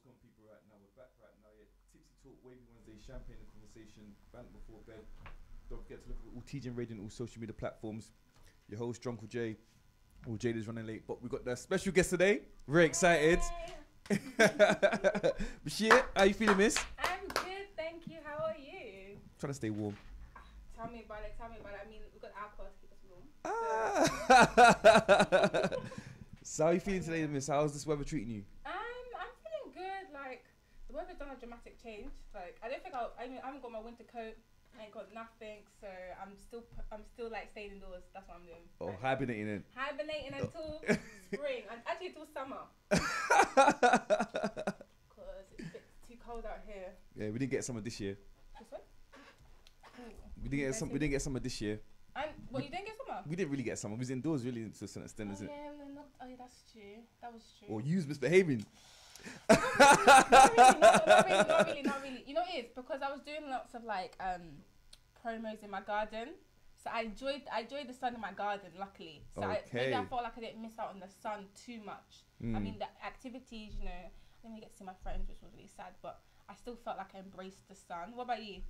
what's going on, people, right now? We're back right now. Yeah, Tipsy Talk, Wavy Wednesday, champagne and conversation, band before bed. Don't forget to look at all TGN Radio and all social media platforms. Your host, Drunkle J. Well, Jade is running late, but we got the special guest today. Very excited. Bashir, how you feeling, miss? I'm good, thank you. How are you? Trying to stay warm. Tell me about it. Tell me about it. I mean, we've got alcohol to keep us warm. Ah. so how you feeling today, miss? How's this weather treating you? Um, I'm feeling good. Like the weather's done a dramatic change. Like I don't think I'll, I mean, I haven't got my winter coat. I ain't got nothing, so I'm still I'm still like staying indoors. That's what I'm doing. Oh, Like, hibernating in. hibernating oh. until spring, and actually until summer, cause it's a bit too cold out here. yeah, we didn't get summer this year. We didn't get some. We didn't get summer this year. And well, you didn't get summer. We didn't really get summer. We was indoors really to a certain extent, Oh isn't it? yeah, we're not, oh yeah, that's true. That was true. Or you misbehaving. Not, really, not, not really, not really, not really. You know it is because I was doing lots of like um promos in my garden. So I enjoyed I enjoyed the sun in my garden. Luckily, so I, maybe I felt like I didn't miss out on the sun too much. I Mm. mean the activities, you know, I didn't get to see my friends, which was really sad. But I still felt like I embraced the sun. What about you?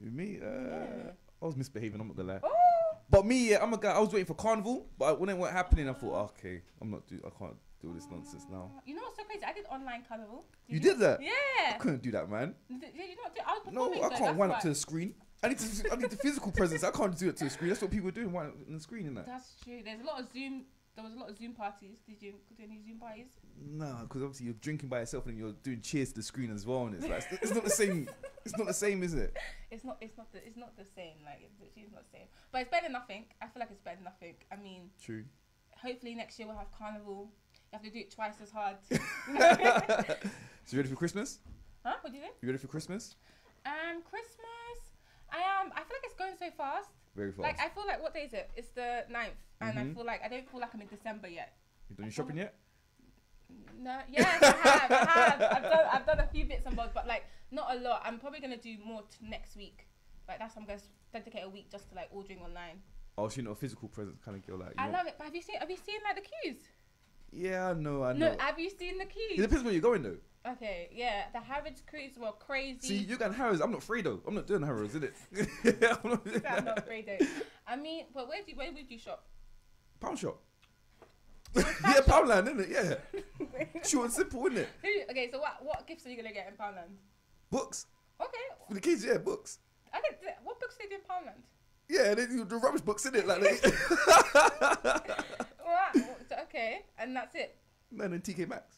Me, uh, Yeah. I was misbehaving. I'm not gonna lie. Oh, But me, yeah, I'm a guy. I was waiting for carnival, but when it wasn't happening, I thought, okay, I'm not do. I can't do this nonsense now. You know what's so crazy? I did online carnival. You did that? Yeah. I couldn't do that, man. Did, did you not do? I was No, I though, can't wind up to the screen. I need to. I need the physical presence. I can't do it to the screen. That's what people are doing, wind up on the screen and that. That's true. There's a lot of Zoom. There was a lot of Zoom parties. Did you do any Zoom parties? No, because obviously you're drinking by yourself and you're doing cheers to the screen as well, and it's like it's not the same. It's not the same, is it? It's not. It's not. The, it's not the same. Like it's, literally not the same. But it's better than nothing. I feel like it's better than nothing. I mean, True. hopefully next year we'll have carnival. You have to do it twice as hard. So you ready for Christmas? huh? What do you think? You ready for Christmas? Um, Christmas. I am. I feel like it's going so fast. Very fast. Like I feel like what day is it? It's the 9th. and I Mhm. feel like I don't feel like I'm in December yet. you done your shopping yet? No, yes, I have. I have. I've done. I've done a few bits and bobs, but like not a lot. I'm probably gonna do more t- next week. Like that's I'm gonna dedicate a week just to like ordering online. Oh, so you're not a physical presence kind of girl, like. I love it. But have you seen? Have you seen like the queues? Yeah, I know. I know. No, have you seen the it depends where you're going though. Okay, yeah, the Harrods queues were crazy. See, you're going Harrods. I'm not free though. I'm not doing Harrods, is it? I'm not I'm not afraid though. I mean, but where do you, where would you shop? Pound shop. yeah, Poundland, isn't it? Yeah. Short and simple, isn't it? Who? Okay, so what what gifts are you gonna get in Poundland? Books. Okay, For the kids, yeah, books. I what books they do in Poundland? Yeah, they the rubbish books, isn't it? Like, they? Okay, and that's it. man, and TK Maxx.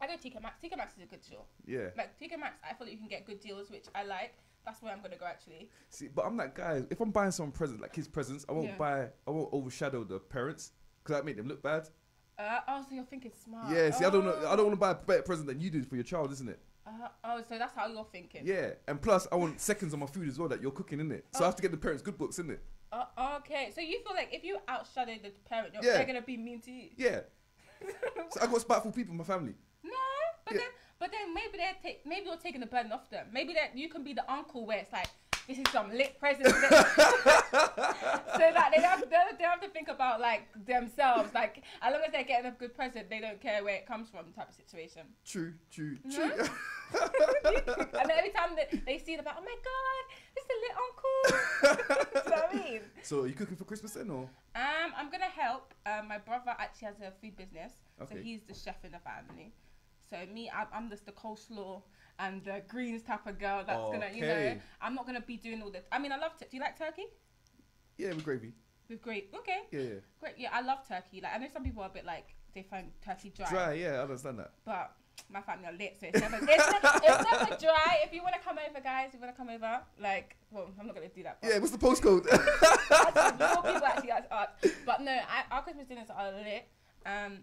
I go TK Maxx. TK Maxx is a good deal. Yeah. Like TK Maxx, I feel like you can get good deals, which I like. That's where I'm gonna go actually. See, but I'm that guy. If I'm buying someone presents, like kids' presents, I won't Yeah. buy. I won't overshadow the parents because that make them look bad. Uh, oh, so you're thinking smart. yeah. See, I don't know. I don't Oh. want to buy a better present than you do for your child, isn't it? Uh, oh, so that's how you're thinking. Yeah. And plus, I want seconds on my food as well that you're cooking, in it. So I Oh. have to get the parents good books, isn't it? Uh, okay, so you feel like if you outshadow the parent, you're, Yeah. they're gonna be mean to you. Yeah. so I got spiteful people in my family. No, but Yeah. then, but then maybe they're ta- maybe you're taking the burden off them. Maybe that you can be the uncle where it's like this is some lit present, so that they don't, have, they don't have to think about like themselves. Like as long as they're getting a good present, they don't care where it comes from, type of situation. True. True. No? True. and every time that they see it, about, oh my god, it's is a lit uncle. Know what I mean? so are you cooking for Christmas then, or? Um, I'm gonna help. Um, my brother actually has a food business, so he's the chef in the family. So me, I'm, I'm just the coleslaw and the greens type of girl that's gonna, you Okay. know, I'm not gonna be doing all this. I mean, I love. T- Do you like turkey? Yeah, with gravy. With great. Okay, Yeah. yeah. great. Yeah, I love turkey. Like I know some people are a bit like they find turkey dry, Dry. Yeah, I understand that. but my family are lit, so it's never, it's never, it's never dry. If you want to come over, guys, if you want to come over, like, well, I'm not gonna do that. but- Yeah. What's the postcode? More people actually ask, ask. But no, I, our Christmas dinners are lit. Um,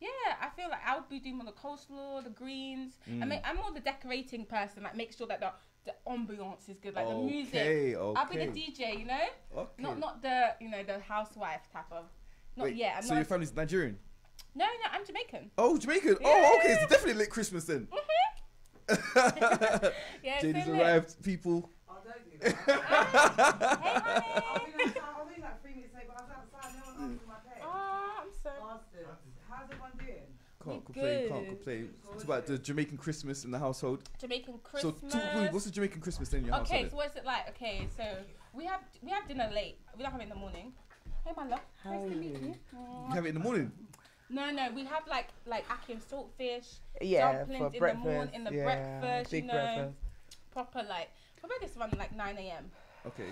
yeah, I feel like I would be doing more the coleslaw, the greens. I Mm. mean, I'm more the decorating person. Like, make sure that the the ambiance is good, like the music. Okay. I'll be the DJ, you know, Okay. not not the you know the housewife type of. Not Wait, yet. I'm so not, your family's Nigerian? No, no, I'm Jamaican. Oh, Jamaican. Yeah. Oh, okay. It's definitely lit Christmas then. Mhm. Yeah, Jaden's so lit. arrived, people. I don't do that. Hey, I've honey. been I've been like three minutes late, but I was outside, no one answered my text. Oh, I'm so. Bastard. How's everyone doing? Can't We complain, can't complain. It's about the Jamaican Christmas in the household. Jamaican So, Christmas. talk, wait, what's the Jamaican Christmas then in your okay, household? so what's it like? Okay, so we have we have dinner late. We don't have it in the morning. Hey, my love. How nice to meet you? you. you have it in the morning. No, no, we have like like ackee and saltfish, Yeah, dumplings for in the morning, in the yeah, breakfast, big you know. breakfast. proper like probably this one like 9 a.m. Okay,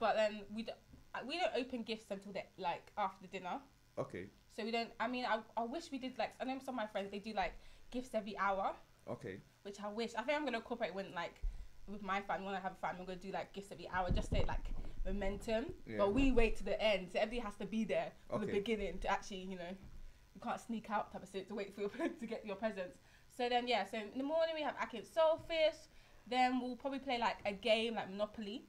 But then we don't uh, we don't open gifts until the, like after dinner. okay, So we don't. I mean, I, I wish we did like I know some of my friends they do like gifts every hour, okay. which I wish. I think I'm gonna incorporate when like with my family when I have a family, I'm gonna do like gifts every hour, just say like momentum. Yeah. But we wait to the end, so everybody has to be there from the beginning to actually, you know, you can't sneak out type of shit to wait for your to get your presents. So then yeah, so in the morning we have ackee and saltfish. Then we'll probably play like a game like Monopoly.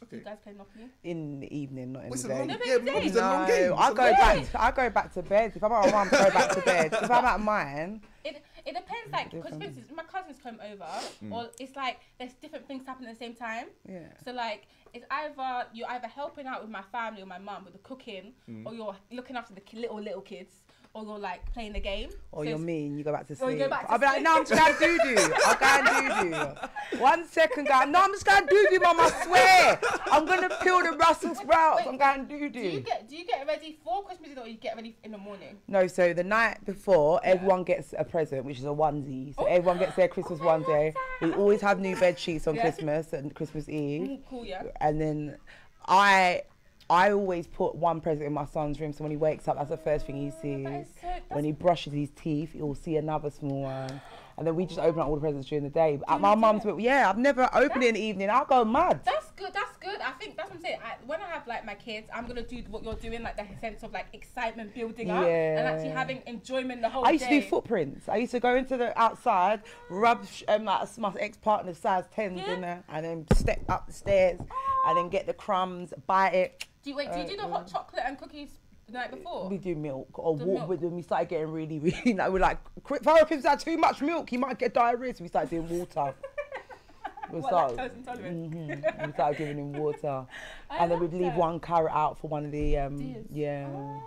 Do you Okay. guys play Monopoly? In the evening, not in What's the a long, day. No, yeah, Monopoly's day. a long game. I It's a go back. I go back to bed. If I'm at my mum, go back to bed. If I'm at mine, It it depends like because for instance my cousins come over Mm. or it's like there's different things happening at the same time. yeah. So like it's either you're either helping out with my family or my mum with the cooking, Mm. or you're looking after the little little kids, or you're like playing the game. Or So you're mean, you go back to Or sleep. you go back to I'll be like, no, I'm just going to do do. I'll go and do do. One second, guy. No, I'm just going to do do, mum. I swear. I'm going to peel the Brussels sprouts. I'm going to do Do you get do you get ready for Christmas or you get ready in the morning? No, so the night before, everyone gets a present, which is a onesie. So Oh. everyone gets their Christmas Oh, onesie. We always have new bed sheets on Yeah. Christmas and Christmas Eve. Mm, cool, yeah. and then I I always put one present in my son's room so when he wakes up that's the first thing he sees. so, When he brushes his teeth, he'll see another small one. And then we just open up all the presents during the day. But at my mum's, yeah, I've never opened it in the evening. I'll go mad. That's good. That's good. I think that's what I'm saying. I, when I have like my kids, I'm gonna do what you're doing, like the sense of like excitement building up and actually having enjoyment the whole I used day. to do footprints. I used to go into the outside, rub um, like, my ex partner's size 10s Yeah. in there, and then step up the stairs, and then get the crumbs, bite it. Do you wait? Do you do the Uh, hot chocolate and cookies the night before? We do milk or The walk milk. with them. We started getting really, really like we're like, if I reckon had too much milk, he might get diarrhea. So we started doing water. we What, started? Mhm. we started giving him water, I and then we'd leave that. one carrot out for one of the um, Dears. yeah. Oh,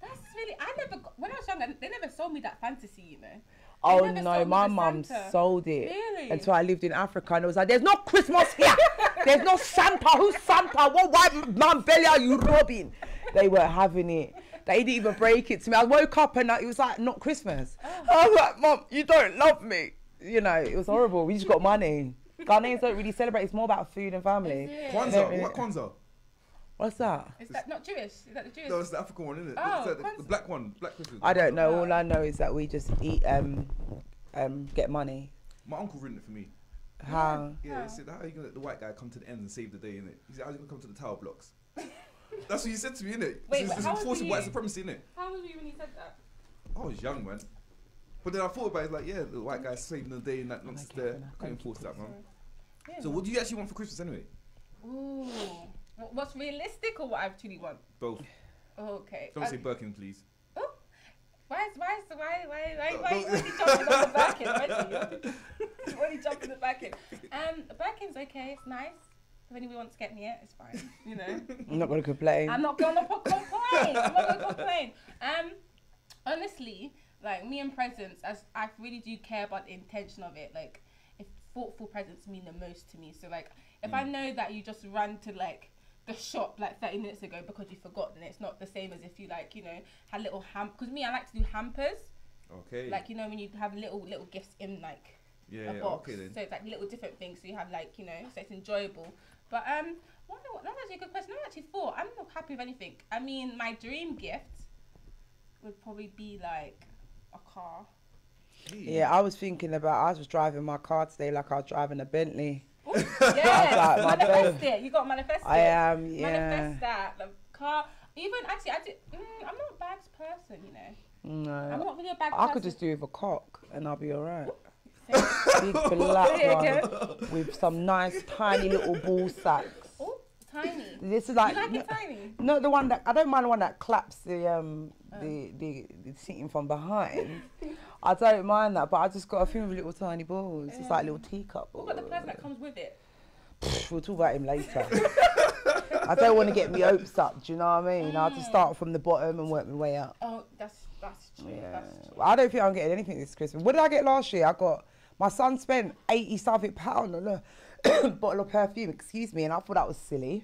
that's really. I never. got- When I was younger, they never sold me that fantasy. You know. Oh no, my mum sold it Really? until I lived in Africa, and it was like, "There's no Christmas here. There's no Santa. Who's Santa? What white man belly are you robbing?" They weren't having it. They didn't even break it to me. I woke up and it was like not Christmas. Oh. I was like, Mom, you don't love me." You know, it was horrible. We just got money. Ghanaians don't really celebrate. It's more about food and family. Is? Kwanzaa. Yeah. What Kwanzaa? What's that? Is that not Jewish? Is that the Jewish? No, it's the African one, isn't it? Oh, It's the, the black one, black Christmas. I don't know. Wow. All I know is that we just eat, um, um, get money. My uncle written it for me. How? Yeah, he said, how are you gonna let the white guy come to the end and save the day, innit? He said, how's he gonna come to the tower blocks? That's what you said to me, innit? Wait, it's, but it's how old enforcing white you? supremacy, innit? How old were you when you said that? I was young, man. But then I thought about it, like, yeah, the white guy's mm. saving the day and that nonsense Okay, there. I Couldn't thank enforce that, man. Yeah. So what do you actually want for Christmas anyway? Ooh. What's realistic or what I actually want? Both. Okay. Don't say um, Birkin, please. Why is why is why why why No, why no. you already jumping on the back end already? you already jumped on the back end. Um, Birkin's okay. It's nice. If anyone wants to get me it, it's fine. You know. I'm not gonna complain. I'm not gonna po- complain. I'm not gonna complain. Um, honestly, like me and presents, as I really do care about the intention of it. Like, if thoughtful presents mean the most to me. So like, if I know that you just ran to like the shop like 30 minutes ago because you forgot, then it's not the same as if you like you know had little ham. Because me, I like to do hampers. Okay. Like you know when you have little little gifts in like yeah, a yeah, box. okay then. So it's like little different things. So you have like you know, so it's enjoyable. But um, what, what, that's actually a good question. I'm actually thought I'm not happy with anything. I mean, my dream gift would probably be like a car. Hey. Yeah, I was thinking about. I was driving my car today like I was driving a Bentley. Ooh, yeah, manifest it. You got to manifest I it. am, yeah. Manifest that. The car. Even actually, I did. Mm, I'm not a bags person. You know, No. I'm not really a bag person. I person. could just do with a cock and I'll be alright. Big black one with some nice tiny little ball sacks. Oh, tiny. This is like, you like no, it tiny? not the one that I don't mind the one that claps the um Oh. the, the the seating from behind. I don't mind that, but I just got a few little tiny balls. It's like little teacup. What about the person that comes with it? We'll talk about him later. I don't want to get me hopes up. Do you know what I mean? I'll just Mm. start from the bottom and work my way up. Oh, that's That's true. Yeah. That's true. I don't think I'm getting anything this Christmas. What did I get last year? I got my son spent eighty something pound on a bottle of perfume. Excuse me, and I thought that was silly.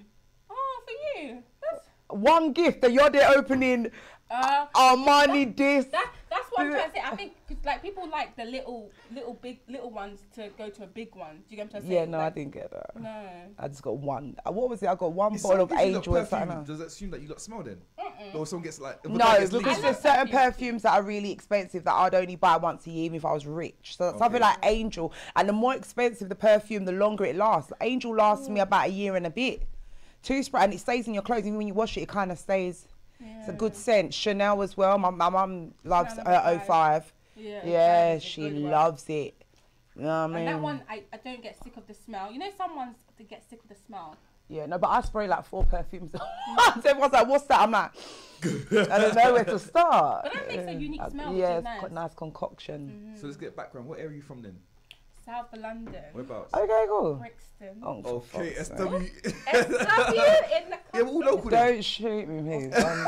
Oh, for you. That's One gift that you're there opening uh. Armani this. That, that's what I'm trying to say. I think 'cause, like people like the little, little big, little ones to go to a big one. Do you get what I'm trying to say? Yeah, no, I didn't get that. No. I just got one. uh, What was it? I got one If bottle someone of gives you lot Angel and perfume, something. else. Does that assume that you got smell then? Mm-mm. Or someone gets like. if a No, guy gets because there's love certain perfume. perfumes that are really expensive that I'd only buy once a year, even if I was rich. So something like Angel, and the more expensive the perfume, the longer it lasts. Angel lasts me about a year and a bit. Two spray, and it stays in your clothes. Even when you wash it, it kind of stays. It's a good scent. Chanel as well. My my mum loves Chanel her number 05. Yeah. Yeah, she good one. loves it. You know what I And mean? that one, I, I don't get sick of the smell. You know, some ones get sick of the smell. Yeah, no, but I spray like four perfumes. so everyone's like, "What's that?" I'm like, I don't know where to start. But that makes a unique smell, Yeah, it's nice. got nice concoction. Mm-hmm. So let's get background. What area are you from then? South of London, Whereabouts? Okay, cool. Brixton. Oh, for Okay. SW. SW in the Yeah, we're all local. Don't shoot me, please. Um,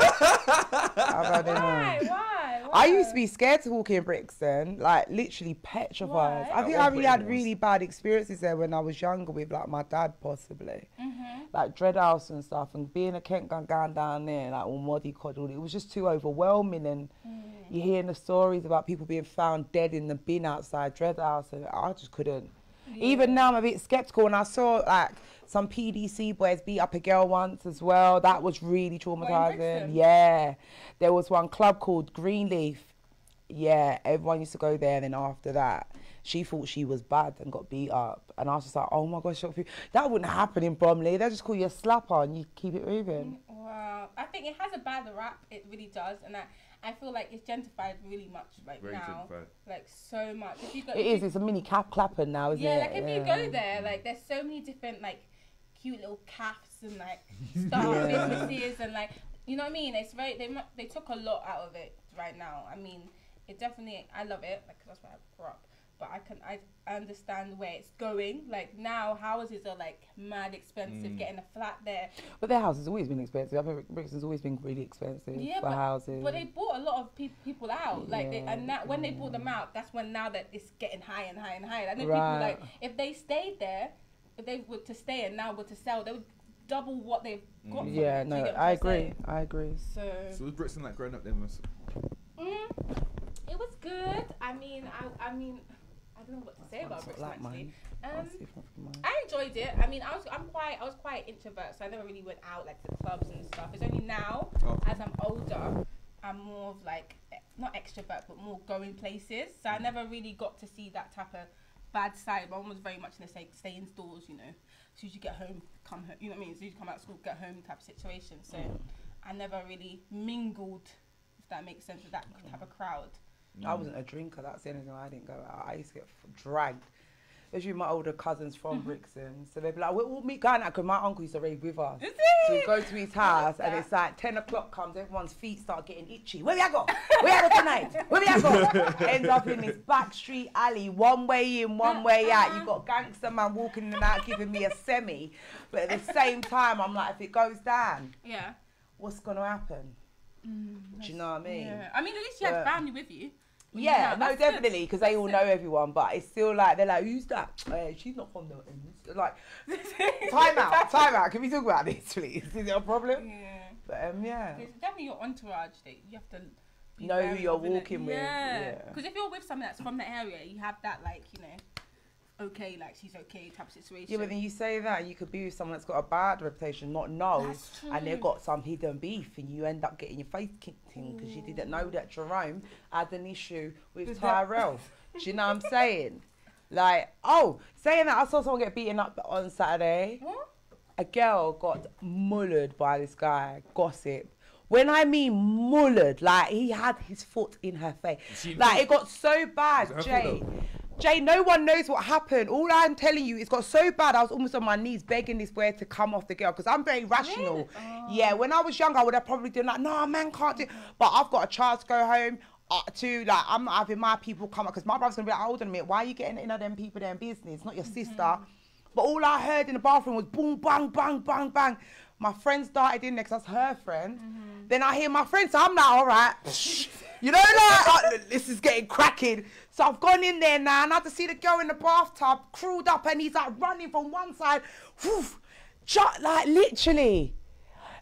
I've had enough. Why? Why? I used to be scared to walk in Brixton, like literally petrified. Why? I think I really had was. really bad experiences there when I was younger with like my dad, possibly. Mhm. Like Dread House and stuff, and being a Kent gun going down there, like all muddy coddled, it was just too overwhelming. And Mm. you're hearing the stories about people being found dead in the bin outside Dread House, and I just couldn't. Even now, I'm a bit skeptical, and I saw like some PDC boys beat up a girl once as well. That was really oh, traumatizing. Yeah, there was one club called Greenleaf. Yeah, everyone used to go there. And then after that, she thought she was bad and got beat up, and I was just like, oh my gosh, that wouldn't happen in Bromley. They just call you a slapper and you keep it moving. Wow. I think it has a bad rap. It really does, and I, I feel like it's gentrified really much right Very now. gentrified. Like so much. If you go, It if is. you- It's a mini cap clapping now, isn't yeah, it? like if you go there, like there's so many different like cute little cafes and like star Yeah. businesses and like you know what I mean. It's very they they took a lot out of it right now. I mean, it definitely I love it like 'cause that's where I grew up. But I can I understand where it's going. Like now houses are like mad expensive. Mm. Getting a flat there, But their house has always been expensive. I think Brixton's always been really expensive Yeah, for but- houses. But they bought a lot of pe- people out, like, they, and that when they bought them out, that's when now that it's getting higher and higher and higher. I know Right. people like if they stayed there, if they were to stay and now were to sell, they would double what they've got. from yeah, it. Do you no, I agree. saying? I agree. So, So was Brixton like growing up then? Was mm, it was good. I mean, I, I mean, I don't know what to say about That's Brixton like actually. mine. Um, That's different from mine. I enjoyed it. I mean, I was I'm quite I was quite introvert, so I never really went out like to clubs and stuff. It's only now Oh. as I'm older, I'm more of like not extrovert, but more going places. So I never really got to see that type of bad side. My mum was very much in the say stay indoors, you know. As soon as you get home, come home. You know what I mean? As soon as you come out of school, get home type of situation. So I never really mingled, if that makes sense, with that type of crowd. I wasn't a drinker. That's the only reason I didn't go out. I used to get f- dragged. Especially my older cousins from Brixton. So they'd be like, we'll, we'll meet going out because my uncle used to rave with us. Is So we go to his house and it's like 10 o'clock comes, everyone's feet start getting itchy. Where we I go? Where I go tonight? Where we I go? Ends up in this back street alley, one way in, one way out. You got gangster man walking in and out giving me a semi. But at the same time, I'm like, if it goes down, Yeah. what's going to happen? Mm, Do you know what I mean? Yeah. I mean, at least you had family with you. Yeah, no, definitely, because they all know everyone, but it's still like they're like, "Who's that? Uh, she's not from the ends." Like, time out, time out. Can we talk about this, please? Is it a problem? Yeah. But um, yeah, It's definitely your entourage that you have to Know who you're walking with, Yeah. yeah. Because if you're with someone that's from the area, you have that like you know, okay, like she's okay type of situation. yeah. But then you say that you could be with someone that's got a bad reputation, not know, That's and they've got some hidden beef, and you end up getting your face kicked in because you didn't know that Jerome had an issue with With that- Tyrell. Do you know what I'm saying? Like, oh, saying that, I saw someone get beaten up on Saturday. What? a girl got mullered by this guy, gossip. When I mean mullered, like he had his foot in her face. She- Like it got so bad, Was it Jay. Jay, no one knows what happened. All I'm telling you, it's got so bad. I was almost on my knees begging this boy to come off the girl because I'm very rational. Really? Oh. Yeah, when I was younger, I would have probably done like, no, man can't do. But I've got a child to go home. Uh, to like, I'm not having my people come up because my brother's gonna be like, hold on a minute, why are you getting in them people their business? Not your sister. But all I heard in the bathroom was boom, bang, bang, bang, bang. My friend started in there 'cause that's her friend. Then I hear my friend, so I'm like, all right. You know, like uh, this is getting cracking. So I've gone in there now, and I had to see the girl in the bathtub crawled up, and he's like running from one side, whew, ju- like literally.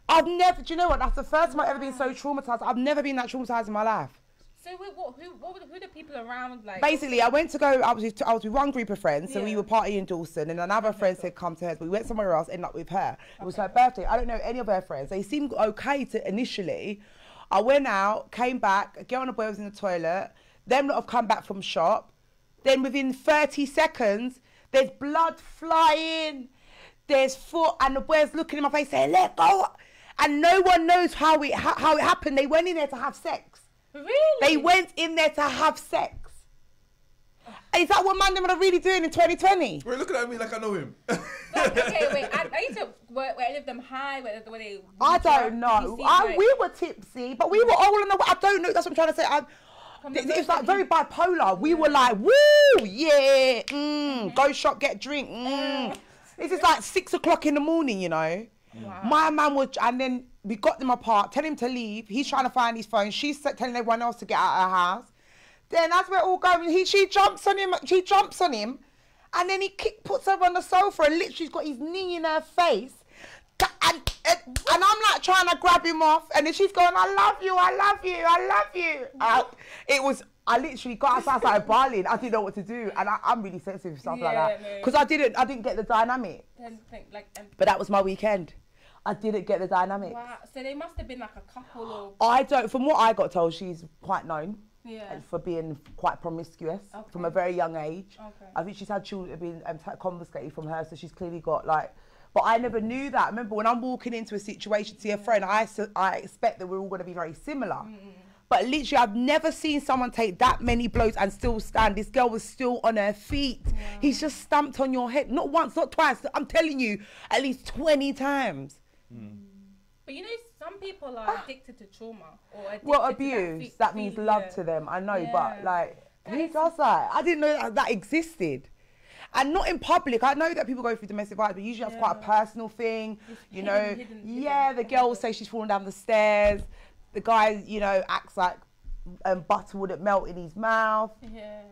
I've never. Do you know what? That's the first time I've ever been so traumatized. I've never been that traumatized in my life. So wait, what? Who? What were the, who the people around like? Basically, I went to go. I was with, I was with one group of friends, so we were partying in Dalston, and another friend said come to hers, but we went somewhere else. Ended up with her. It was her birthday. I don't know any of her friends. They seemed okay to initially. I went out, came back. A girl and a boy was in the toilet. Them lot have come back from shop. Then within 30 seconds, there's blood flying. There's foot, and the boy's looking in my face saying, "Let go." And no one knows how it how it happened. They went in there to have sex. Really? They went in there to have sex. Is that what man them are really doing in 2020? Wait, looking at me like I know him. Like, okay, wait. I, I used to. Were, were any of them high? Were, were they? I drunk? don't know. I, like- we were tipsy, but we were all in the. I don't know. That's what I'm trying to say. I, From it's like moment very bipolar. We were like, woo, yeah, mm, go shop, get drink. Mm. This is like six o'clock in the morning, you know. Wow. My man was, and then we got them apart, tell him to leave. He's trying to find his phone. She's telling everyone else to get out of her house. Then as we're all going, he she jumps on him. She jumps on him, and then he kick puts her on the sofa and literally's got his knee in her face. And, and, and I'm like trying to grab him off, and then she's going, "I love you, I love you, I love you." It was. I literally got outside, started bawling. I didn't know what to do, and I, I'm really sensitive to stuff like Yeah, that no. because I didn't. I didn't get the dynamic. Think like. But that was my weekend. I didn't get the dynamic. wow. So they must have been like a couple or. I don't. From what I got told, she's quite known Yeah. for being quite promiscuous from a very young age. Okay. I think she's had children been um, confiscated from her, so she's clearly got like. But I never knew that. Remember when I'm walking into a situation, to see a friend, I I expect that we're all going to be very similar. But literally, I've never seen someone take that many blows and still stand. This girl was still on her feet. He's just stamped on your head, not once, not twice. I'm telling you, at least twenty times. But you know, some people are addicted to trauma or addicted Well, to that abuse, that means love yeah. to them. I know, Yeah. but like, That who does that? I didn't know that, that existed. And not in public. I know that people go through domestic violence, but usually that's quite a personal thing. It's You hidden, know, hidden, hidden. yeah, the girl will say she's falling down the stairs. The guy, you know, acts like um, butter wouldn't melt in his mouth. Yeah.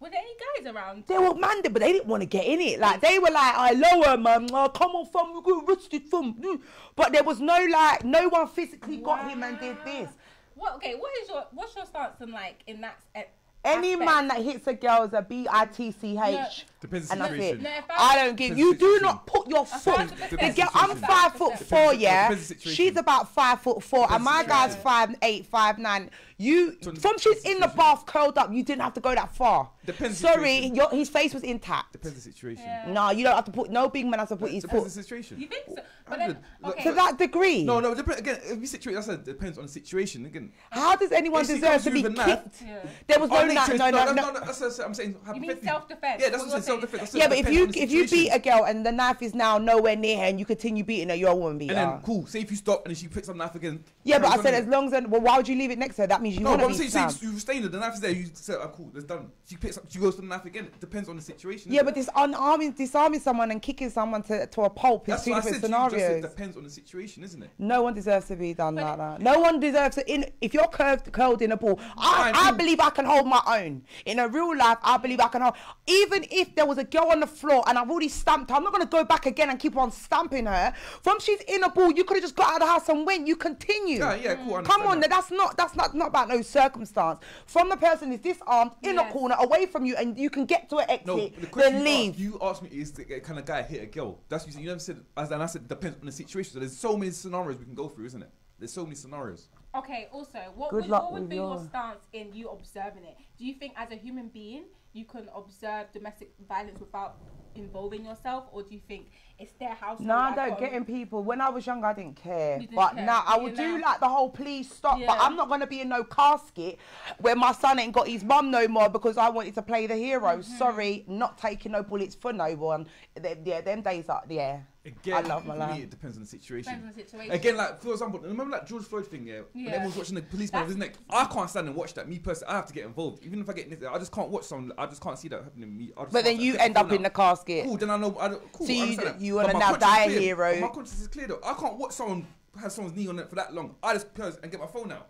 Were there any guys around? They were manded, but they didn't want to get in it. Like they were like, "I lower, man. Oh, come on, fam, we got arrested, fam." Mm. But there was no like, no one physically got him and did this. What? Okay. What is your what's your stance on like in that? a- Any man that hits a girl is a B I T C H. Depends And on that's the it. situation. No, if I don't give. You do not put your foot. Depends the The girl, I'm five foot four, yeah. She's about five foot four, and my the guy's five eight, five nine. You, Depends from she's in the bath curled up, you didn't have to go that far. Depends the Sorry, your, his face was intact. Depends the situation. Yeah. No, you don't have to put. No big man has to put his foot. Depends foot the situation. You think so? But then, okay. to that degree. No, no, depend, again, every situation, that's a, depends on the situation. Again, How does anyone deserve to be a knife- kicked? Yeah. There was no, Oh, no, nature is- no, no, that's no. not- that's what I'm saying. You mean hypothetically. self-defense? Yeah, that's What what I'm saying. you're saying Self-defense. Yeah, but if you if you beat a girl and the knife is now nowhere near her and you continue beating her, you're a woman beater. And then, cool. Say if you stop and then she picks up the knife again. Yeah, but I said on as long as well, why would you leave it next to her? That means you No, want but to I'm be saying, say stabbed. you staying there, the knife is there. You say, "Oh, cool, that's done." She picks up, she goes for the knife again. It depends on the situation. Yeah, but it? this unarming, disarming someone and kicking someone to, to a pulp is that's two different said. to you, just said scenarios. depends on the situation, isn't it? No one deserves to be done like that. No one deserves to. In if you're curved, curled in a ball, I, I believe I can hold my own. In a real life, I believe I can hold. Even if there was a girl on the floor and I've already stamped her, I'm not gonna go back again and keep on stamping her. From she's in a ball, you could have just got out of the house and went. You continue. Yeah, yeah, cool. Come on, that. that's not that's not not about no circumstance. From the person is disarmed in a corner away from you, and you can get to an exit, No, the question then leave. asked, you asked me is the kind of guy hit a girl. That's what you said. You never said, as and I said, depends on the situation. So there's so many scenarios we can go through, isn't it? There's so many scenarios. Okay. Also, what Good would, what would be your yours. stance in you observing it? Do you think, as a human being, you can observe domestic violence without involving yourself, or do you think it's their house? No, I don't got get in people. When I was younger, I didn't care. Didn't but care. now I would do like the whole please stop. But I'm not gonna be in no casket where my son ain't got his mum no more because I wanted to play the hero. Mm-hmm. Sorry, not taking no bullets for no one. Them- yeah, them days are yeah. Again, I love my life. me, it depends on the situation. Depends on the situation. Again, like for example, remember that George Floyd thing, yeah? When Yeah. everyone's watching the policeman with his neck. I can't stand and watch that. Me personally, I have to get involved. Even if I get, I just can't watch someone. I just can't see that happening. to Me, I just But then you end up phone in the casket. Cool, then I know. I cool, So you understand you But wanna now die a hero. But My conscience is clear though. I can't watch someone have someone's knee on it for that long. I just pause and get my phone out.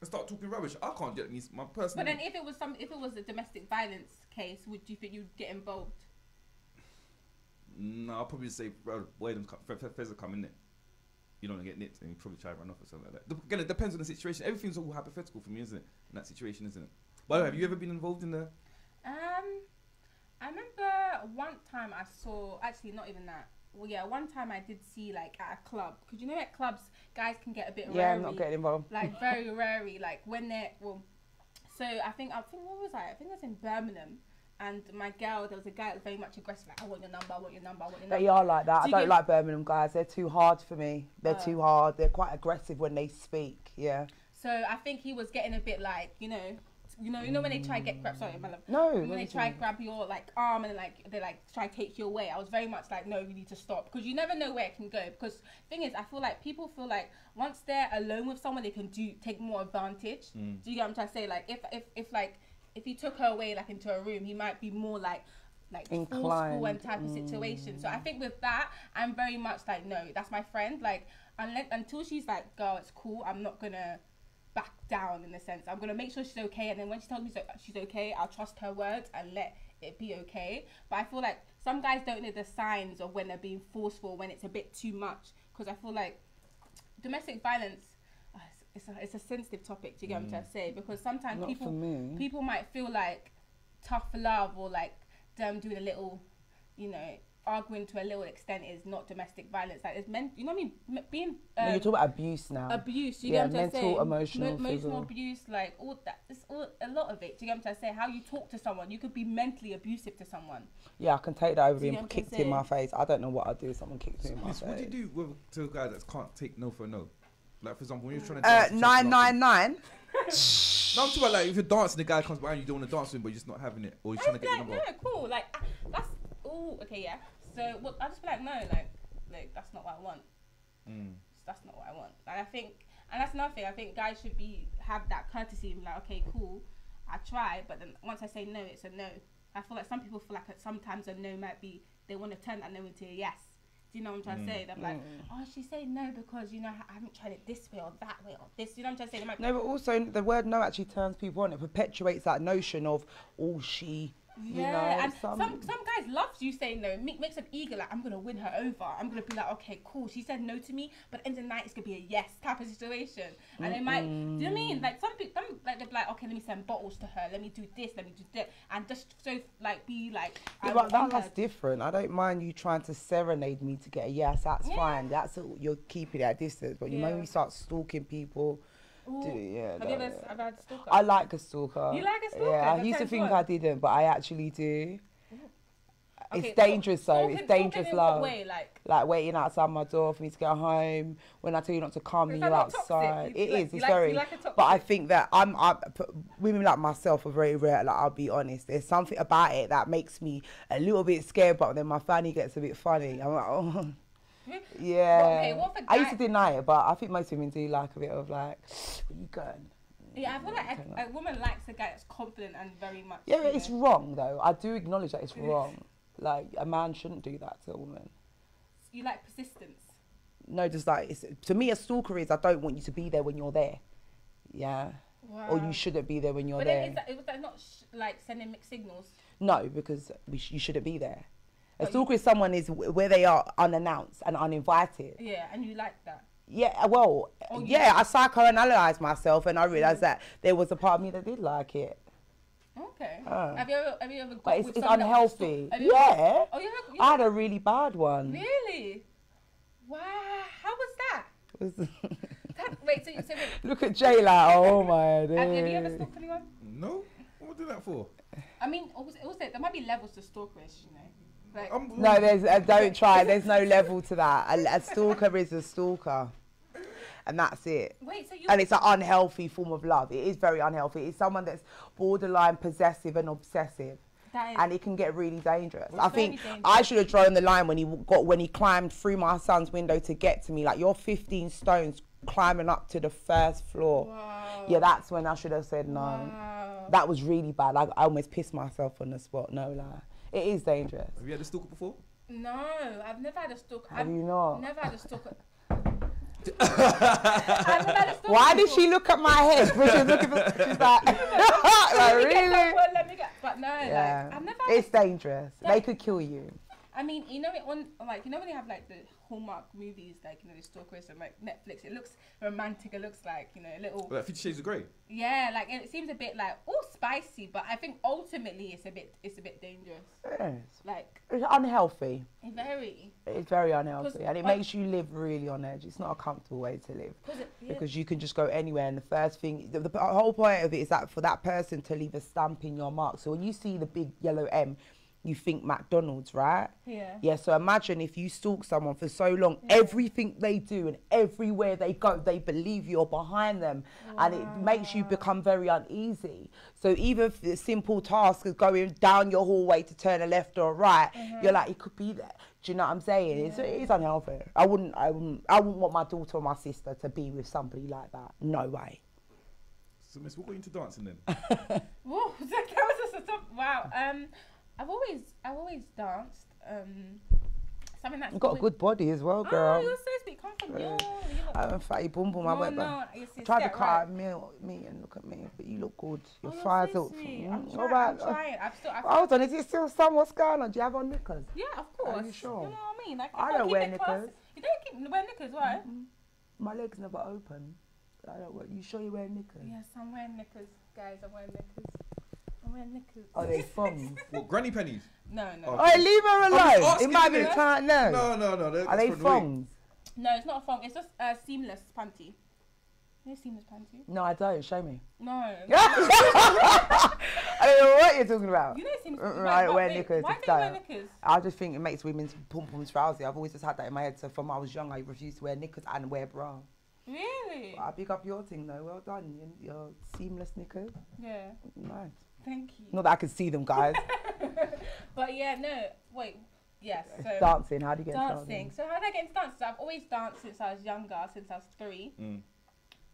and start talking rubbish. I can't get me my personal. But then if it was some, if it was a domestic violence case, would you think you'd get involved? No, I'll probably say, bro, wait, them fe- fe- feds are coming in. You don't get nipped, and you probably try to run off or something like that. Again, it depends on the situation. Everything's all hypothetical for me, isn't it? In that situation, isn't it? By the way, have you ever been involved in the? Um, I remember one time I saw. Actually, not even that. Well, yeah, one time I did see like at a club because you know at clubs guys can get a bit Yeah, rary, I'm not getting involved. like very rary, like when they're well. So I think I think what was I? I think I was in Birmingham, and my girl there was a guy that was very much aggressive. Like I want your number, I want your number, I want your number. They are like that. Do I don't like Birmingham guys. They're too hard for me. They're Oh. too hard. They're quite aggressive when they speak. Yeah. So I think he was getting a bit like you know, you know, you know when they try to get grab. Sorry, my love. No. when they try it? to grab your like arm and like they like try to take you away, I was very much like, no, you need to stop because you never know where it can go. Because thing is, I feel like people feel like once they're alone with someone, they can do take more advantage. Mm. Do you get what I'm trying to say? Like if if if like if he took her away like into a room, he might be more like like forceful Inclined, and type of situation. So I think with that, I'm very much like, no, that's my friend. Like unless until she's like, girl, it's cool. I'm not gonna back down in a sense. I'm gonna make sure she's okay, and then when she tells me so- she's okay, I'll trust her words and let it be okay. But I feel like some guys don't know the signs of when they're being forceful, when it's a bit too much. Because I feel like domestic violence. It's a, it's a sensitive topic. Do you get what I'm trying to say? Because sometimes Not people me. people might feel like tough love or like them doing a little, you know, arguing to a little extent is not domestic violence. Like it's meant, you know what I mean? M- being no, um, you're talking about abuse now. abuse. You Yeah, get what I'm trying to mental, emotional, Mo- emotional physical. abuse, like all that. It's all a lot of it. Do you get what I'm trying to say? How you talk to someone, you could be mentally abusive to someone. yeah, I can take that over Do you being get kicked in my face. I don't know what I'd do if someone kicked me in my face. what do you do with to a guy that can't take no for no? Like for example, when you're trying to Uh, dance, and nine something nine nine. No, I'm talking about like if you're dancing, the guy comes behind you, you don't want to dance with him, but you're just not having it, or you're I trying to get be your like, number. no, cool. Like ah, that's oh, okay, yeah. So what? I just be like, no, like, like that's not what I want. Mm. That's not what I want. And I think, and that's another thing. I think guys should be have that courtesy and be like, okay, cool, I try, but then once I say no, it's a no. I feel like some people feel like sometimes a no might be they want to turn that no into a yes. Do you know what I'm trying to say? Mm. They're like, mm. oh, she's saying no because you know I haven't tried it this way or that way or this. You know what I'm trying to say? No, but also the word no actually turns people on. It perpetuates that notion of all she. You Yeah, know, and some- some, some guys loves you saying no. Make, makes them eager. Like I'm gonna win her over. I'm gonna be like, okay, cool. She said no to me, but in the night it's gonna be a yes type of situation. And they might, do you know what I mean? Like some people, like they're like, okay, let me send bottles to her. Let me do this. Let me do that, and just so like be like. Yeah, but that, that's different. I don't mind you trying to serenade me to get a yes. That's Yeah. fine. That's a, you're keeping it at distance. But you know Yeah. when you start stalking people, Ooh. do, yeah. Have you ever, yeah. ever had a stalker? I like a stalker. You like a stalker? Yeah, I used to think on. I didn't, but I actually do. Okay, it's dangerous though. stalking- It's dangerous what love. way? Like, Like waiting outside my door for me to get home. When I tell you not to come, and you're toxic? outside. You It is. like- It's like- very. like a toxic- but I think that I'm, i women like myself are very rare. Like I'll be honest. There's something about it that makes me a little bit scared. But then my fanny gets a bit funny. I'm like, oh. Yeah. okay, what I used to deny it, but I think most women do like a bit of like, where you going? yeah, I feel like a, a woman likes a guy that's confident and very much. Yeah, it's wrong though. I do acknowledge that it's mm. wrong. Like a man shouldn't do that to a woman. you like persistence. No, just like it's, to me, a stalker is I don't want you to be there when you're there. Yeah. Wow. Or you shouldn't be there when you're But there. then is that, is that not sh- like sending mixed signals? No, because we sh- you shouldn't be there. A But you- stalker is someone is where they are unannounced and uninvited. Yeah, and you like that. Yeah, uh, well, Oh, you- yeah, I psychoanalyzed myself and I mm-hmm. realized that there was a part of me that did like it. Okay. Oh. have you ever have you ever got But it's, with it's someone that was stalk- unhealthy. have you Yeah. ever- Oh, you have, you I had a really bad one. really? Wow. How was that? It was- that wait, so, so wait. Look at Jay like, oh my Have, have you ever days. stalked anyone? No, what would I do that for? I mean, also, also there might be levels to stalkerish, you know. Like, No, there's uh, don't try. There's no level to that. A, a stalker is a stalker, and that's it. wait, so you And it's an unhealthy form of love. It is very unhealthy. It's someone that's borderline possessive and obsessive, and it can get really dangerous. I think dangerous. I should have drawn the line when he got when he climbed through my son's window to get to me. Like you're 15 stones climbing up to the first floor. wow. Yeah, that's when I should have said no. Wow. That was really bad. I, I almost pissed myself on the spot. No lie. It is dangerous. Have you had a stalker before? No, I've never had a stalker. Have I've you not? never had a stalker. And then I just thought Why did she look at my head? When she was looking for, she's like, like Let me get really? some wood, let me get- But no, Yeah, like I've never. it's dangerous. Yeah. They could kill you. I mean, you know it on like you know when they have like the Hallmark movies, like you know the stalkers and like Netflix. It looks romantic. It looks like you know a little Like Fifty Shades of Grey. yeah, like it seems a bit like all spicy, but I think ultimately it's a bit it's a bit dangerous. Yes. Like It's unhealthy. very It's very unhealthy, and it but- makes you live really on edge. It's not a comfortable way to live because it, yeah, because you can just go anywhere, and the first thing, the, the whole point of it is that for that person to leave a stamp in your mark. So when you see the big yellow M, you think McDonald's, right? yeah. Yeah, so imagine if you stalk someone for so long, everything they do and everywhere they go, they believe you're behind them, and it makes you become very uneasy. So even if the simple task is going down your hallway to turn a left or a right, you're like, it could be there. Do you know what I'm saying? It's, it is unhealthy. I wouldn't, I wouldn't, I wouldn't want my daughter or my sister to be with somebody like that. No way. So, Miss, what got you into dancing then? Whoa, that was just a top, wow. Um, I've always I've always danced. Um, something that's You've got a good body as well, Oh, girl. you're so sweet. Come from you. Yeah. You I'm fatty boom boom. I no, went back. no, I tried to cut right. me, me and look at me, but you look good. Your Oh, you're thighs so look. Mm, I'm, trying, right. I'm trying. I've still. I've Hold on, is it still sun? What's going on? Do you have on knickers? Yeah, of course. Are you sure? You know what I mean? Like, I you don't wear knickers. You don't keep wear knickers, why? My legs never open. I don't. wear- You sure you wear knickers? Yes, I'm wearing knickers, guys. I'm wearing knickers. I'm wearing knickers. Are they thongs? What, granny pennies? No, no. Oh. Oh, leave her just alone. It might be innit? the time. No. No, no, no. that- Are that's they from the thongs? No, it's not a thong. It's just a seamless panty. You know seamless panty? No, I don't. Show me. No. I don't know what you're talking about. You know seamless. Mm-mm, I don't wear wait, knickers, Why it's do you wear style. knickers? I just think it makes women's pom poms frowsy. I've always just had that in my head. So from when I was young, I refused to wear knickers and wear bra. Really? I pick up your thing though. Well done. Your, your seamless knickers. Yeah. Nice. Thank you. Not that I can see them, guys. But yeah, no. Wait. Yes. So dancing. How do you get dancing. dancing? So how did I get into dance? So I've always danced since I was younger, since I was three. Mm.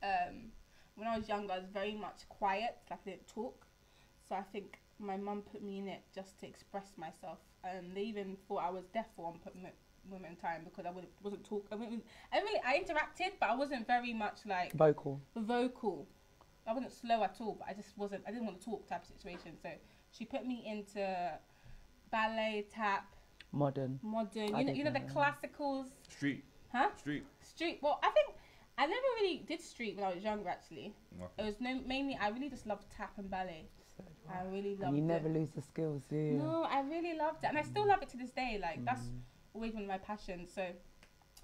Um, when I was younger, I was very much quiet, like I didn't talk. So I think my mum put me in it just to express myself, and they even thought I was deaf for one po- mo- moment in time because I would, wasn't talk. I, mean, I really I interacted, but I wasn't very much like Vocal. vocal. I wasn't slow at all, but I just wasn't. I didn't want to talk type of situation. So she put me into ballet, tap, Modern. modern. I You know, you know the classicals, Street. huh? Street. Street. Well, I think I never really did street when I was younger. Actually, Okay. it was no mainly. I really just loved tap and ballet. So I really loved And you never it. lose the skills, do you? No, I really loved it, and I still love it to this day. Like that's Mm. always one of my passions. So,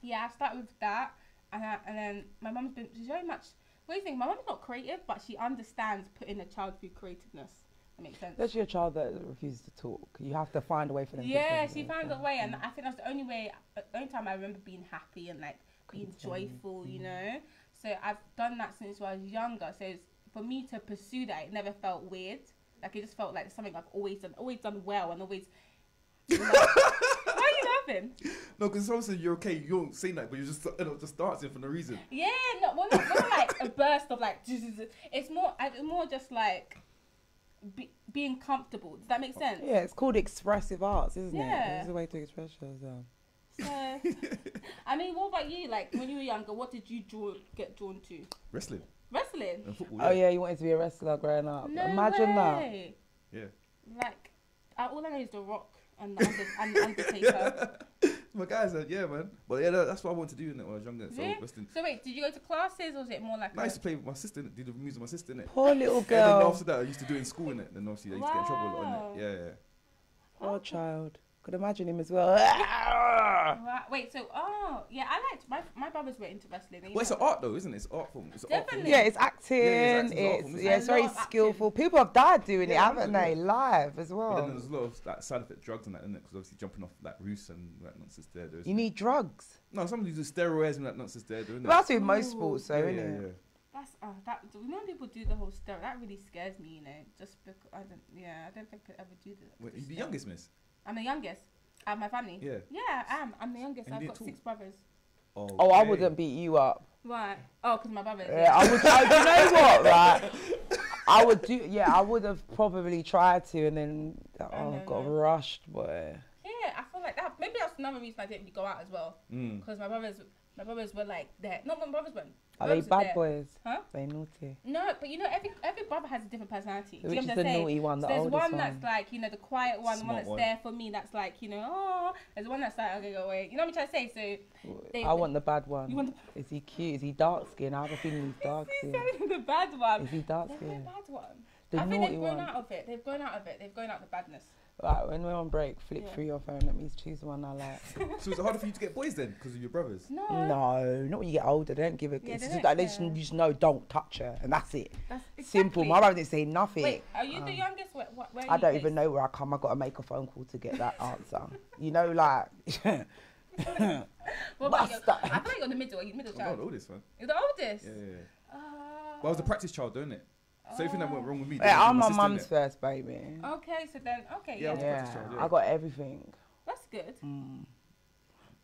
yeah, I started with that, and I, and then my mum's been she's very much. What do you think? My mum's not creative, but she understands putting a child through creativeness. That makes sense. Especially a child that refuses to talk. You have to find a way for them to Yeah, she found a way, and. I think that's the only way, the only time I remember being happy and like being joyful, you Mm. know. So I've done that since I was younger. So it's, for me to pursue that, it never felt weird. Like it just felt like something I've always done, always done well, and always. Why are you? No, because someone said you're okay. You don't say that, but you're just you know, just dancing for no reason. Yeah, no, well, not, not like a burst of like. It's more, it's more just like be, being comfortable. Does that make sense? Yeah, it's called expressive arts, isn't Yeah. it? It's a way to express yourself. So, I mean, what about you? Like when you were younger, what did you draw, get drawn to? Wrestling Wrestling. and football. Oh yeah, you wanted to be a wrestler growing up. No Imagine way. Yeah. Like, all I know is The Rock and the, Under- and the Undertaker. My guys said, yeah, man. But yeah, that- that's what I wanted to do innit, when I was younger. So Yeah. wrestling. So wait, did you go to classes or was it more like? And I a- used to play with my sister, innit, do the music with my sister, innit? Poor little girl. And then after that, I used to do it in school, in it. Then obviously I used to get in trouble a lot, Wow. innit? Yeah, yeah. Poor child. Could imagine him as well. Right, Wait, so oh yeah, I liked my my brothers were into wrestling. they Well, it's an art though, isn't it? It's art form. It's an art form. Definitely. yeah, it's acting. Yeah, yeah, it's acting, it's art it's yeah, it's very lot of acting. skillful. People have died doing it, haven't they? Live as But well. then there's a lot of like side effect drugs and that, innit? Because obviously jumping off like roofs and that nonsense there. There's You need drugs. no, some do steroids and that nonsense there, doing But that's with most Ooh. sports, though, yeah, isn't yeah, it? yeah. That's uh, that. When people do the whole steroid, that really scares me. You know, just because I don't. Yeah, I don't think I could ever do that. Wait, you the youngest, miss? I'm the youngest. Out of my family. Yeah. Yeah, I am. I'm the youngest. And I've got too. six brothers. Oh, Oh, I wouldn't beat you up. Right. Oh, because my brothers. Yeah, I would. I, you know what, right? I would do. Yeah, I would have probably tried to, and then oh, no, got no. rushed, boy. Yeah, I feel like that. Maybe that's another reason I didn't really go out as well. Mm. Because my brothers, My brothers were like that. Not my brothers were. Are they brothers were bad there. boys? Huh? They naughty. No, but you know, every every brother has a different personality. Do you Which is the saying? naughty one, the so there's oldest one one. that's like, you know, the quiet one, the one that's one. there for me. That's like, you know, oh. There's one that's like, okay, go away. You know what I'm trying to say? So They- I want the bad one. you want the. Is he cute? Is he dark skin? I have a feeling he's dark the, skin. the bad one. Is he dark There's no skin? bad one. The I think they've grown one. out of it. They've grown out of it. They've grown out of the badness. Right, when we're on break, flip Yeah. through your phone. Let me choose the one I like. So is it harder for you to get boys then because of your brothers? No. no, not when you get older. They don't give a. Yeah, it's they just don't like they just, you just know, don't touch her, and that's it. That's Simple. exactly. My brother didn't say nothing. Wait, are you the Um, youngest? Where, where, where are I you don't based? even know where I come. I got to make a phone call to get that answer. You know, like. What about you? Bastard. I feel like you're the middle. Are you the middle I'm not child? the oldest one. You're the oldest. Yeah, yeah, yeah. Uh, Well, I was the practice child, don't it? So everything that went wrong with me. Yeah, I'm my my mum's innit? first baby. Okay, so then okay, Yeah, yeah, I Yeah, child, yeah. I got everything. that's good. Mm.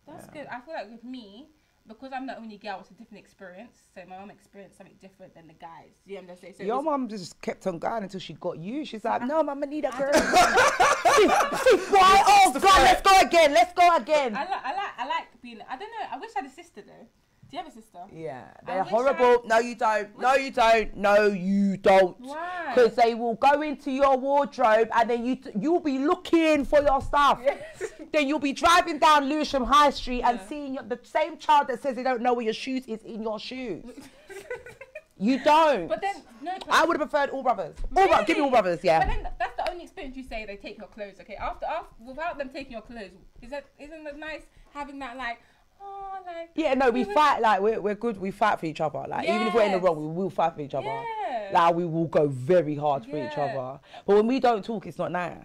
That's Yeah. good. I feel like with me, because I'm the only girl, it's a different experience. So my mum experienced something different than the guys. You know what I'm saying? So Your was- mum just kept on going until she got you. She's like, no, mum, I need a girl. see, see, why? Oh, God, let's go again. Let's go again. I like, I like, I like being. I don't know. I wish I had a sister though. Do you have a sister? Yeah, they're horrible. No, you don't. No, you don't. No, you don't. Why? Because they will go into your wardrobe and then you t- you'll be looking for your stuff. then you'll be driving down Lewisham High Street and Yeah. seeing your, the same child that says they don't know where your shoes is in your shoes. you don't. But then no. But I would have preferred all brothers. All bro- give me all brothers, yeah. But then that's the only experience you say they take your clothes. Okay, after after without them taking your clothes, is that isn't it nice having that like oh like Yeah, no, we we- fight like we're, we're good. We fight for each other. Like even if we're in the wrong, we will fight for each other. yeah. Like we will go very hard for each other. But when we don't talk, it's not nice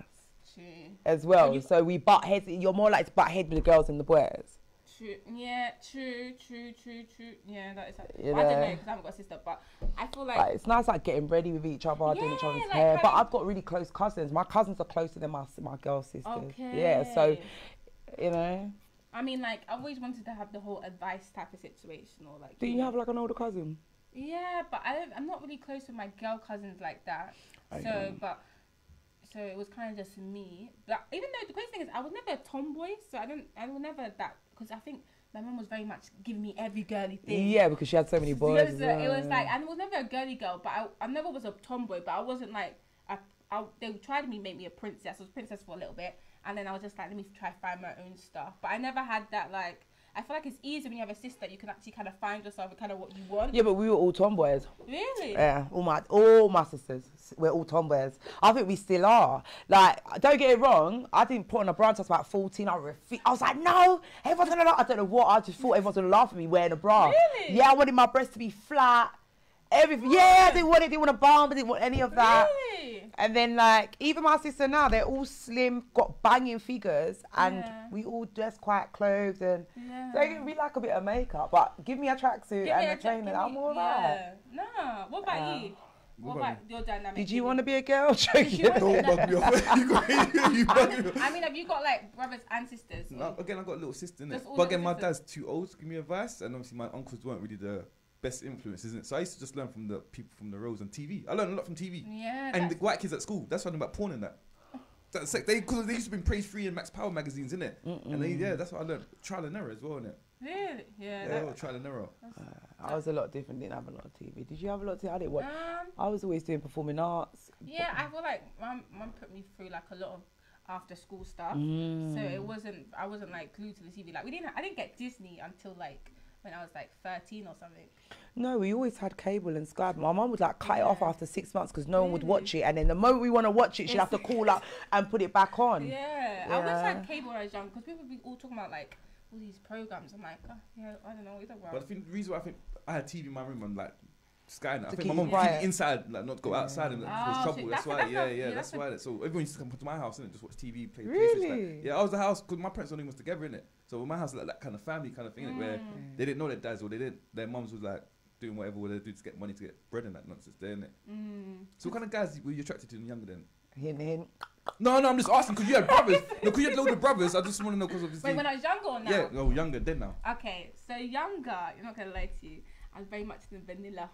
True. as well. you- so we butt heads. You're more like to butt heads with the girls and the boys. True. Yeah. True. True. True. True. Yeah. That is. You I don't know because I haven't got a sister, but I feel like Like it's nice like getting ready with each other, doing each Yeah, other's like hair. But I've got really close cousins. My cousins are closer than my my girl sisters. okay. Yeah, so you know. I mean, like I've always wanted to have the whole advice type of situation, or like. Do you have like an older cousin? Yeah, but I I'm not really close with my girl cousins like that. So, Okay. but so it was kind of just me. But even though the crazy thing is, I was never a tomboy, so I don't, I was never that because I think my mum was very much giving me every girly thing. Yeah, because she had so many boys. it was, uh, it was like, I was never a girly girl, but I, I never was a tomboy, but I wasn't like, I, I, they tried me make me a princess. I was a princess for a little bit, and then I was just like, let me try find my own stuff. But I never had that like. I feel like it's easy when you have a sister, you can actually kind of find yourself and kind of what you want. Yeah, but we were all tomboys. Really? Yeah, all my all my sisters, we're all tomboys. I think we still are. Like, don't get it wrong. I didn't put on a bra until I was about fourteen. I I was like, no, everyone's gonna. Laugh. I don't know what. I just thought everyone's gonna laugh at me wearing a bra. Really? Yeah, I wanted my breasts to be flat. Everything. Yeah, they didn't want it. Didn't want a bomb, I didn't want any of that. Really? And then like even my sister now, they're all slim, got banging figures, and Yeah. we all dress quite clothes and. Yeah. They we like a bit of makeup, but give me a tracksuit and a a tra- trainer, give I'm me- alright. Yeah. Nah. What about Yeah. you? What What about about your dynamic? Did you Did want to be a girl? Did you want- Don't bug me off. you I mean, me off. I mean, have you got like brothers and sisters? No, again, I got a little sister in it. Just But little again, my dad's too old to give me advice, and obviously my uncles weren't really the best influence, isn't it? So I used to just learn from the people from the roads on TV. I learned a lot from TV. Yeah. and the white kids at school, that's what I'm about porn and that. That's like they because they used to be praise free and Max Power magazines, innit? And they, yeah, that's what I learned. Trial and error as well, innit? really? Yeah. Yeah, that- trial and error. I was a lot different, didn't have a lot of TV. Did you have a lot of TV? I didn't watch. um. I was always doing performing arts. Yeah, I feel like mum, mum put me through like a lot of after school stuff. Mm. So it wasn't. I wasn't like glued to the TV. Like we didn't. I didn't get Disney until like when I was like thirteen or something. No, we always had cable and Sky. My mum would like cut it off after six months because no one would watch mm. it, and then the moment we want to watch it, she'd have to call up and put it back on. Yeah, I wish I had cable when I was young because people would be all talking about like all these programs. I'm like, oh, yeah, I don't know either. But I think the reason why I think I had TV in my room and like Sky, and I think my keep mum you would keep it inside, like not go outside and like, Oh, cause so trouble. that's That's why, that's yeah, a- yeah, yeah, that's that's why. That, so everyone used to come to my house and just watch TV, play Really? PlayStation. Like, yeah, I was the house because my parents only was together in it. So with my house, like that kind of family kind of thing, innit, where Mm. they didn't know their dads or they didn't, their mums was like doing whatever they do to get money to get bread and that nonsense there, innit? Mm. So what kind of guys were you attracted to when younger then? Hint, hint. No, no, I'm just asking because you had brothers. no, because you had loads of brothers. I just want to know because obviously. Wait, when I was younger or now? yeah, no, younger then now. Okay, so younger. You're not gonna lie to you. I was very much in the vanilla.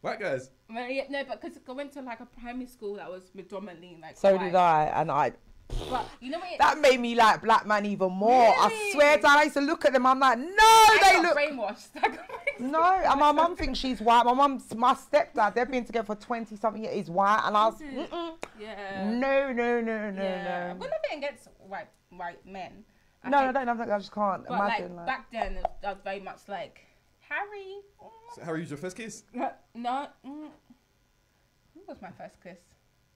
White guys. Well, yeah, no, but because I went to like a primary school that was predominantly like. So white. did I, and I, But you know what? That made me like black man even more. I swear down, I used to look at them. I'm like, no, I they look. brainwashed. I got brainwashed. No, and my mum thinks she's white. My mum's my stepdad. They've been together for twenty something years. He's white, and I was, Is it? Mm-mm. Yeah. no, no, no, no, yeah. no. We're nothing against white white men. I No, I don't have that. I just can't But imagine. like, Like, back then, it was very much like Harry. So Harry was your first kiss? mm, No. Mm, who was my first kiss?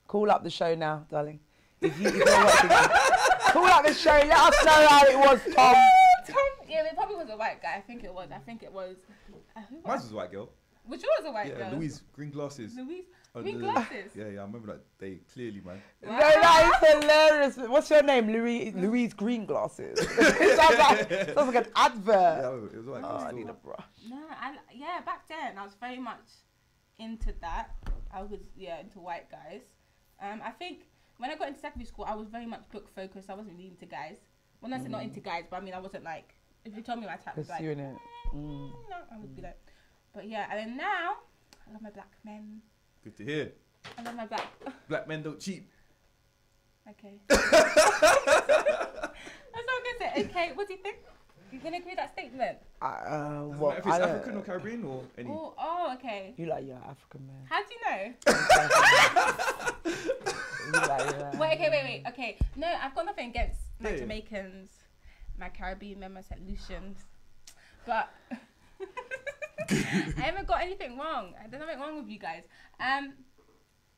Call up the show now, darling. If you, if you're watching this. Call up the show. Let us know how it was, Tom. Tom. Yeah, it probably was a white guy. I think it was. I think it was. Uh, who Mine was? was a white girl. Which was a white yeah, girl? Louise, green glasses. Louise. Oh, Green the- glasses. Yeah, yeah, I remember that day clearly, man. No, that is hilarious. What's your name? Louise, Louise Green Glasses. it sounds like, sounds like an advert. Yeah, it was a white Oh, girl. I need a brush. No, I yeah. Back then, I was very much into that. I was yeah into white guys. Um, I think when I got into secondary school, I was very much book focused. I wasn't really into guys. Well, not say not into guys, but I mean, I wasn't like if you told me my type was like Pursuing it. Mm. "Mm, no, I would be like. But yeah, and then now I love my black men. Good to hear. I love my black. Black men don't cheat. Okay. That's what I'm gonna say. Okay, what do you think? You gonna agree with that statement? Uh, uh, Doesn't well, if it's I African or Caribbean or any. Oh, oh, okay. You like your African man. How do you know? You like your- Wait, okay, wait, wait. Okay, no, I've got nothing against my Yeah, yeah. Jamaicans, my Caribbean members, St. Lucians, but I haven't got anything wrong. There's nothing wrong with you guys. Um,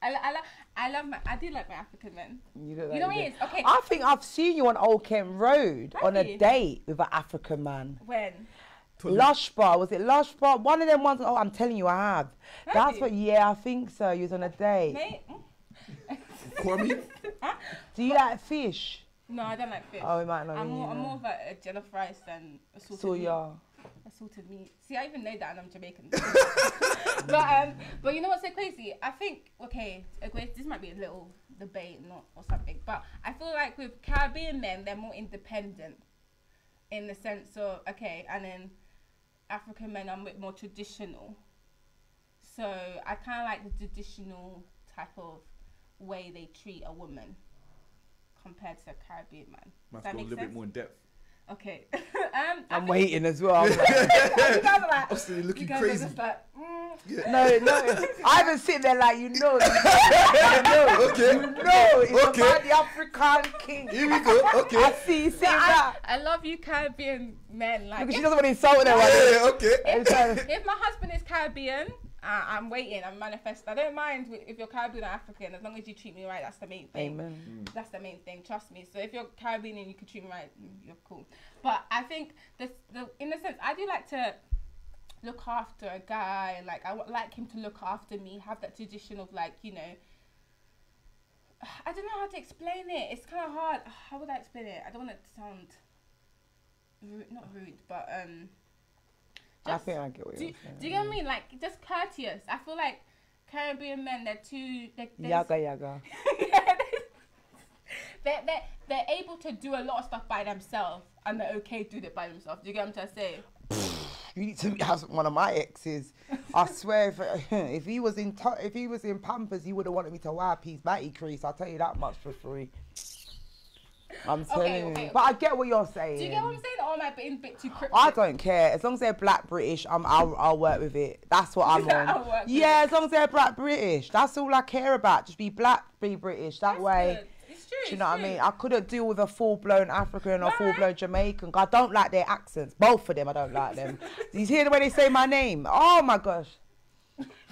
I, I, lo- I love my, I do like my African men. You, look You know what you it do. Okay, I think I've seen you on Old Kent Road Have on a you? date with an African man. when? Tolu- Lush Bar, was it Lush Bar? One of them ones. Oh, I'm telling you, I have. Have That's you? what. Yeah, I think so. You was on a date. Mate? Kwame? Do you like fish? No, I don't like fish. Oh, we might not. I'm be, more, I'm more of a, a jollof rice than a salted So yeah. Assaulted me. See, I even know that, and I'm Jamaican. but um, but you know what's so crazy? I think okay, okay, this might be a little debate, not or something, but I feel like with Caribbean men, they're more independent, in the sense of okay, and then African men are a bit more traditional. So I kind of like the traditional type of way they treat a woman compared to a Caribbean man. Might Does that go a little sense? bit more in depth. Okay. um, I I'm think- waiting as well. I'm like, you guys are like, Obviously you looking guys crazy. are just like, mm. no, no. I haven't sit there like you know. You know. Okay. You know. It's Okay. about the African king. Here we go. Okay. I see. You see I, that? I love you Caribbean men. Like, Because she doesn't want to insult them. Yeah, yeah, okay. It's, uh, if my husband is Caribbean, uh, I'm waiting. I'm manifesting. I don't mind if you're Caribbean or African, as long as you treat me right. That's the main thing. Amen. That's the main thing. Trust me. So if you're Caribbean and you can treat me right, mm, you're cool. But I think this, the in a sense, I do like to look after a guy. Like I would like him to look after me. Have that tradition of like you know. I don't know how to explain it. It's kind of hard. How would I explain it? I don't want it to sound rude, not rude, but um. I just- think I get what do, you're do you get what I mean? Like just courteous. I feel like Caribbean men they're too they, they're, Yaga yaga. they're, they're, they're able to do a lot of stuff by themselves and they're okay doing it by themselves. Do you get what I'm trying to say? You need to have one of my exes. I swear, if, if he was in if he was in Pampers, he would have wanted me to wipe his batty crease. I'll tell you that much for free. I'm telling you. okay, But I get what you're saying. Do you get what I'm saying? Or am I being a bit too cryptic? I don't care as long as they're black British. I'm I'll, I'll work with it. That's what I'm on. Yeah, as long as they're black British. That's all I care about. Just be black, be British. That That's way. good. True. Do you know what I mean? I couldn't deal with a full blown African or Right. full blown Jamaican. I don't like their accents. Both of them, I don't like them. you hear the way they say my name? Oh my gosh.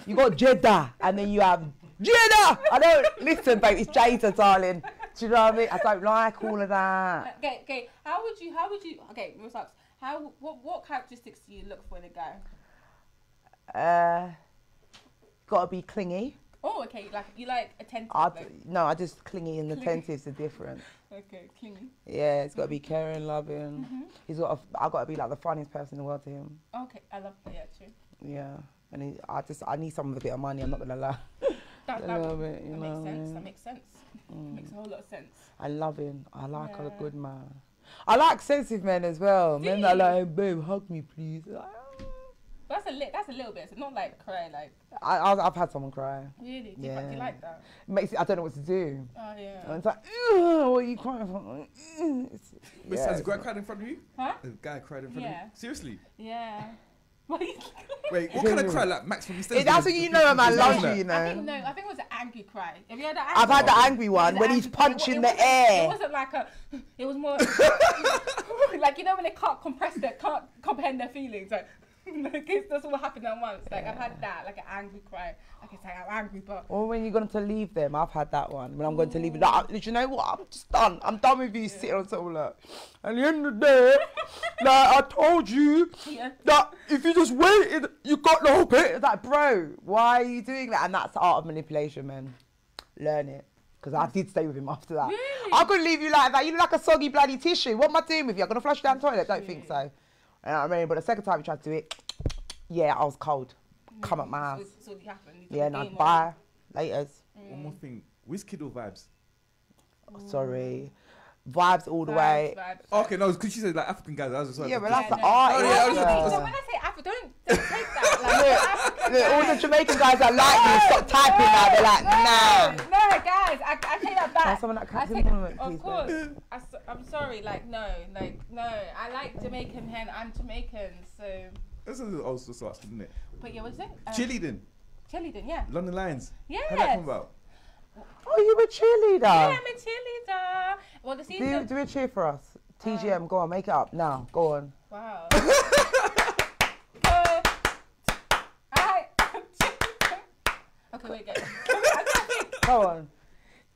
You got Jeddah, and then you have Jeddah. I don't listen, babe. It's Jada, darling. Do you know what I mean? I don't like all of that. Okay, okay. How would you? How would you? Okay, real talks. How? What? What characteristics do you look for in a guy? Uh, gotta be clingy. Oh, okay. Like you like attentive. I like, no, I just clingy and Clingy. attentive are different. okay, clingy. Yeah, it's gotta be caring, loving. Mm-hmm. He's got. A, I gotta be like the funniest person in the world to him. Okay, I love that. Yeah, true. Yeah, and he, I just I need someone with a bit of money. I'm not gonna lie. That, A that, little bit, you that know makes sense. That makes sense. Mm. Makes a whole lot of sense. I love him. I like Yeah. a good man. I like sensitive men as well. Do men that are like, babe, hug me, please. Like, "Oh." That's a li- that's a little bit. So not like cry, like I, I, I've had someone cry. really. Do you, do you Yeah. like that? Makes it, I don't know what to do. Oh yeah. And it's like, "Ugh, what are you crying for? Ugh." It's- Wait, yeah, has a guy not- cried in front of you? Huh? A guy cried in front of Yeah. you? Seriously? Yeah. Why you- Wait, what kind of cry? Like Max from EastEnders? It- That's when you know a man Is loves that- you, know. I think know. no. I think it was an angry cry. Have you heard that? I've had the angry one when an he's angry cry. It punching wa- the air. It wasn't like a. It was more like you know when they can't compress their can't comprehend their feelings. Like, like it doesn't all happen at once. Like I've had that, like an angry cry. Like it's like I'm angry, but Or when you're going to leave them, I've had that one. When I'm going to leave, like, do you know what? I'm just done. I'm done with you sitting on something like. At the end of the day, like I told you yeah. that if you just waited, you got no bit. It's like, bro, why are you doing that? And that's the art of manipulation, man. Learn it. Because I did stay with him after that. Really? I couldn't leave you like that. You look like a soggy bloody tissue. What am I doing with you? I'm gonna flush you down the toilet. Don't think so. You know what I mean? But the second time you tried to do it, yeah, I was cold. Mm. Come at my house. So, so what happened? Yeah, the no, game bye. Laters. One mm. more thing. whiskey Kid or Vibes? Oh, sorry. Vibes all the Vibes, way. vibes. Oh, okay, no, because she said like African guys. I was just like, Yeah, but Yeah, that's the no. art. Oh, yeah, I was So when I say Africa, don't, don't take that. Like, African Look, all the. Jamaican guys that like you, stop typing now. They're like, nah. No, guys, I, I take that back. Someone that I cuts take, in moment, of please, course. I, am sorry, like no, like no. I like Jamaican hen. I'm Jamaican, so. This is also sorts, isn't it? But yeah, what's it? Um, Cheerleading, Cheerleading, yeah. London Lions. Yeah. How'd that come about? Oh, you a cheerleader. Yeah, I'm a cheerleader. Well, the Do, season. do a cheer for us. TGM, go on, make it up now. Go on. Wow. Uh, I. okay, wait, guys. Go on.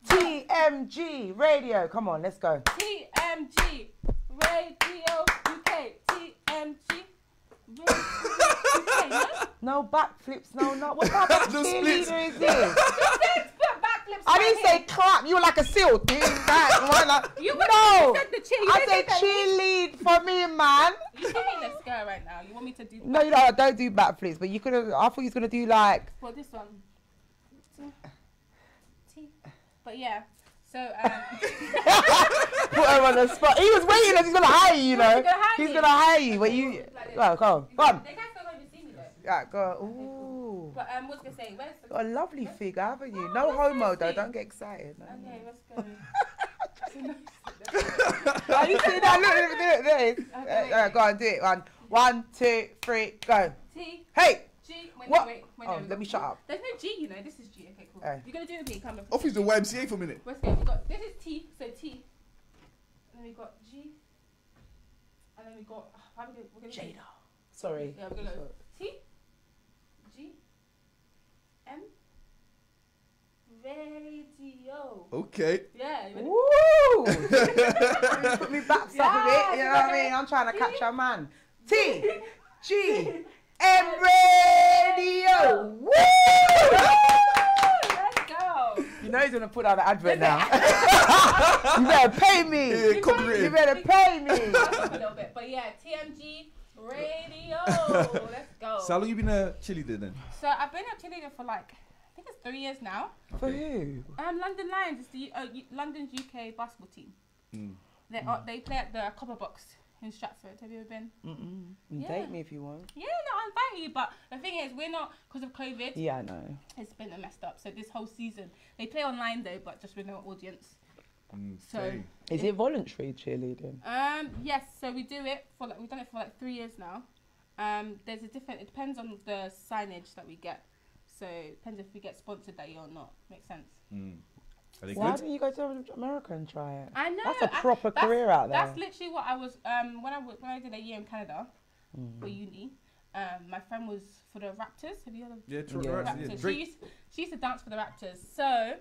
TMG radio. Come on, let's go. TMG Radio UK. TMG Radio UK. No? Backflips, no, no. What type of No splits. cheerleader is this? You said put backflips. I didn't say clap. You were like a seal. Ding, bang, not? You no. said the cheer. You I said cheerlead for me, man. You see me in the skirt right now. You want me to do No, you don't, don't do backflips, but you could have. I thought you was gonna do like. Well, this one. T. But yeah. So um. Put her on the spot. He was waiting as he's gonna hire you, you know. He's gonna hire He's gonna hire you, but you. Go, go on, go on. They guys don't even see me though. Yeah, go. Ooh. But um, what's gonna say? Where's the? Got a lovely figure, haven't you? Oh, No homo though. thing. Don't get excited. No. Okay, let's go. Are you see that? Look, look, look, look. look. Okay, Uh, uh, go on, do it. One, one, two, three, go. T Hey. G. Wait, What? wait, wait. Oh, no, let me shut up. There's no G, you know. This is G. Okay, cool. Oh. You're gonna do it with me. Come on. Off is the YMCA for a minute. Let's. We got this is T. So T. And then we got G. And then we got. oh, how we do? We're gonna do- Sorry. Yeah, we're gonna go T. G. M. Radio. Okay. Yeah. you? Woo! Put me back up a Yeah, bit. You know what I mean? I'm trying to catch a man. T G M Radio. Woo! Let's go. You know he's gonna put out an advert now. you better pay me. Yeah, You copyrighted. better pay me. A little bit, but yeah, TMG Radio. Let's go. So how long you been a cheerleader then? So I've been a cheerleader for like, I think it's three years now. For who? Um, London Lions is the uh, London's UK basketball team. Mm. They are, they play at the Copper Box in Stratford. Have you ever been? Mm-mm. Yeah. Date me if you want. Yeah, no, I'll invite you. But the thing is, we're not because of COVID. Yeah, I know. It's been a messed up. So this whole season, they play online though, but just with no audience. Mm, So- same. Is it voluntary cheerleading? Um, yes, so we do it for like we've done it for like three years now. Um, there's a different. It depends on the signage that we get. So it depends if we get sponsored that year or not. Makes sense. Mm. Are they Why good? don't you go to America and try it? I know. That's a proper that's- career out there. That's literally what I was. Um, when I when I did a year in Canada for uni. Um, my friend was for the Raptors. Have you heard of Yeah, true. Yeah. Raptors? yeah. She used she used to dance for the Raptors. So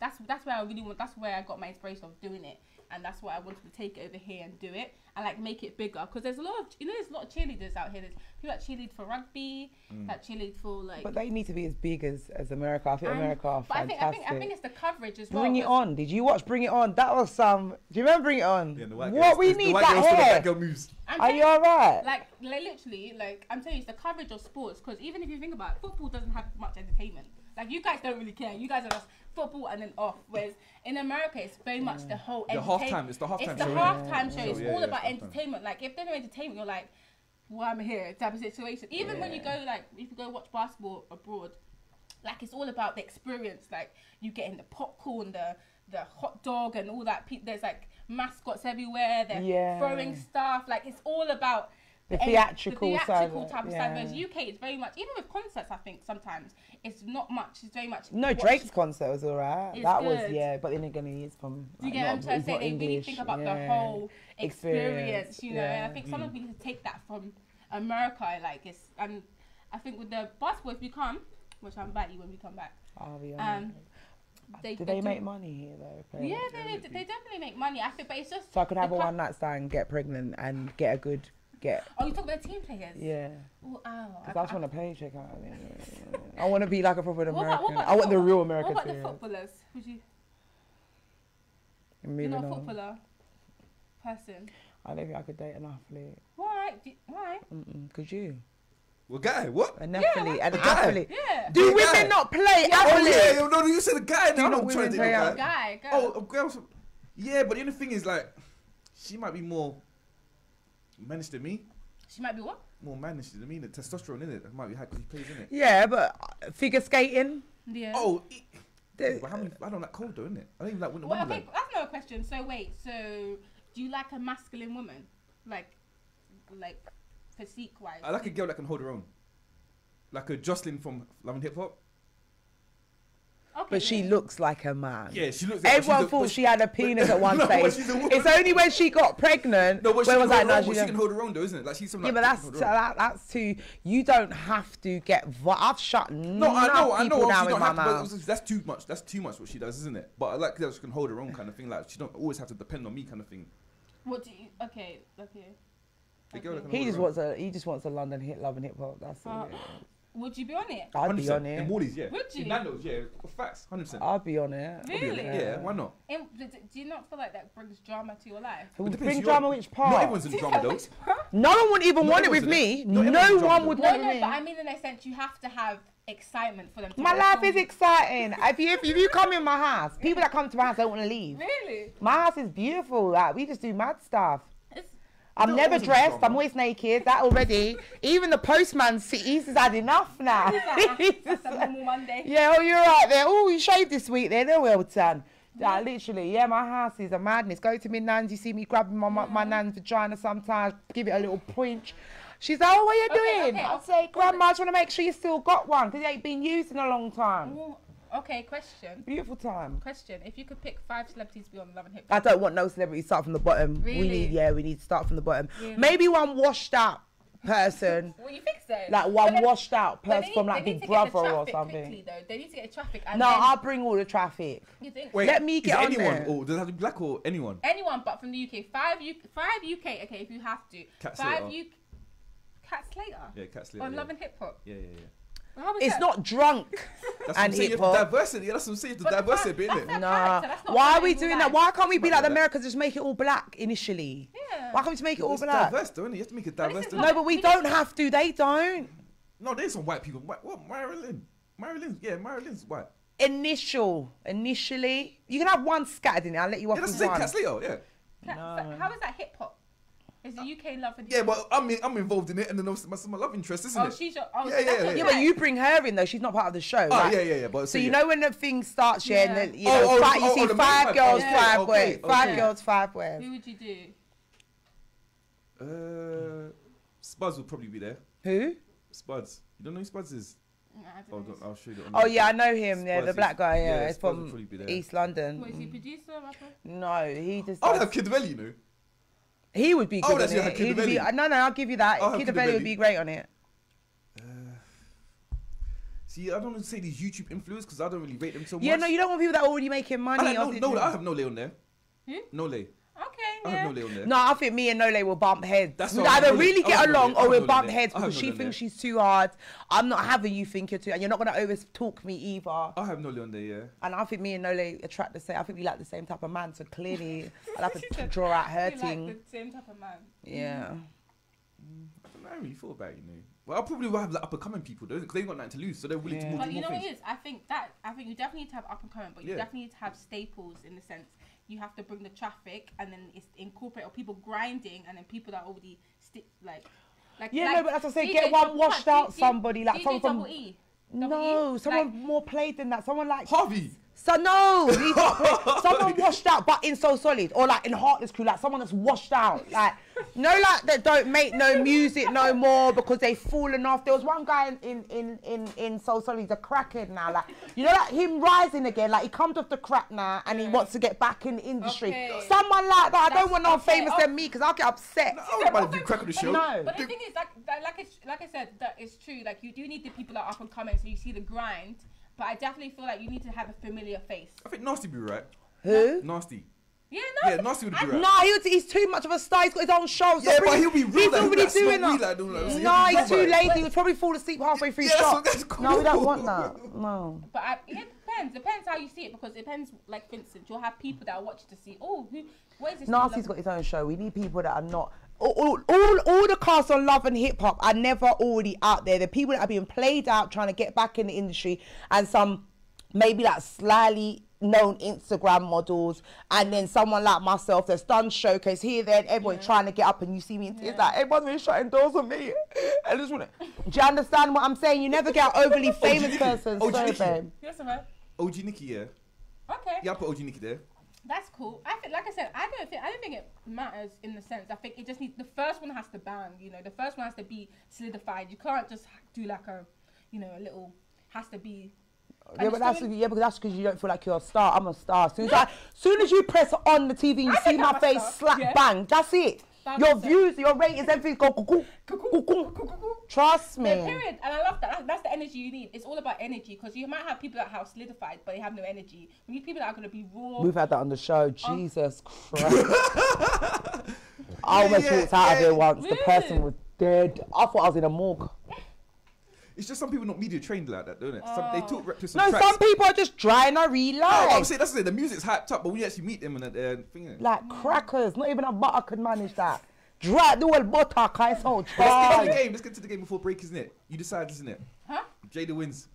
that's that's where I really want. That's where I got my inspiration of doing it, and that's why I wanted to take it over here and do it and like make it bigger. Because there's a lot of you know there's a lot of cheerleaders out here. There's people that cheerlead for rugby, Mm. that cheerlead for like. But they need to be as big as, as America. I think and- America are but I fantastic. think I think I think it's the coverage as well. Bring it on. Did you watch Bring It On? That was some. Do you remember Bring It On? Yeah, the white what girls- we the need white that do hair. black moves. I'm Are you alright? like, like literally, like I'm telling you, it's the coverage of sports. Because even if you think about it, football doesn't have much entertainment. Like you guys don't really care. You guys are just football and then off. Whereas in America, it's very much the whole The halftime. It's the halftime It's the show. halftime show. It's yeah, all yeah, about halftime. entertainment. Like if there's no entertainment, you're like, why I'm here type of situation. Even when you go like if you go watch basketball abroad, like it's all about the experience. Like you getting the popcorn, the the hot dog, and all that. Pe- there's like mascots everywhere. They're Yeah. throwing stuff. Like it's all about The theatrical the theatrical of type of yeah. side. Whereas UK, it's very much even with concerts. I think sometimes it's not much. It's very much No, Drake's concert was alright. That was yeah, but then again, he is from. Do you like, get what I'm not- trying he's to say? They really think about the whole experience, Experience, you know. And I yeah. think sometimes we need to take that from America, like it's. And I think with the basketball, if we come, which I'm bet you when we come back, I'll be um, they do they they do- make money here though? Yeah, apparently? they, they definitely make money. I think, but it's just. So I could have a one night stand, get pregnant, and get a good get. Oh, you talk about team players. Yeah, Oh, ow. because I just want a paycheck out of it. I want to be like a proper What American. about, what about I want the football- real American. What about the footballers? Would you? And You're not a on. footballer person. I don't think I could date an athlete. Why? Do, why? Mm-mm. Could you? Well, guy, what? An athlete, an guy. athlete. Yeah. Do Yeah, women guy. not play Oh athletes? yeah, no, no, you said a guy. Do No, I'm not not trying women to play date a guy. Guy, girl. Oh, a girl. Yeah, but the only thing is like, she might be more mannish than me. She might be what? More mannish than me. The testosterone in it that might be high because he plays in it. Yeah, but uh, figure skating. Yeah. Oh, it, There- but how many? I don't like cold though, innit? I don't even like winter Well, wonderland. okay, that's another question. So wait, so do you like a masculine woman, like, like physique wise? I like a girl that can hold her own, like a Joseline from Love and Hip Hop. Okay, But she yeah. looks like a man. Yeah, she looks. Like, Everyone a- thought but she had a penis at one No, stage. she's. It's only when she got pregnant. No, but she where can, was hold like, no, she but she can hold her own though, isn't it? Like she's something Yeah, like but that's can hold her own. that, that's too. You don't have to get. I've shut No, I know, I know. people down with don't my have to, that's too much. That's too much what she does, isn't it? But I like that she can hold her own kind of thing. Like she don't always have to depend on me, kind of thing. What do you? Okay, okay. The girl that Okay. He just wants a. He just wants a London hit, love and hip hop. That's Uh, it. Would you be on it? I'd be 100%. on In it. Morley's, yeah. Would In you? Nando's, yeah. Facts, hundred percent. I'd be on it. Really? Yeah, why not? And do, do you not feel like that brings drama to your life? Would depends, bring you're- drama which part? Not everyone's in drama though. No one would even Not want it with everyone's me. in No everyone's one drama would though. No, want it no, with me. but I mean in a sense you have to have excitement for them. To My go life is you. exciting. If you if you come in my house, people that come to my house don't want to leave. Really? My house is beautiful. Like we just do mad stuff. I'm No, never dressed. I'm always naked. That already. Even the postman, see, he's had enough now. That's a normal Monday. yeah, oh, you're right there. Oh, you shaved this week then. Oh, well done. Like, literally, yeah, my house is a madness. Go to my nan's, you see me grabbing my, my, my nan's vagina sometimes, give it a little pinch. She's like, oh, what are you Okay, doing? okay, I say, Grandma, I just want to make sure you still got one because it ain't been used in a long time. Okay, question. Beautiful time. Question. If you could pick five celebrities to be on Love and Hip Hop, I don't want no celebrities. start from the bottom. We Really? need, yeah, we need to start from the bottom. Really? Maybe one washed out person, Well, you think so? like one then- washed out but they person from like Big to get the Brother or something. Quickly, though. They need to get traffic. And No, then, I'll bring all the traffic. You think? Wait, Let me get it on anyone, there. or does it have to be black or anyone? Anyone but from the UK. Five U five UK. Okay, if you have to. Cat five Slater. UK. Cat Slater. Yeah, Cat Slater. On yeah. Love and Hip Hop. yeah, yeah, yeah. How was It's that? not drunk. That's what And I'm saying. You hip-hop. diversity. Yeah, that's what I'm saying. The But diversity fact- bit, that's innit? not- Nah. character, that's not Why are we doing like. that? Why can't we be like like the. Americans just make it all black initially? Yeah. Why can't we just make it all It's black? diverse, though, innit? You have to make it diverse. is though. not- No, but we don't have to. They don't. No, there's some white people. What? what Marilyn? Marilyn? Yeah, Marilyn's white. Initial, initially, you can have one scattered in it. I'll let you off Yeah, that's with the same. one. Cat Slater. Yeah. Cat- No. How is that hip hop? Is the UK Love and Yeah, Hip but I'm I'm involved in it, and then also my, my love interest, isn't it? Oh, it? she's your. Oh, Yeah, that's yeah, yeah. Yeah, but you bring her in though. She's not part of the show. Oh like- yeah, yeah, yeah. But So you know when the thing starts, yeah, Yeah. and then, you Oh, know, oh, five, you oh, see oh, the main five five. girls, Yeah. five Okay, boys, five okay. girls, five boys. Who would you do? Uh, Spuds would probably be there. Who? Spuds. You don't know who Spuds is? Nah, I Oh, don't know. I'll show you. Oh yeah, I know him. Yeah, the black guy. Yeah, yeah, it's from probably. East London. What is he, producer, rapper? No, he just. Oh, does- have Kid Valley, you know. He would be Oh, good that's on your it. He'd be, no, no, I'll give you that. Oh, I'll Kid Kid Belly would be great on it. Uh, see, I don't want to say these YouTube influencers because I don't really rate them so much. Yeah, no, you don't want people that are already making money. like, no, no, I have no lay on there. Hmm? Who? No lay. Okay, I yeah. have no lay on there. No, I think me and Nole will bump heads. That's we what I'm either gonna really get along or we'll bump heads because she Nole thinks she's too hard. I'm not having you think you're too, and you're not gonna over talk me either. I have no lay on there, yeah. And I think me and Nole attract the same. I think we like the same type of man. So clearly, I'll have to draw out her You thing. like the same type of man. Yeah. I don't know, I haven't really thought about it, you know. Well, I probably will have the up and coming people, though, because they've got nothing to lose, so they're willing Yeah. to move But do you more know what it is? I think that I think you definitely need to have up and coming, but you Yeah. definitely need to have staples in the sense you have to bring the traffic and then it's incorporate or people grinding and then people that already stick like Like, Yeah, like no, but as I say, DJ get one washed out somebody, like DJ someone from- E. No, E? someone Like, more played than that. Someone like Harvey. So no, he's not someone washed out, but in so solid, or like in Heartless Crew, like someone that's washed out, like no, like that don't make no music no more because they've fallen off. There was one guy in in in in so solid, he's a crackhead now, like you know, like him rising again, like he comes off the crack now and he Yeah. wants to get back in the industry. Okay. Someone like that, I don't want no okay, famous oh. than me because I'll get upset. I don't want to do crack on the show. No. But the thing is, like, that, like, it's, like I said, that is true. Like, you do need the people that are up and coming, so you see the grind. But I definitely feel like you need to have a familiar face. I think Nasty would be right. Who? Nasty. Yeah, no. Yeah, Nasty would be right. No, he was, he's too much of a star. He's got his own show. Yeah, Stop but he'll be real. He's already that's doing that. like, like, No, he'll he's too right. lazy. He would probably fall asleep halfway through Yeah, that's shot. what- that's No, we don't want that. No. But I, it depends. Depends how you see it because it depends. Like, for instance, you'll have people that watch to see. Oh, who? What is this? Nasty's got his own show. We need people that are not. All, all, all, all the cast on Love and Hip Hop are never already out there. The people that are being played out trying to get back in the industry, and some maybe like slyly known Instagram models, and then someone like myself that's done showcase here, there, and everyone's trying to get up, and you see me, and it's like everyone's been shutting doors on me. I just want to. Do you understand what I'm saying? You never get an overly famous Nikki. person. OG Sorry, Nikki. babe. Yes. OG Nikki, yeah. Okay. Yeah, I put OG Nikki there. That's cool. I think, like I said, I don't think I don't think it matters in the sense. I think it just needs the first one has to bang. You know, the first one has to be solidified. You can't just do like a, you know, a little. Has to be. Yeah, but that's yeah, because that's because you don't feel like you're a star. I'm a star. As soon as, I, soon as you press on the TV, and you I see my face slap yeah. bang. That's it. Thousand Your views, your ratings, everything go cuckoo, cuckoo. Trust me. Yeah, period. And I love that. That's, the energy you need. It's all about energy because you might have people that have solidified, but they have no energy. We need people that are going to be raw. We've had that on the show. Oh. Jesus Christ. I almost yeah, walked out of yeah. here once. The person was dead. I thought I was in a morgue. It's just some people not media trained like that, don't it? Some, they talk rap to some No, tracks. some people are just dry and I real Oh, I'm saying that's the, the music's hyped up, but when you actually meet them and uh, thing. Like crackers. Not even a butter could manage that. Dry the whole butter, kind of so Let's get to the game. Let's get to the game before break, isn't it? You decide, isn't it? Huh? Jada wins.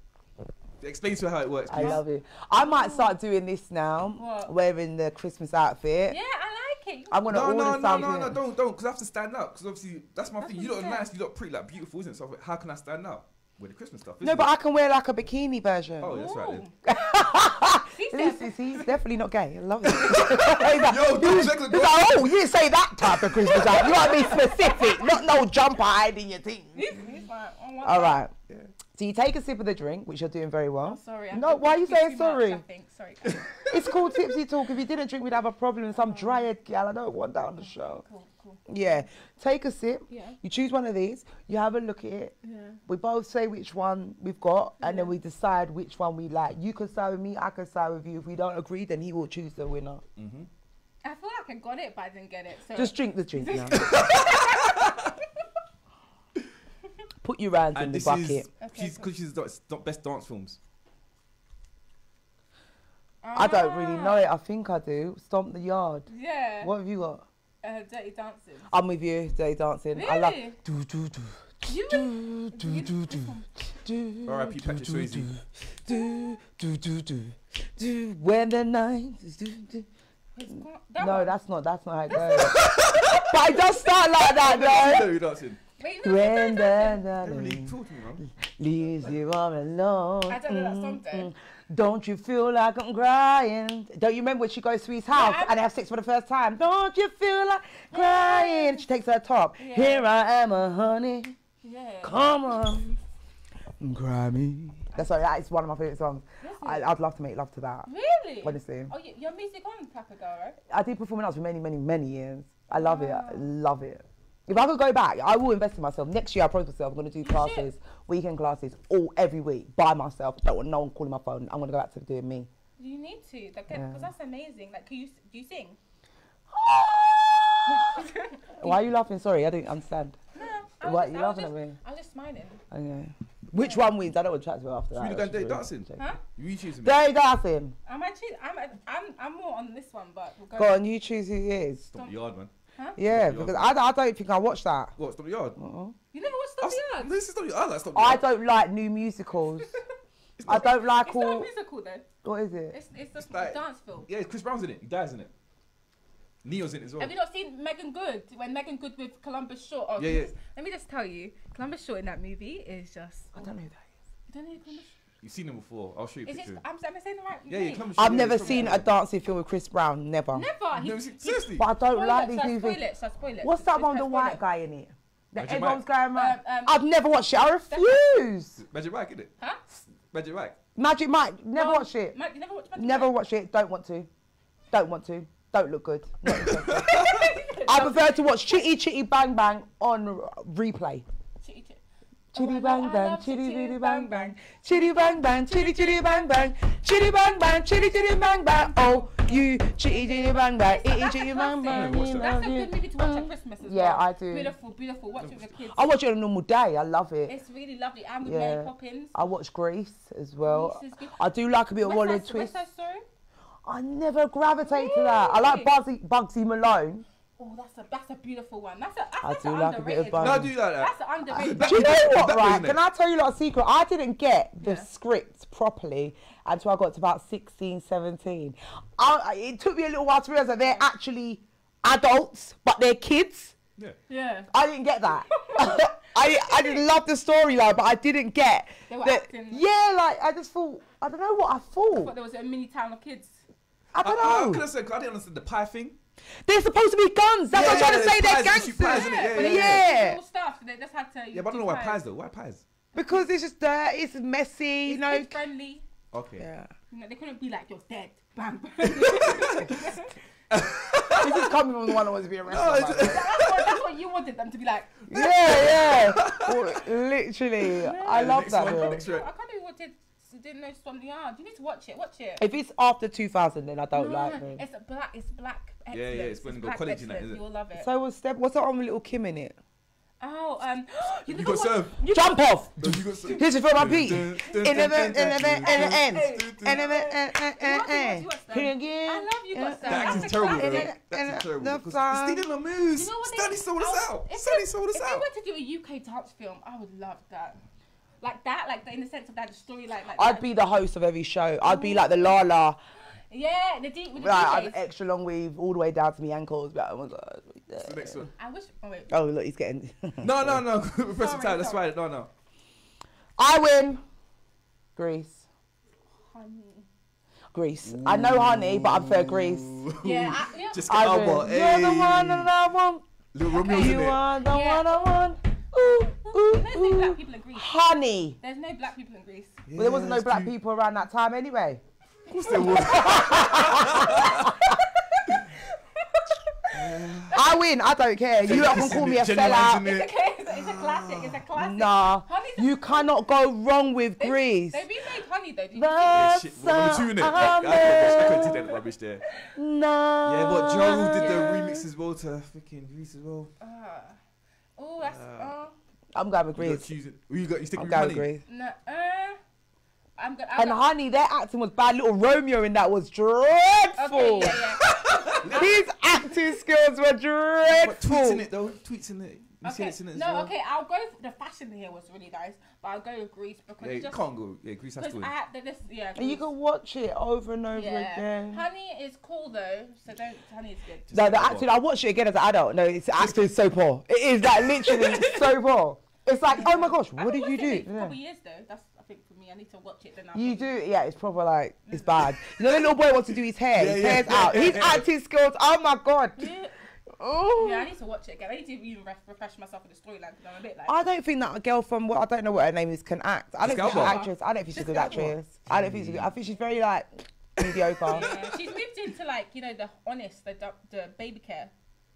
Explain to her how it works, I love it. I might start doing this now, What? wearing the Christmas outfit. Yeah, I like it. I'm gonna No, order no, no, something. no, no, don't, don't, because I have to stand out. Because obviously, that's my That's thing. You you look nice, you look pretty, like beautiful, isn't it? So how can I stand out with the Christmas stuff? No, isn't but it? I can wear like a bikini version. Oh, that's right. Then. See, This Steph? he's definitely not gay. I love it. He's like, Yo, do he's- he's like, oh, you didn't say that type of Christmas outfit. You want to be specific, not no jumper hiding your thing. He's, he's like, oh, what All the- right. Yeah. So you take a sip of the drink, which you're doing very Oh, well. sorry. I No, why are you it's too saying much, sorry? I think. Sorry. It's called tipsy talk. If you didn't drink, we'd have a problem. Some oh. dry head gal. I don't want that on the show. cool, cool. Yeah. Take a sip. Yeah. You choose one of these. You have a look at it. Yeah. We both say which one we've got, and then we decide which one we like. You can side with me. I can side with you. If we don't agree, then he will choose the winner. Mm-hmm. I feel like I got it, but I didn't get it. So Just drink the drink now. Put your hands in the this bucket. is Okay, she's cool. because she's the the best dance films. I don't really Ah, know it. I think I do. Stomp the yard. Yeah. What have you got? Uh, dirty dancing. I'm with you. Day dancing. I love. Do do do. You Do do do do. Do, R.I.P. do, Patrick do, Swayze. Do do do do do. When the night is do do. That No, one. that's not. That's not how it goes. but it does start like that, though. No, you're dancing. Wait, you When the the night talk to me, man. leaves you all alone. I don't know that song, though. Don't you feel like I'm crying? Don't you remember when she goes to his house Yeah. and they have sex for the first time? Don't you feel like crying? She takes her top. Yeah. Here I am, a honey. Yeah. Come on, cry me. That's why that is one of my favorite songs. I, I'd love to make love to that. Really? Honestly, Oh, you, your music on Papa Girl, right? I did performing arts for many, many, many years. I love it. I love it. If I could go back, I will invest in myself. Next year, I promise myself I'm going to do should. classes, weekend classes, all every week by myself. Don't want no one calling my phone. I'm going to go back to doing me. You need to, because Yeah. that's amazing. Like, can you do you sing? Why are you laughing? Sorry, I didn't understand. No. I was What, just- you I was laughing at me? I was just smiling. Okay. Which one wins? I don't want to chat to her after Should we that. go and That's date really dancing? cheeky. Huh? You choose me. Dirty dancing. I'm actually, I'm, I'm, I'm more on this one, but we'll go. Go on, you choose who it is. Stomp the yard, man. Yeah, Stop because. I, I don't think I watched that. What? Stomp the yard. Uh-uh. You never watched Stop That's- the Yard? This is not. I like stop the I don't like new musicals. I don't like It's not a all. musical though. What is it? It's it's a It's like- dance film. Yeah, Chris Brown's in it. He dies in it. Ne-Yo's in it as well. Have you not seen Meagan Good when Meagan Good with Columbus Short? Oh, Yeah, yeah. Let me just tell you, Columbus Short in that movie is just. I don't know who that You don't know who Columbus? You've seen him before. I'll show you Is it? picture. I'm, am I saying the right? Yeah, yeah. name? Columbus I've Short, never yeah, seen a dancing film with Chris Brown. Never. Never. He, Never seen- Seriously. But I don't spoil like it, these shall I movies. Spoil it. Shall I spoil it? What's that Just one the spoil white it. guy in it? That Magic everyone's Mike. going around. Um, um, I've never watched it. I refuse. Magic Mike, isn't it? Huh? Magic Mike. Magic Mike. Never No, watched it. Ma- you never watched Magic Never Mike? watched it. Don't want to. Don't want to. Don't look good. Not interested. I prefer to watch Chitty Chitty Bang Bang on r- replay. Chitty chitty. Chitty I bang bang, love chitty chitty chitty bang bang bang, chitty bang bang, chitty chitty bang bang, chitty bang bang, chitty chitty bang bang. Oh, you chitty chitty bang bang, itty That's chitty bang bang. That's a good movie to watch at Christmas as Yeah, well. I do. Beautiful, beautiful. Watch it with your kids. I watch it on a normal day. I love it. It's really lovely. And with Yeah. Mary Poppins. I watch Grease as well. Grease is good. I do like a bit of West Oliver Side- Twist. West Side Story? I never gravitate to that. I like Really? Bugsy, Bugsy Malone. Oh, that's a that's a beautiful one. That's a that's, I that's do an like a bit of underrated No. I do like that. That's an underrated. That- Do you know what, that right? Can I tell you like a secret? I didn't get the Yeah. script properly until I got to about 16, 17. I, I- it took me a little while to realise that they're actually adults, but they're kids. Yeah. Yeah. I didn't get that. I, I just love the storyline, but I didn't get They were that. acting- Yeah, like I just thought, I don't know what I thought. But thought. there was a mini town of kids. I I, don't I, I know. could have said, I didn't understand the pie thing. They're supposed to be guns. That's what I'm Yeah, trying to say. pies, They're they shoot pies, gangsters. innit? Yeah, yeah, they yeah. did all stuff. So they just had to. Yeah, but I don't know why pies though. Why pies? Because it's just dirty, it's messy, you know. friendly. Okay. Yeah. You know, they couldn't be like you're dead. Bang. bang. This is coming from the one that wants to be arrested. No, oh, by it's- the way. that's, what, that's what you wanted them to be like. yeah, yeah. Well, literally, I Yeah, love that. one, film. I one. can't even wanted. Didn't know something. Yeah, you need to watch it. Watch it. If it's after 2000, then I don't No, like them. It's black. It's black. Yeah, yeah, it's when you go black college and that, excellence. is it? You'll love it. So was Step? What's that on with Little Kim in it? oh, um, you, You got watched- served. you Jump off. No, you got some- Here's it for my beat. In the dun, in the dun, in the end, dun, and dun, the end, You watch it, and you watch it. again. I love you, Yeah. got That That's acting's a terrible, classic. though. And- That's terrible. the Because fun- Stealing my moves. You know what they- Stanley sold us I- out. if Stanley they- sold us If they were to do a UK dance film, I would love that. Like that, like the, in the sense of that the story, like, like I'd that. be the host of every show. I'd be like the Lala, yeah, the deep. with the like I've DJs. extra long weave all the way down to my ankles. But oh my god. What's the next one? I wish. Oh wait. Oh look, he's getting. No, no, no. Press the Sorry, time. That's sorry. right. No, no. I win. Grease. Honey. Grease. I know honey, but I prefer Grease. Yeah, I, yeah. Just I get win. over. You're the one that I want. Little Romeo's in You it. are the Yeah. one I want. Ooh, ooh, There's no black ooh. people in Grease. Honey. There's no black people in Grease. Well, there wasn't no black dude. people around that time anyway. Of course there. I win. I don't care. You lot can call me a Jenny Ryan's in sellout. It's okay. It's, it's a classic. It's a classic. Nah, Honey's you cannot go wrong with They- Grease. They remade Honey though. Did you see? Yeah, shit. Well, number two in it. I sun couldn't I couldn't see amen. that rubbish there. No. Yeah, but Joe did the Yeah. remix as well to freaking Grease as well. Ah. Oh, that's. Uh, Uh, I'm going with You got Grease. choosing. Who you got? You stick I'm with going with honey. Grease. no. Uh, I'm gonna. I'm And gonna- honey, their acting was bad. Little Romeo in that was Okay, dreadful. yeah, yeah. His acting skills were But tweets dreadful. in it though. Tweets in it. You Okay. it in it No, well. okay, I'll go. The fashion here was really nice, but I'll go with Grease because Yeah, you just can't go. Yeah, Grease has to win. I had the, this. Yeah. And you can watch it over and over Yeah. again. Honey is cool though, so don't. Honey is good. Just No, the acting. I watched it again as an adult. No, it's acting is so poor. It is like literally so poor. It's like, oh my gosh, what haven't did you watched it do? in a Yeah. couple years though. That's I think for me. I need to watch it then. I'll You probably- do, yeah. It's probably like it's bad. You know, the little boy wants to do his hair. Yeah, his yeah, hair's yeah, out. yeah, His yeah. acting skills. Oh my god. Yeah. Oh. Yeah, I need to watch it again. I need to even ref- refresh myself with the storyline because I'm a bit like. I don't think that a girl from what I don't know what her name is can act. I don't think she's an actress. I don't think she's a good actress. I don't think she's. Good. I think she's very like mediocre. yeah, she's moved into like you know the honest the the baby care.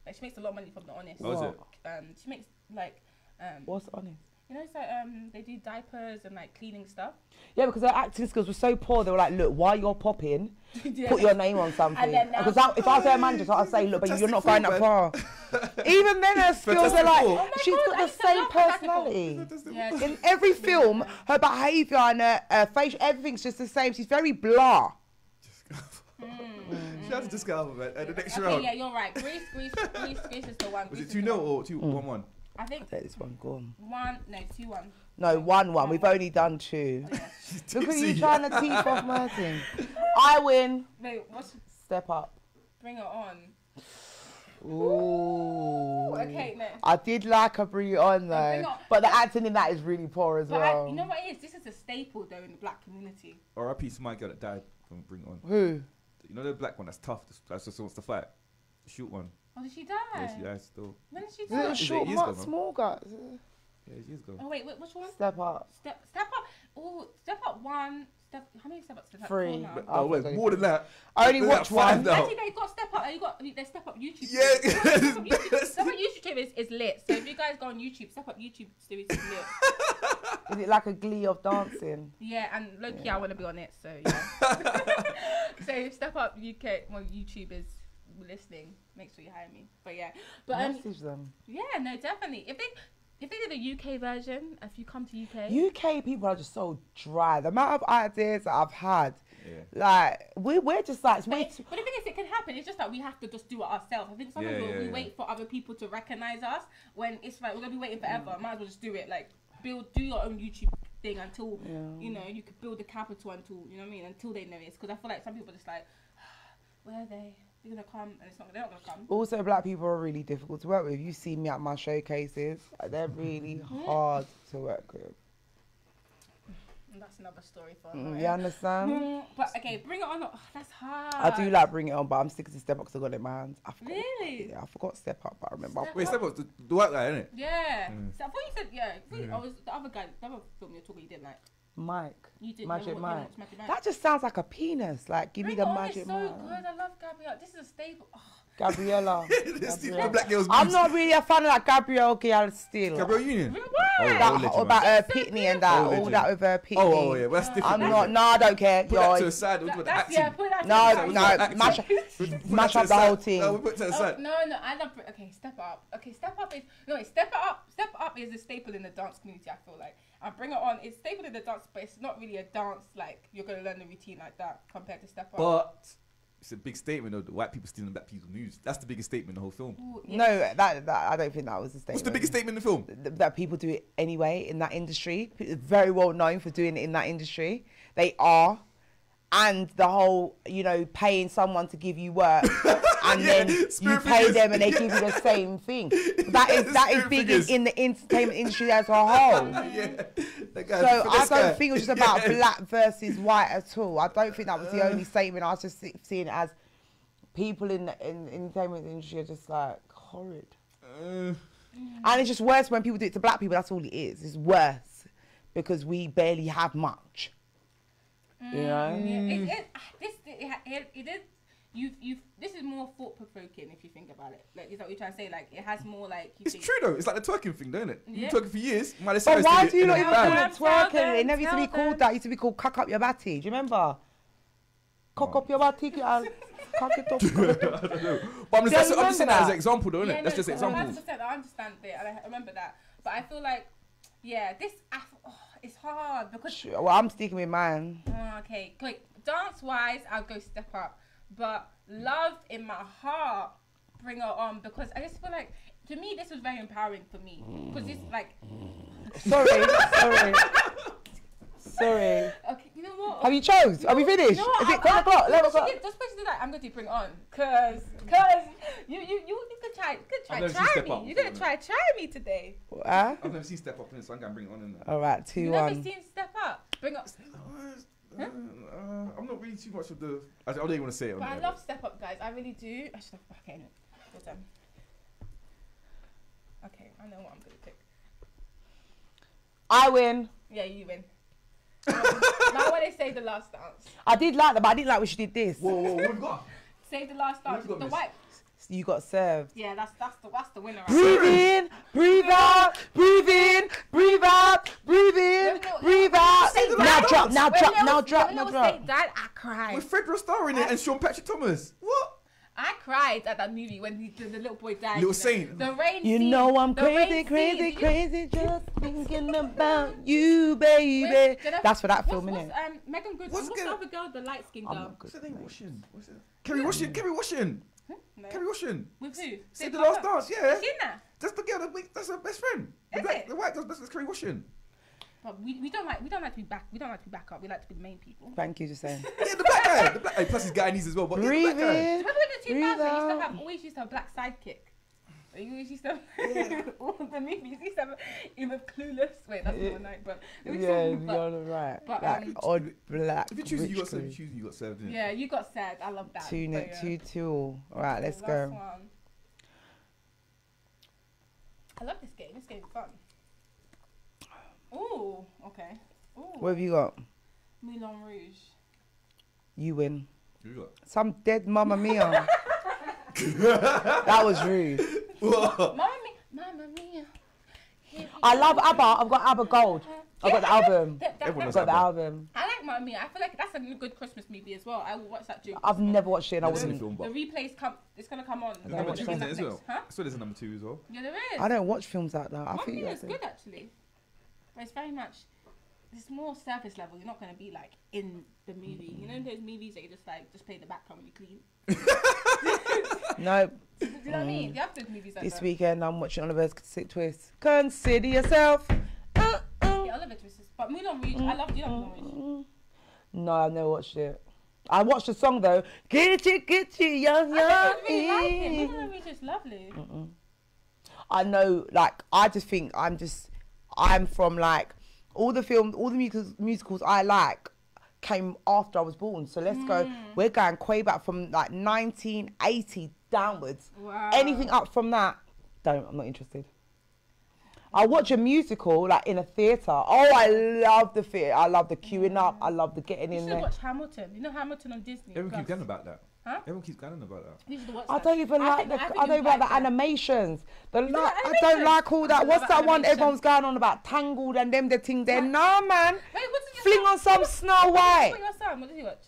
Like she makes a lot of money from the honest. Oh, is it? Um, she makes like um, What's honest? you know, so um, they do diapers and like cleaning stuff. Yeah, because her acting skills were so poor. They were like, look, while you're popping, Yeah. put your name on something. And then now- Because if I was her manager, I'd say, look, but you're not going that Fantastic far. Even then, her skills are like, Four. Oh she's God, got I the same love Fantastic Four. personality. Yeah, In every film, her behaviour and her, her facial, everything's just the same. She's very blah. Shout out to Jessica Alba, man. And the next Okay, round. yeah, you're right. Grease, Grease, Grease, Grease is the one. Was Grease it is 2 0 one. or 2 1 1? I think Take this one, go on. one, no, two one. No, one one. We've only done two. Look at you trying to teeth off my thing. I win. Wait, what's Step up. bring it on? Ooh. Okay, no. I did like her Bring It On Bring though, It On. but the acting in that is really poor as But well. I, you know what it is? This is a staple though in the black community. R.I.P. to my girl that died from Bring It On. Who? You know the black one that's tough. That's just wants to fight. The shoot one. Oh, did she die? Yeah, she died still. When did she die? a it short, years ago, small guy? Yeah, years ago. Oh wait, wait, which one? Step up. Step, step up. Oh, step up one. Step. How many step ups? Step up Three. four now? But, Oh, oh, wait, sorry. more than that. I only There's watched one. now. Actually, they got step up. You got they step up YouTube. Yeah. Step up YouTube, step up YouTube is, is lit. So if you guys go on YouTube, step up YouTube series is lit. Is it like a glee of dancing? Yeah, and Loki, I want to be on it. So yeah. so step up UK. Well, YouTube is listening. Make sure you hire me. But yeah, but um, Message them. yeah, no, definitely. If they if they did a UK version, if you come to UK, UK people are just so dry. The amount of ideas that I've had, Yeah. like we we're just like But, we're it- but the thing is, it can happen. It's just that we have to just do it ourselves. I think sometimes Yeah, we, yeah, we yeah. wait for other people to recognize us when it's like we're gonna be waiting forever. Mm. Might as well just do it. Like build, do your own YouTube thing until Yeah. you know you could build the capital until you know what I mean until they know notice. Because I feel like some people are just like, where are they? They're gonna come, and it's not. They're not gonna come. also black people are really difficult to work with. You see me at my showcases, they're really hard to work with. And that's another story for. Mm, another you understand? Mm, But okay, bring it on. Oh, that's hard. I do like bring it on, but I'm sticking to step up because I got it in my hands. I forgot. Really? Yeah, I forgot step up, but I remember. Step Wait, step up. The, the white guy, isn't it? Yeah. Mm. So I thought you said yeah. I, Yeah. I was the other guy, the other film you were talking. You didn't like. Mike. You did Magic Mike. Magic Mike. That just sounds like a penis. Like, give me the On magic so Mike. good. I love Gabrielle. This is a staple. Oh, Gabriella. This the Gabriella. black girl's I'm not really a fan of that Gabrielle Gail still. Gabrielle Union. Oh, why? Oh, that, old legend, about man. her uh, So Pitney and that, Old all legend. that with her Pitney. Oh, oh, yeah, well, that's different. I'm not. No, I don't care. Put that to Yo, the side. We'll That, put the yeah. Put that to no, the side. put no, that acting. mash, mash up the whole side. team. No, we'll put it to the Oh, side. no, no, I love. Okay, step up. Okay, step up is no. Step up. Step up is a staple in the dance community. I feel like. And bring it on. It's staple in the dance, but it's not really a dance like you're gonna learn the routine like that compared to step up. But it's a big statement of the white people stealing black people's news. That's the biggest statement in the whole film. Ooh, No, that, that I don't think that was the statement. What's the biggest statement in the film? Th- that people do it anyway in that industry. P- Very well known for doing it in that industry. They are. And the whole, you know, paying someone to give you work, and Yeah, then you pay figures. them and they give you the same thing. That is that is big in, in the entertainment industry as a whole. yeah. Guy, So I don't guy. think it was just about Yeah. black versus white at all. I don't think that was the Uh. only statement. I was just see- seeing it as people in the in, in the entertainment industry are just like horrid. Uh, And it's just worse when people do it to black people. That's all it is. It's worse because we barely have much. You know? Yeah, it, it, this it, it, it is. You've, you've, this is more thought provoking if you think about it. Like, is that what you're trying to say? Like, it has more like. You it's think, true though. It's like the twerking thing, don't it? You've Yeah. been twerking for years. Miley But Cyrus why do you it not even a call band. it twerking? them, It never used to be called them. that. It used to be called cock up your batty. Do you remember? Cock up your batty. uh, Cock it up. I don't know. But I'm just, that's, I'm just saying remember that as an example, though, isn't Yeah, it? That's no, just so examples. 100%, I understand that. and I remember that. But I feel like, yeah, this, I f- oh, it's hard because Sure, well, I'm sticking with mine. Oh, okay, quick. Dance wise, I'll go step up. But love in my heart, bring her on because I just feel like to me this was very empowering for me because it's like Sorry, sorry, sorry. okay, you know what? Have you chose? Are we finished? You know what? Is it I- 10 I- o'clock? 11 just o'clock? get- Just supposed to do that. I'm going to bring it on because because you you you you could try you could try I've never seen try me. Up You're gonna try try me today. Huh? I've never seen Step Up in so I'm going to bring it on in there. All right, 2 You never 1. seen Step Up? Bring up. Uh, uh, I'm not really too much of the. I, I don't even want to say it. on But I there, love Step Up, guys. I really do. I should have. Okay, no. Well done. Okay, I know what I'm gonna pick. I win. Yeah, you win. Now when they say the last dance, I did like that, but I didn't like when she did this. Whoa, whoa, what have got? say the last dance. The this? white. You got served. Yeah, that's that's the that's the winner. Right Breathe in, breathe out, breathe in, breathe out, breathe in, breathe out. Lil Saint Now drop, now drop, now drop, when now Lil drop. Saint died, I cried. With Fredro Starr in it and Sean Patrick Thomas. What? I cried at that movie when he, the, the little boy died. Lil you know. Saint. The rain. You scene, know I'm crazy, crazy, scene. crazy, just thinking about you, baby. Wait, did I- That's for that what's, film, what's, innit? um, Meagan Good. What's What's, the other girl, the light skinned I'm girl? not good. What's her name? Washington. What's it? Kerry Washington. Kerry Washington. No. Kerry Washington. With who? Say Say the last dance, yeah. Is she in there? That's the girl. That we, that's her best friend. The, Is black, it? the white girl. That's, that's Kerry Washington. But we, we don't like we don't like to be back we don't like to be back up. We like to be the main people. Thank you, just saying. Yeah, the black guy. The black. Hey, plus he's Guyanese as well. But yeah, the Breathe black guy. in. Remember when the 2000, used to have always used to have black sidekick. You always used to have all the movies used to have either clueless. Wait, that's Yeah. not night, but Yeah, you're right. but, like um, odd black. If you choose, you got witch served. crew. Choose, you got served. innit? yeah, you got sad. I love that. Two but yeah. two two. all. All right, let's go. one. I love this game. This game's fun. Ooh, okay. Ooh, What have you got? Moulin Rouge. You win. You. Some dead Mamma Mia. that was rude. Mamma Mia, Mamma Mia. Here we I love ABBA. I've got ABBA Gold. I've got the album. That- that- Everyone I've knows got the album. I like Mamma Mia. I feel like that's a good Christmas movie as well. I will watch that during I've never watched it and I Never seen the wouldn't. film, The replays come. It's gonna come on. there's number two that. in it as well. Huh? So there's a number two as well. Yeah, there is. I don't watch films like that. I Mamma think Mia is good actually, but it's very much. It's more surface level. You're not gonna be like in the movie. You know those movies that you just like just play the background when you clean. No, Do you know what I mean? You have those movies like this that. weekend I'm watching Oliver's Sick Twist. Consider yourself. Uh, uh. Yeah, Oliver Twist is. But Moulin Rouge, I love. You love Moulin Rouge? No, I've never watched it. I watched the song though. Get you, get you, young, young. I really like it. Moulin Rouge is lovely. I know, like, I just think I'm just, I'm from like all the films, all the musicals, musicals I like came after I was born. So let's go. Hmm. We're going way back from like 1980 downwards. Wow. Anything up from that, don't. I'm not interested. I watch a musical like in a theatre. Oh, I love the theatre. I love the queuing up. I love the getting You in should there. watch Hamilton. You know Hamilton on Disney. Everyone keeps Plus. going about that. Huh? Everyone keeps going about that. You I don't even I like think- the. I I, don't you'd even like the animations. The don't like, like I don't like all that. What's that one? animation. Everyone's going on about Tangled and them the thing. There, What? no man. Wait, what did you Fling watch? on some Snow What White. did your son? What did he watch?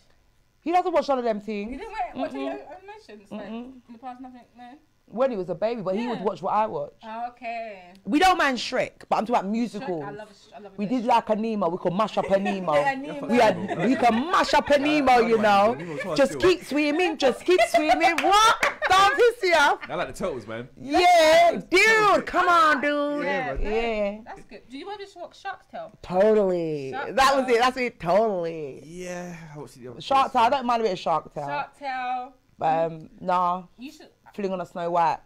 He doesn't watch none of them You things. didn't watch, watch any animations like in the past. Nothing. No. When he was a baby, but he would watch what I watch. Okay. We don't mind Shrek, but I'm talking about Shrek, musicals. I love. I love. We did like a Nemo. We could mash up a Nemo. Yeah, We had, we can mash up a Nemo, I you like know. Nemo. Just keep swimming, just keep swimming. What? Don't piss you off. I like the turtles, man. Yeah, dude, come on, dude. Yeah, Yeah, Yeah. That's good. Do you ever just watch Shark's Tale? Totally. Shark that was it. That's it. Totally. Yeah. I watched the other Shark Tale. I don't mind a bit of Shark Tale. Shark Tale. But um, nah, You should. Fling on a Snow White.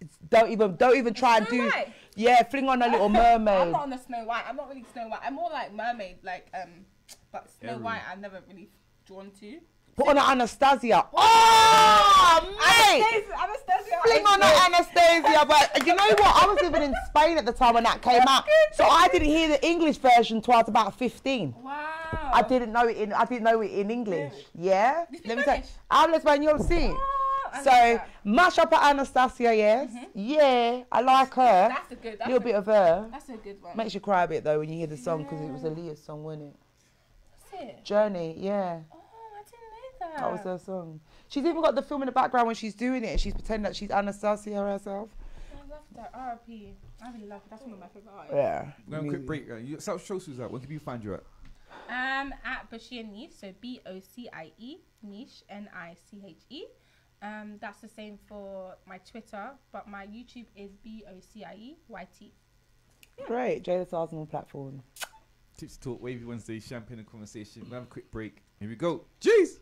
It's, don't even, don't even try and do. White? Yeah, fling on a Little Mermaid. I'm not on the Snow White. I'm not really Snow White. I'm more like mermaid, like um. But Snow Ariel. White, I'm never really drawn to. Put on a Anastasia. Oh, mate. Anastasia, Anastasia. Fling on that Anastasia, but you know what? I was living in Spain at the time when that came out, so I didn't hear the English version until I was about 15. Wow. I didn't know it in I didn't know it in English. Yeah. Let me tell you, Spanish? hablo español sí. Oh, I love So that. mash up at Anastasia, yes. Yeah, I like her. That's a good. That's little a, bit of her. That's a good one. Makes you cry a bit though when you hear the song because it was Aaliyah song, wasn't it? That's it. Journey, yeah. Oh, I didn't know that. That was her song. She's even got the film in the background when she's doing it. And she's pretending that she's Anastasia herself. I love that. R.I.P. I really love it. That's one of my favorite artists. Yeah. We're quick break. Uh, you, South Show Sue's out. Where can people find you at? Um, at Bocie Niche, so B O C I E Niche N I C H E. Um, that's the same for my Twitter, but my YouTube is B O C I E Y T. Great. Jada's Arsenal platform. Tipsy Talk, Wavy Wednesday, Champagne and Conversation. We'll have a quick break. Here we go. Jeez!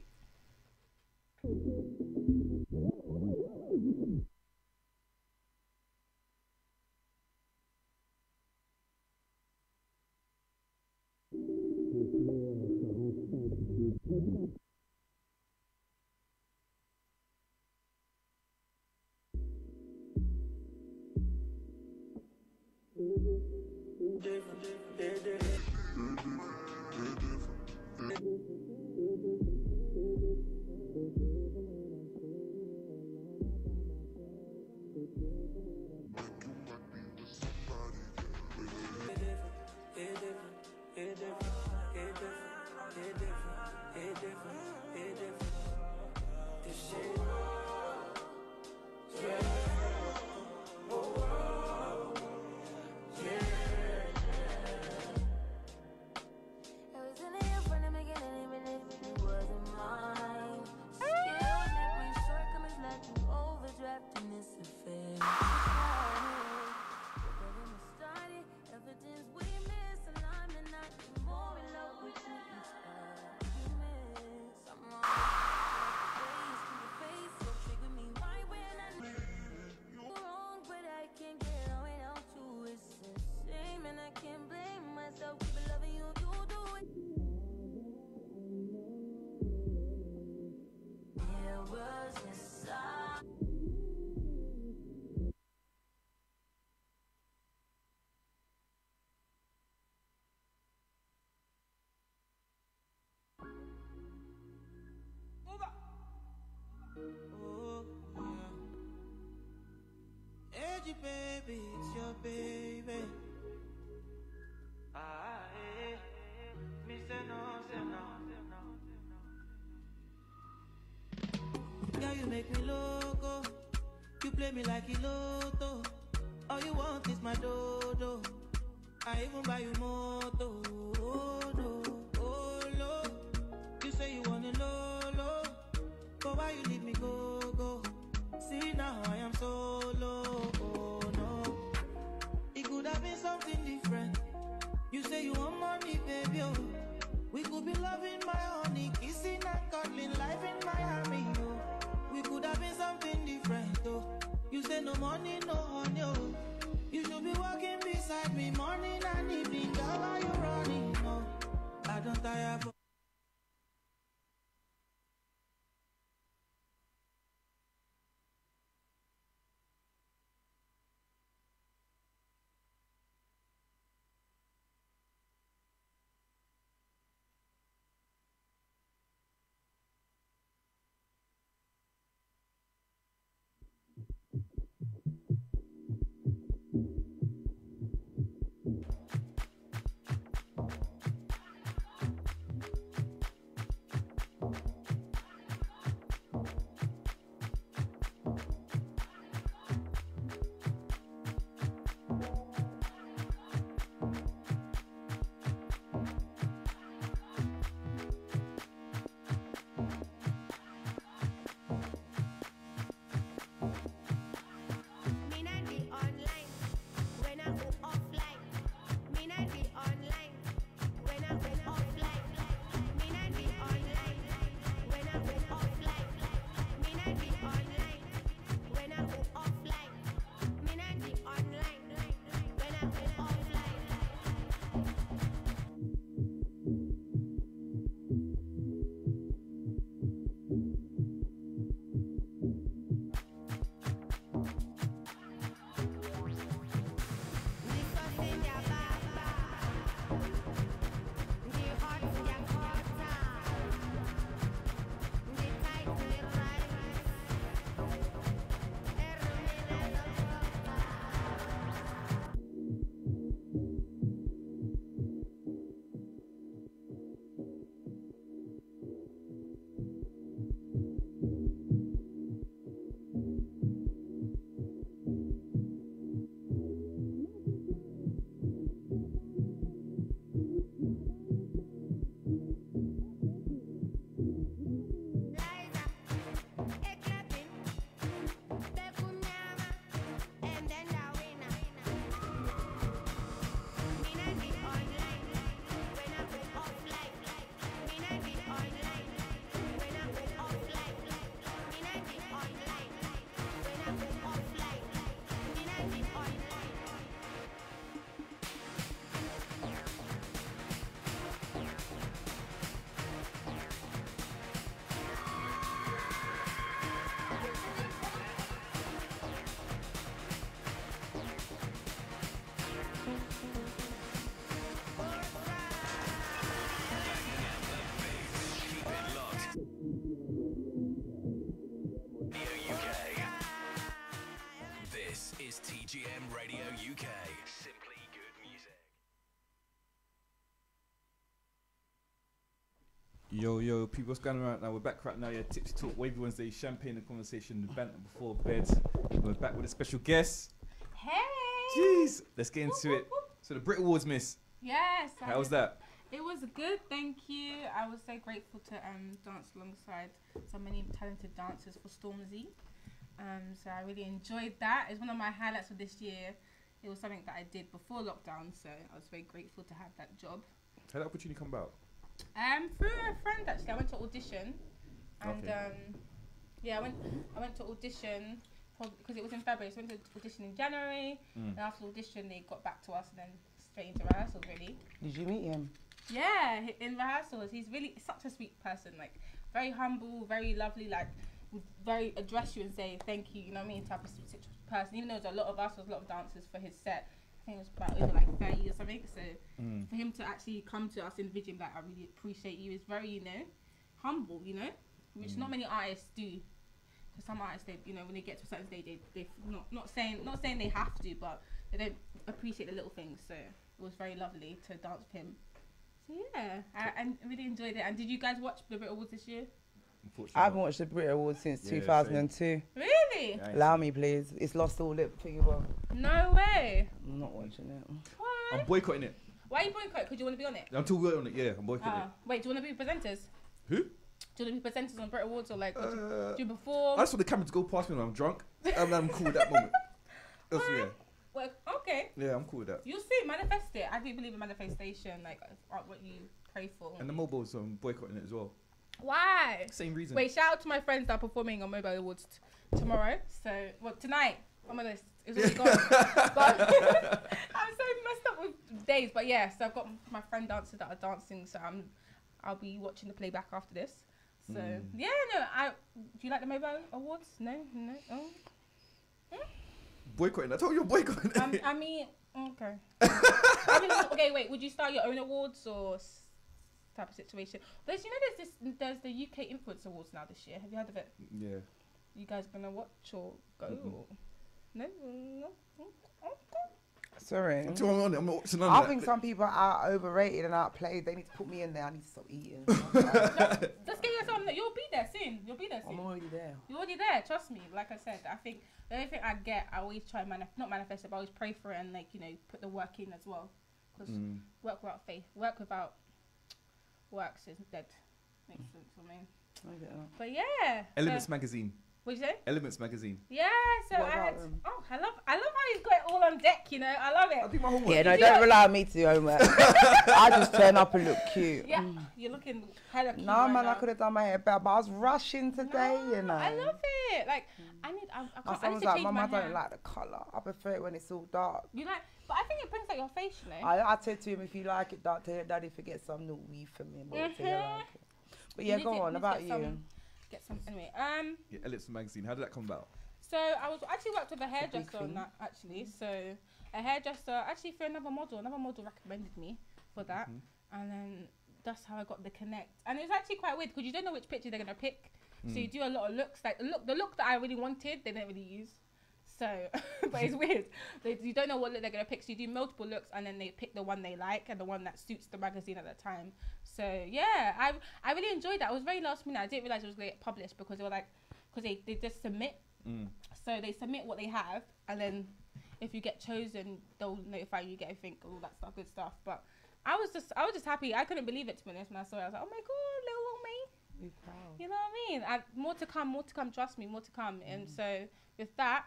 You, baby, it's your baby. Ah, eh, me say no, say no. Yeah, you make me loco. You play me like a lotto. All you want is my dodo. I even buy you moto. Yo, yo, people, what's going on right now? We're back right now. Yeah, Tipsy Talk, Wavy Wednesday, Champagne and Conversation, the banter before bed. We're back with a special guest. Hey. Jeez, let's get into it. So the Brit Awards, miss. Yes. I How was was- that? It was good, thank you. I was so grateful to um, dance alongside so many talented dancers for Stormzy. Um, so I really enjoyed that. It's one of my highlights of this year. It was something that I did before lockdown, so I was very grateful to have that job. How did that opportunity come about? Um, through a friend actually, I went to audition, and Okay. um, yeah, I went I went to audition because it was in February. So I went to audition in January, Mm. and after the audition, they got back to us and then straight into rehearsals. Really, Did you meet him? yeah, in rehearsals, he's really such a sweet person. Like very humble, very lovely. Like very address you and say thank you. You know what I mean? Type of s- s- person. Even though there's a lot of us, there's a lot of dancers for his set. I think it was about over like 30 or something. So Mm. for him to actually come to us individually like I really appreciate you is very you know humble you know which not many artists do 'cause some artists, they, you know, when they get to a certain stage, they, they not not saying not saying they have to, but they don't appreciate the little things. So it was very lovely to dance with him. So yeah, I, I really enjoyed it. And did you guys watch the Brit Awards this year? I haven't watched the Brit Awards since Yeah, same. 2002. Really? Yeah, Allow me, please. It's lost all lip thingy. Well, No way. I'm not watching it. Why? I'm boycotting it. Why are you boycott? Because you want to be on it. I'm we're on it, yeah, I'm boycotting Ah, wait, do you want to be presenters? Who? Do you want to be presenters on Brit Awards or like it. what do you- Uh, do you perform? I just want the camera to go past me when I'm drunk. and I'm cool with that moment. That's, yeah, Well, okay. yeah, I'm cool with that. You'll see, manifest it. I do believe in manifestation, like uh, what you pray for. And the MOBOs, I'm boycotting it as well. Why? Same reason. Wait, shout out to my friends that are performing on MOBO Awards t- tomorrow. So, well, tonight on my list. It's already gone. but I'm so messed up with days. But yeah, so I've got my friend dancers that are dancing. So I'm, I'll be watching the playback after this. So Mm. yeah, no. I do you like the MOBO Awards? No, no. Oh. boycotting. I told you boycotting. Um, I mean, okay. I mean, okay, wait. Would you start your own awards or type of situation? There's, you know, there's this, there's the UK Influence Awards now this year. Have you heard of it? yeah. You guys gonna watch or go? Mm-mm. Or? No, no. Okay. Sorry. I'm on it, I'm not watching none I of think that. some people are overrated and outplayed. They need to put me in there. I need to stop eating. Just get yourself. You'll be there soon. You'll be there soon. I'm already there. You're already there. Trust me. Like I said, I think the only thing I get, I always try and manif- not manifest it, but I always pray for it and like you know put the work in as well. Because Mm. work without faith, work without works is dead. Makes sense for me. I get that. But yeah. Elements So, magazine. What'd you say? Elements magazine. Yeah. So What I had. them? Oh, I love. I love how he's got it all on deck. You know, I love I it. do my homework. Yeah, no, You don't know- rely on me to do homework. I just turn up and look cute. Yeah, you're looking hella cute. No, right man, I could have done my hair better, but I was rushing today, No, you know. I love it. Like I need. I, I, My can't, I son need was to like, change Mum, my I don't like the colour. I prefer it when it's all dark. You like, but I think it brings out your face, you know. I, I said to him, if you like it dark, tell your daddy to get some new weave for me. But, till you Mhm. like it. but You yeah, need go to- on, need to about get you. some- Get some anyway. Um. Yeah, Elements magazine. How did that come about? So I was actually worked with a hairdresser on that actually. So a hairdresser actually for another model. Another model recommended me for that, Mhm. and then that's how I got the connect. And it was actually quite weird because you don't know which picture they're gonna pick. So you Mm. do a lot of looks. Like the look, the look that I really wanted, they didn't really use. So, but it's weird. They, you don't know what look they're gonna pick. So you do multiple looks, and then they pick the one they like and the one that suits the magazine at the time. So yeah, I I really enjoyed that. It was very last minute. I didn't realize it was gonna get published because they were like, because they, they just submit. Mm. So they submit what they have, and then if you get chosen, they'll notify you. Get everything, all that stuff, good stuff. But I was just I was just happy. I couldn't believe it to be honest when I saw it. I was like, oh my god, little old me. Proud. You know what I mean? I, more to come, more to come. Trust me, more to come. And so with that,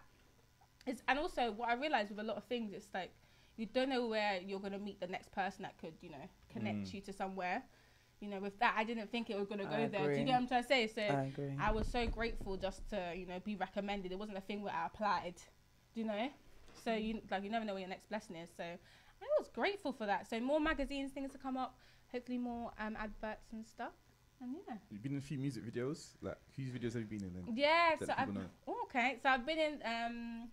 it's and also what I realized with a lot of things, it's like you don't know where you're gonna meet the next person that could, you know, connect Mm. you to somewhere. You know, with that, I didn't think it was gonna go I there. Do you get what I'm trying to say? So I agree. I was so grateful just to, you know, be recommended. It wasn't a thing where I applied. Do you know? So you like you never know where your next blessing is. So I was grateful for that. So more magazines, things to come up. Hopefully more um, adverts and stuff. And yeah. You've been in a few music videos. Like, whose videos have you been in? Then? Yeah, so I've, know. oh, okay. So I've been in um,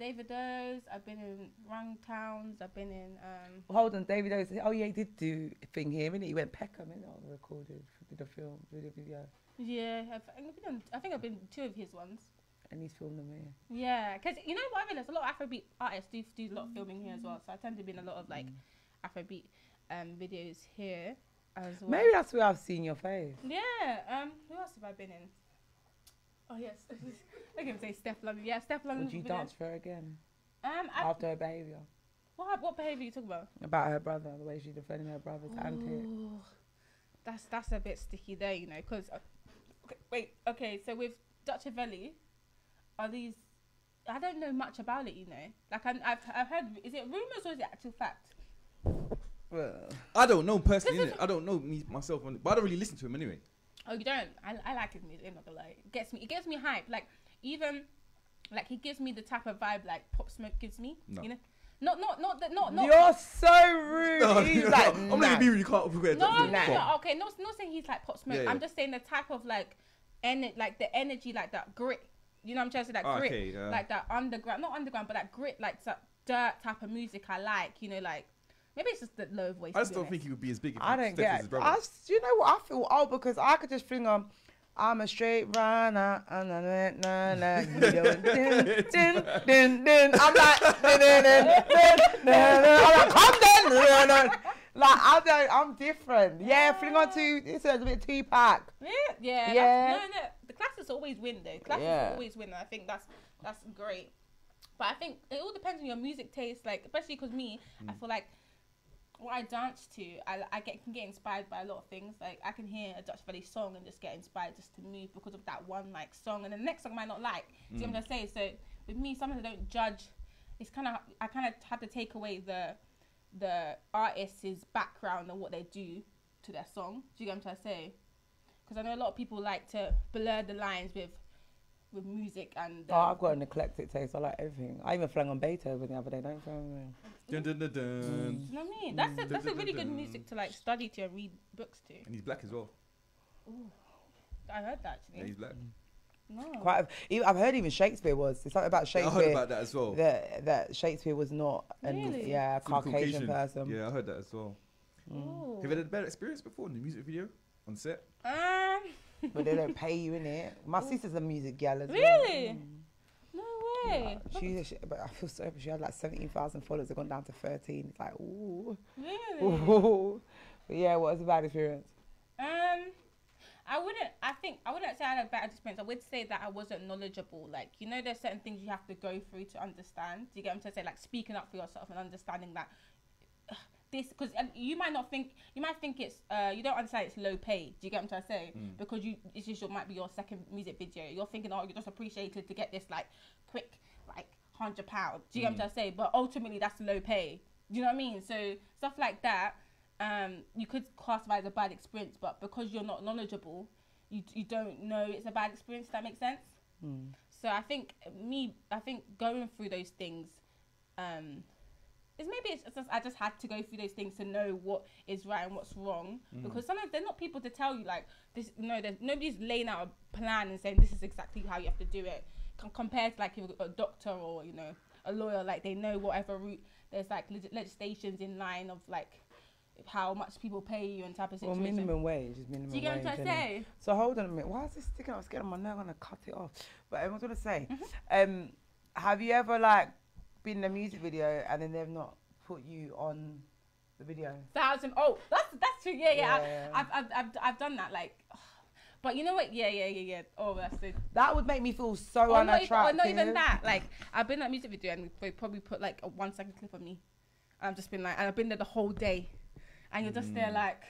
Davido's, I've been in Rung Towns, I've been in um, Hold on, Davido's. Oh yeah, he did do a thing here, innit? He He went Peckham, innit? on Recorded, did a film, did a video, yeah, I've, I've been on, I think I've been in two of his ones. and he's filmed them here. Yeah, because you know what I realized a lot of Afrobeat artists do do a lot of filming here as well. So I tend to be in a lot of like Afrobeat um videos here as well. Maybe that's where I've seen your face. Yeah. Um. Who else have I been in? Oh yes. I can say Stefflon Don. Yeah, Stefflon Don. Would you dance for her again Um. I, after her behaviour? what what behavior you talking about? About her brother, the way she defended her brother's antics. That's that's a bit sticky there, you know, because uh, okay, wait, okay, so with Dutchavelli, are these? I don't know much about it, you know. Like I, I've I've heard, is it rumors or is it actual fact? Well, I don't know personally. Innit? I don't know me myself, on, but I don't really listen to him anyway. Oh, you don't? I, I like his music. I'm not gonna lie. It gets me. It gets me hype. Like even, like he gives me the type of vibe like Pop Smoke gives me. No. You know, not not not that not not. you're so rude. No, he's no, like, I'm nah. not gonna be really can't forget. No, no, Nah. no. Okay, no, not saying he's like Pop Smoke. Yeah, I'm just saying the type of like, en- like the energy, like that grit. You know what I'm trying to say? That Oh, grit, okay, yeah. like that underground, not underground, but that grit, like that dirt type of music I like. You know, like maybe it's just the low voice. I just don't honest. think he would be as big if I he don't as get. his brother. I, s- you know what? I feel old because I could just bring on um, I'm a straight runner. I'm like. I'm like, come then. dun, dun. Like, I don't, I'm different. Yeah, fling on to, it's a bit Tupac. Yeah, yeah, Yeah. That's, no, no, the classics always win though. Classics Yeah. always win. And I think that's that's great. But I think it all depends on your music taste. Like, especially because me, I Mm. feel like what I dance to, I, I get can get inspired by a lot of things. Like, I can hear a Dutchavelli song and just get inspired just to move because of that one like song, and the next song I might not like. Do you know what I'm mm. saying? So with me, sometimes I don't judge. It's kind of I kind of have to take away the the artist's background and what they do to their song. Do you get what I'm trying to say? Because I know a lot of people like to blur the lines with with music and. Oh, um, I've got an eclectic taste. I like everything. I even flung on Beethoven the other day. Don't throw me. Dun, dun, dun, dun. you know what I mean? That's a, that's a really good music to like study to and read books to. And he's black as well. Ooh, I heard that Yeah, he's black. No. Quite. A, even- I've heard even Shakespeare was. There's something about Yeah, I heard about that as well. that that Shakespeare was not an Really? yeah Full Caucasian, person. Yeah, I heard that as well. Ooh. Have you had a bad experience before in the music video on set? Um. But they don't pay you in it. My sister's a music gal as well. Really? No way. She, she, but I feel for. She had like seventeen thousand followers. They've gone down to thirteen. It's like ooh, Really? ooh. But yeah, what was a bad experience? Um, I wouldn't. I think I wouldn't say I had a bad experience. I would say that I wasn't knowledgeable. Like you know, there's certain things you have to go through to understand. Do you get what I'm trying to say? Like speaking up for yourself and understanding that ugh, this because you might not think you might think it's uh you don't understand it's low pay. Do you get what I'm trying to say? Because you it's just your might be your second music video. You're thinking oh you're just appreciated to get this like quick like hundred pounds. Do you get what I'm trying to say? But ultimately that's low pay. Do you know what I mean? So stuff like that um, you could classify as a bad experience, but because you're not knowledgeable, you you don't know it's a bad experience. That makes sense. So I think me, I think going through those things, um, is maybe it's just I just had to go through those things to know what is right and what's wrong. Because sometimes they're not people to tell you like this. No, there's nobody's laying out a plan and saying this is exactly how you have to do it. Com- compared to like a, a doctor or you know a lawyer, like they know whatever route. There's like leg- legislations in line of like how much people pay you and type of Well, situation. minimum wage is minimum Do you get wage. what I'm trying to say? So hold on a minute. Why is this sticking I was getting on my nerve. I'm gonna cut it off. But I was gonna say, Mm-hmm. um, have you ever like been in a music video and then they've not put you on the video? thousand. Oh, that's that's true. Yeah, yeah. Yeah. I've, I've, I've, I've done that. Like, but you know what? Yeah, yeah, yeah, yeah. Oh, that's it. That would make me feel so Or not, even, or not even that. Like, I've been at a music video and they probably put like a one second clip of me. And I've just been like, and I've been there the whole day, and you're just there mm. like.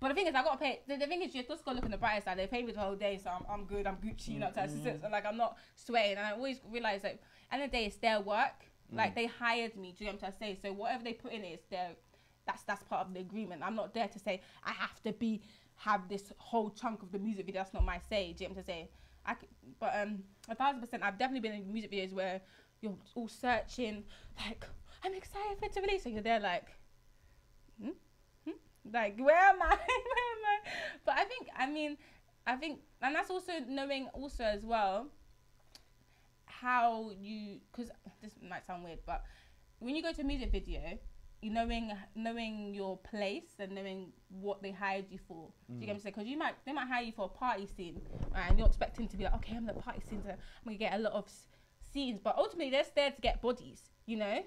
But the thing is, I got to pay. The, the thing is, you just got to look on the bright side. They pay me the whole day, so I'm, I'm good. I'm Gucci, you know. I'm? Mm. So, like, I'm not sweating, and I always realize that. End of the day, it's their work. Like they hired me. Do you know what I'm trying to say? So whatever they put in it, it's their. That's that's part of the agreement. I'm not there to say I have to be have this whole chunk of the music video. That's not my say. Do you know what I'm saying? I c- but um a thousand percent. I've definitely been in music videos where you're all searching like I'm excited for it to release, and you're there like, hmm? Hmm? like where am I? where am I? But I think I mean I think and that's also knowing also as well how you because this might sound weird, but when you go to a music video, you knowing knowing your place and knowing what they hired you for. Do you get what I'm saying? Because you might they might hire you for a party scene, right, and you're expecting to be like, okay, I'm the party scene, so I'm gonna get a lot of s- scenes, but ultimately they're there to get bodies, you know.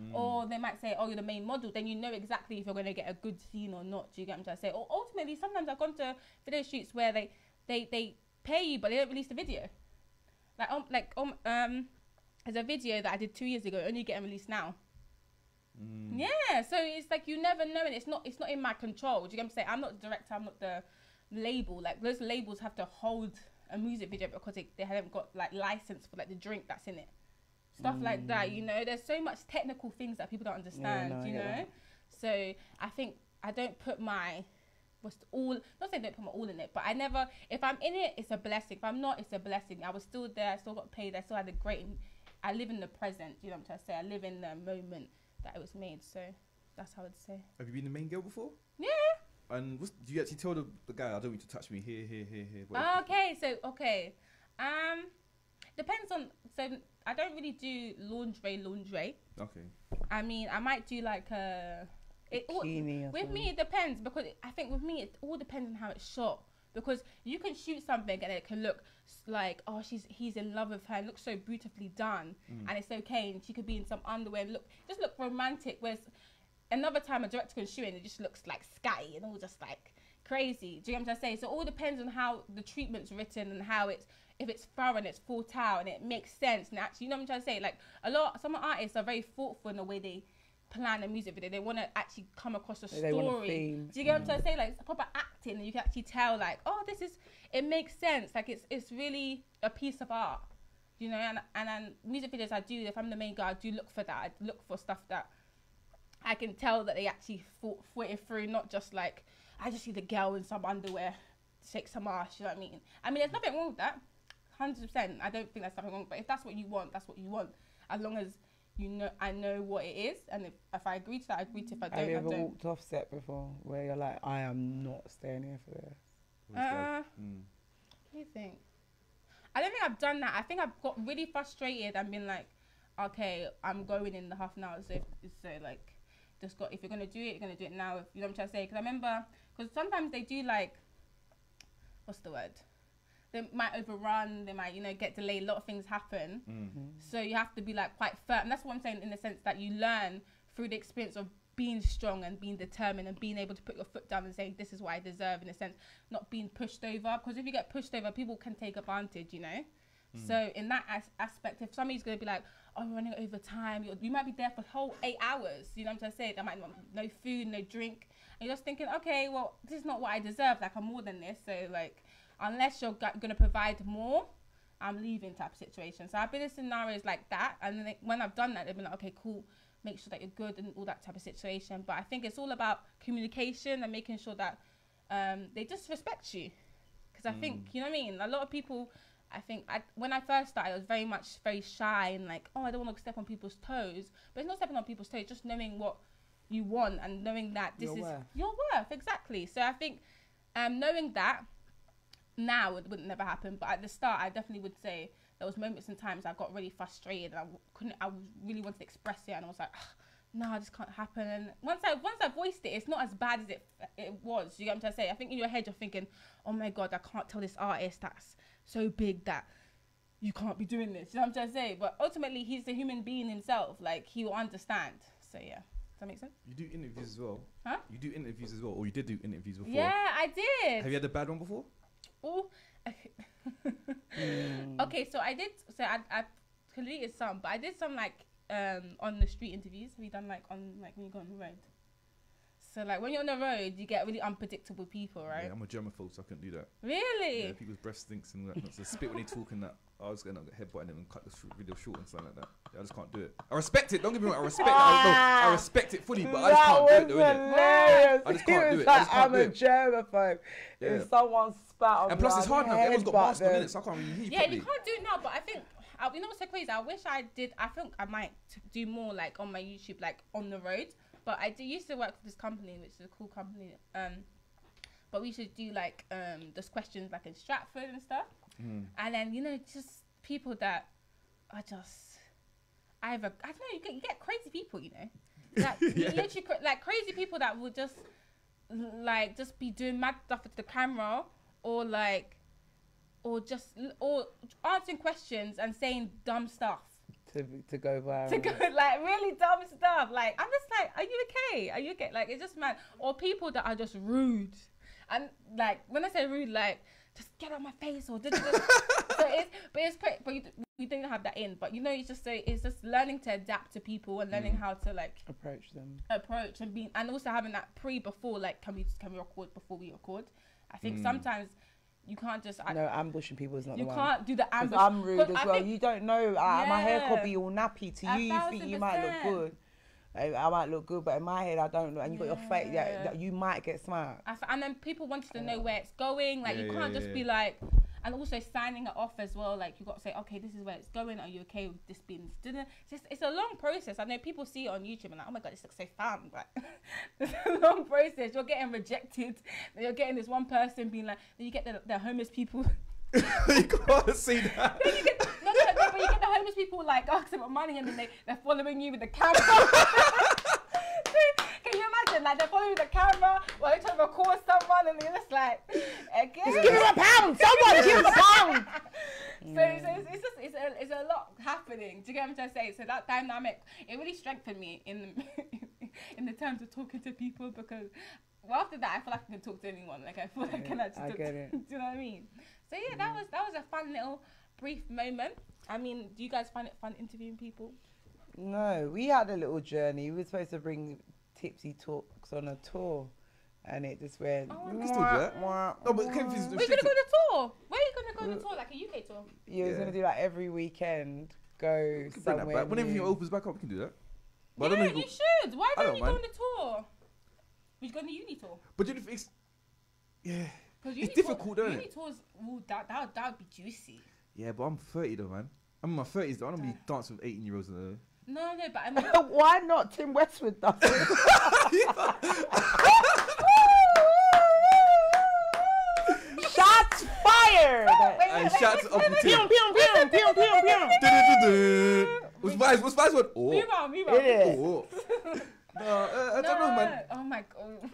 Mm. Or they might say, "Oh, you're the main model." Then you know exactly if you're going to get a good scene or not. Do you get what I'm trying to say? Or ultimately, sometimes I've gone to video shoots where they they they pay you, but they don't release the video. Like um like um um, there's a video that I did two years ago, only getting released now. Yeah, so it's like you never know, and it's not it's not in my control. Do you get what I'm saying? I'm not the director. I'm not the label. Like those labels have to hold a music video because they, they haven't got like license for like the drink that's in it, stuff like that. You know, there's so much technical things that people don't understand. no, you know, that. so I think I don't put my what's the all not saying don't put my all in it, but I never if I'm in it, it's a blessing. If I'm not, it's a blessing. I was still there. I still got paid. I still had a great. I live in the present. You know what I'm trying to say? I live in the moment that it was made. So that's how I'd say. Have you been the main girl before? Yeah. And what's, do you actually tell the, the guy, I don't want you to touch me here, here, here, here? What- Ah, Okay, so okay, um, depends on. So I don't really do lingerie, lingerie. Okay. I mean, I might do like a. It all, with me, it depends because I think with me it all depends on how it's shot. because you can shoot something and it can look like oh she's he's in love with her and looks so beautifully done mm. and it's okay and she could be in some underwear and look just look romantic. Whereas another time a director can shoot it and it just looks like sky and all just like crazy. Do you know what i'm trying to say? So it all depends on how the treatment's written and how it's if it's thorough and it's thought out and it makes sense and actually you know what i'm trying to say? Like a lot some artists are very thoughtful in the way they plan a music video they want to actually come across a They story do you get what I'm saying? Mm. Like it's proper acting, and you can actually tell, like, oh, this is it makes sense. Like it's it's really a piece of art, you know. And and then music videos, I do. If I'm the main guy, I do look for that. I look for stuff that I can tell that they actually thought, thought it through, not just like I just see the girl in some underwear shake some ass. You know what I mean? I mean, there's nothing wrong with that. Hundred percent. I don't think there's something wrong. But if that's what you want, that's what you want. As long as you know, I know what it is, and if, if I agree to that, I agree to. If I don't, Have you I don't. walked off set before where you're like, I am not staying here for this? Uh, Mm. What do you think? I don't think I've done that. I think I've got really frustrated and been like, okay, I'm going in the half an hour. So, if, so like, just got if you're gonna do it, you're gonna do it now. If you know what I'm trying to say. Because I remember, because sometimes they do like, what's the word? They might overrun. They might, you know, get delayed. A lot of things happen. Mm. Mm-hmm. So you have to be like quite firm. And That's what I'm saying in the sense that you learn through the experience of being strong and being determined and being able to put your foot down and say this is what I deserve in a sense, not being pushed over. Because if you get pushed over, people can take advantage. You know. Mm. So in that as- aspect, if somebody's gonna be like, "Oh, you're running over time," you're, you might be there for whole eight hours. You know what I'm trying to say? There might not no food, no drink, and you're just thinking, "Okay, well, this is not what I deserve. Like I'm more than this." So like, unless you're g- gonna provide more, I'm leaving type of situation. So I've been in scenarios like that, and then they, when I've done that, they've been like, okay, cool, make sure that you're good and all that type of situation. But I think it's all about communication and making sure that um, they just respect you. Because I think you know what I mean. A lot of people, I think, I, when I first started, I was very much very shy and like, oh, I don't want to step on people's toes. But it's not stepping on people's toes, just knowing what you want and knowing that this Your is worth. your worth exactly. So I think um, knowing that now it wouldn't never happen but at the start i definitely would say there was moments and times i got really frustrated and i couldn't i really wanted to express it and i was like "Ah, no this can't happen and once i once i voiced it it's not as bad as it it was you get what i'm trying to say i think in your head you're thinking oh my god i can't tell this artist that's so big that you can't be doing this you know what i'm trying to say but ultimately he's a human being himself like he will understand so yeah does that make sense You do interviews as well. Huh? You do interviews as well, or you did do interviews before. yeah i did Have you had a bad one before? Oh, okay. So I did. So I I deleted some, but I did some like um on the street interviews. Have you done like on like when you go on the road? So like when you're on the road, you get really unpredictable people, right? Yeah, I'm a germaphobe, so I couldn't do that. Really? Yeah, people's breath stinks and that. Not to spit when they talk and that. I was gonna get headbutting them and cut the video short and something like that. Yeah, I just can't do it. I respect it. Don't get me wrong. I respect. I, no, I respect it fully, but I just can't do it. Though, innit? hilarious. I just He can't was do it. I like, just can't I'm do a it. germaphobe. Yeah. If someone spat on And plus, it's I'd hard now. Everyone's got masks on it, so I can't really hear you Yeah, properly. you can't do it now, but I think uh, you know what's so crazy. I wish I did. I think I might do more like on my YouTube, like on the road. But I do used to work for this company, which is a cool company. Um, but we should do like um those questions like in Stratford and stuff. Mm. And then you know just people that are just either I don't know. You get, you get crazy people, you know. Like Yeah. literally like crazy people that will just like just be doing mad stuff to the camera or like or just or answering questions and saying dumb stuff to to go viral. to go like really dumb stuff. Like I'm just like, are you okay? Are you okay? Like it's just mad. Or people that are just rude, and like when I say rude, like just get out my face or so it's but it's pretty, but you, we don't have that in. But you know, it's just so it's just learning to adapt to people and learning how to like Approach them. approach and being and also having that pre before like can we can we record before we record. I think Mm. sometimes you can't just I, no, ambushing people is not you the one. can't do the 'Cause ambush. I'm rude as I well. think- You don't know. Uh, My hair could be all nappy. To you, you think you might look good. I, I might look good, but in my head, I don't look. And you got your face. Yeah, Yeah. that you might get smart. And then people wanted to know where it's going. Like Yeah, you can't yeah, just be like, and also signing it off as well. Like you got to say, okay, this is where it's going. Are you okay with this being? Didn't it's, just, it's a long process. I know people see it on YouTube and like, oh my god, this looks so fun, but it's a long process. You're getting rejected. You're getting this one person being like, then you get the, the homeless people. you can't see that. then you get no, no, no, but you get the homeless people like asking for money and then they they're following you with the camera. Like they're following the camera while they're trying to record someone and you're just like, again. Just give him a pound. Someone give him a pound. So, so it's, it's just it's a, it's a lot happening. Do you get what I'm trying to say? So that dynamic it really strengthened me in the, in the terms of talking to people because well after that I feel like I can talk to anyone. Like I feel like I can actually I talk get to, it. Do you know what I mean? So yeah, that was that was a fun little brief moment. I mean, do you guys find it fun interviewing people? No, we had a little journey. We were supposed to bring Tipsy Talks on a tour, and it just went. Oh, We can still do that. No, but. Kemp's is We're gonna go on a tour. Where are you gonna go on a tour? Like a UK tour? Yeah, Yeah. gonna do that every weekend. Go We can bring that somewhere. back. When everything opens back up, we can do that. But I yeah, don't you if- should. Why don't don't you go on mind. a tour? We should go on a uni tour. But you know, it's yeah, Cause It's uni difficult, tour, don't uni it? tours, ooh, that that would- that would be juicy. yeah. But I'm 30 though, man. I'm in my 30s. Though. I don't be dancing with 18 year olds. Uh, No, no, but I mean, Why not Tim Westwood? does it? Shots fired! and shout to Uncle Pew, Tim. pew, pew, pew, pew, pew. What's Vice? What's Vice one? Oh. Mira, Mira. Yeah. Oh. no, uh, I don't know, man. Oh my god.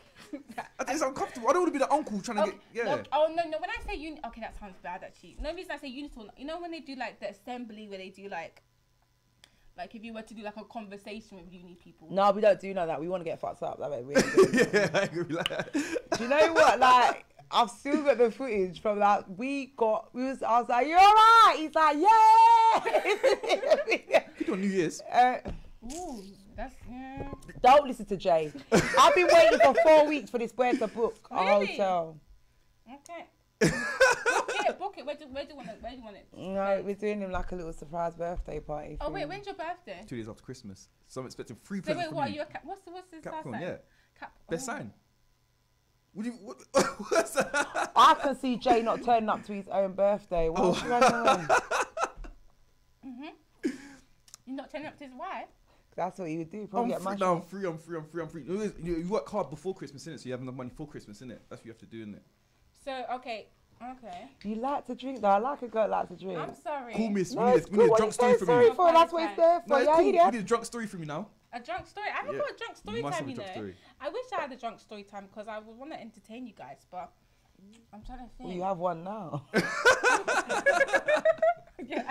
I think it's uncomfortable. I don't want to be the uncle trying to get. Yeah. no, oh no, no. When I say uni, okay, that sounds bad actually. No reason I say uni. You know when they do like the assembly where they do like, like if you were to do like a conversation with uni people. No, we don't do none of that. We want to get fucked up. That way we ain't doing it. yeah, I agree. Like, Do you know what? Like, I've still got the footage from that. We got, we was, I was like, you're right. He's like, yeah. you on New Year's. uh, Ooh, that's yeah. don't listen to Jay. I've been waiting for four weeks for this boy to book a Really? hotel. Okay. Book it, book it. Where do, where do you want it? Where do you want it? No, we're doing him like a little surprise birthday party. Oh for wait, when's your birthday? Two days after Christmas. So I'm expecting three So presents wait, from what? Are you. you a cap? What's the what's the star Capricorn, sign? yeah. Cap. Best oh. sign. What do you? What, what's that? I can see Jay not turning up to his own birthday. Oh. What's going on? Mm-hmm. You're not turning up to his wife. That's what you would do. I'm Probably free, get mashed no, I'm free, I'm free, I'm free, I'm free. You, you, you work hard before Christmas, innit? So you have enough money for Christmas, innit? That's what you have to do, innit? So okay, okay. You like to drink though. I like a girl that like to drink. I'm sorry. Cool, miss. No, we need, it's a- we need a drunk story saying from sorry you. for? That's what it's there No, for. it's Yeah, cool. he We need a drunk story from you now. A drunk story. I haven't Yeah. got a drunk story must time, have a you know. story. I wish I had a drunk story time because I would want to entertain you guys, but I'm trying to think. Well, you have one now. yeah,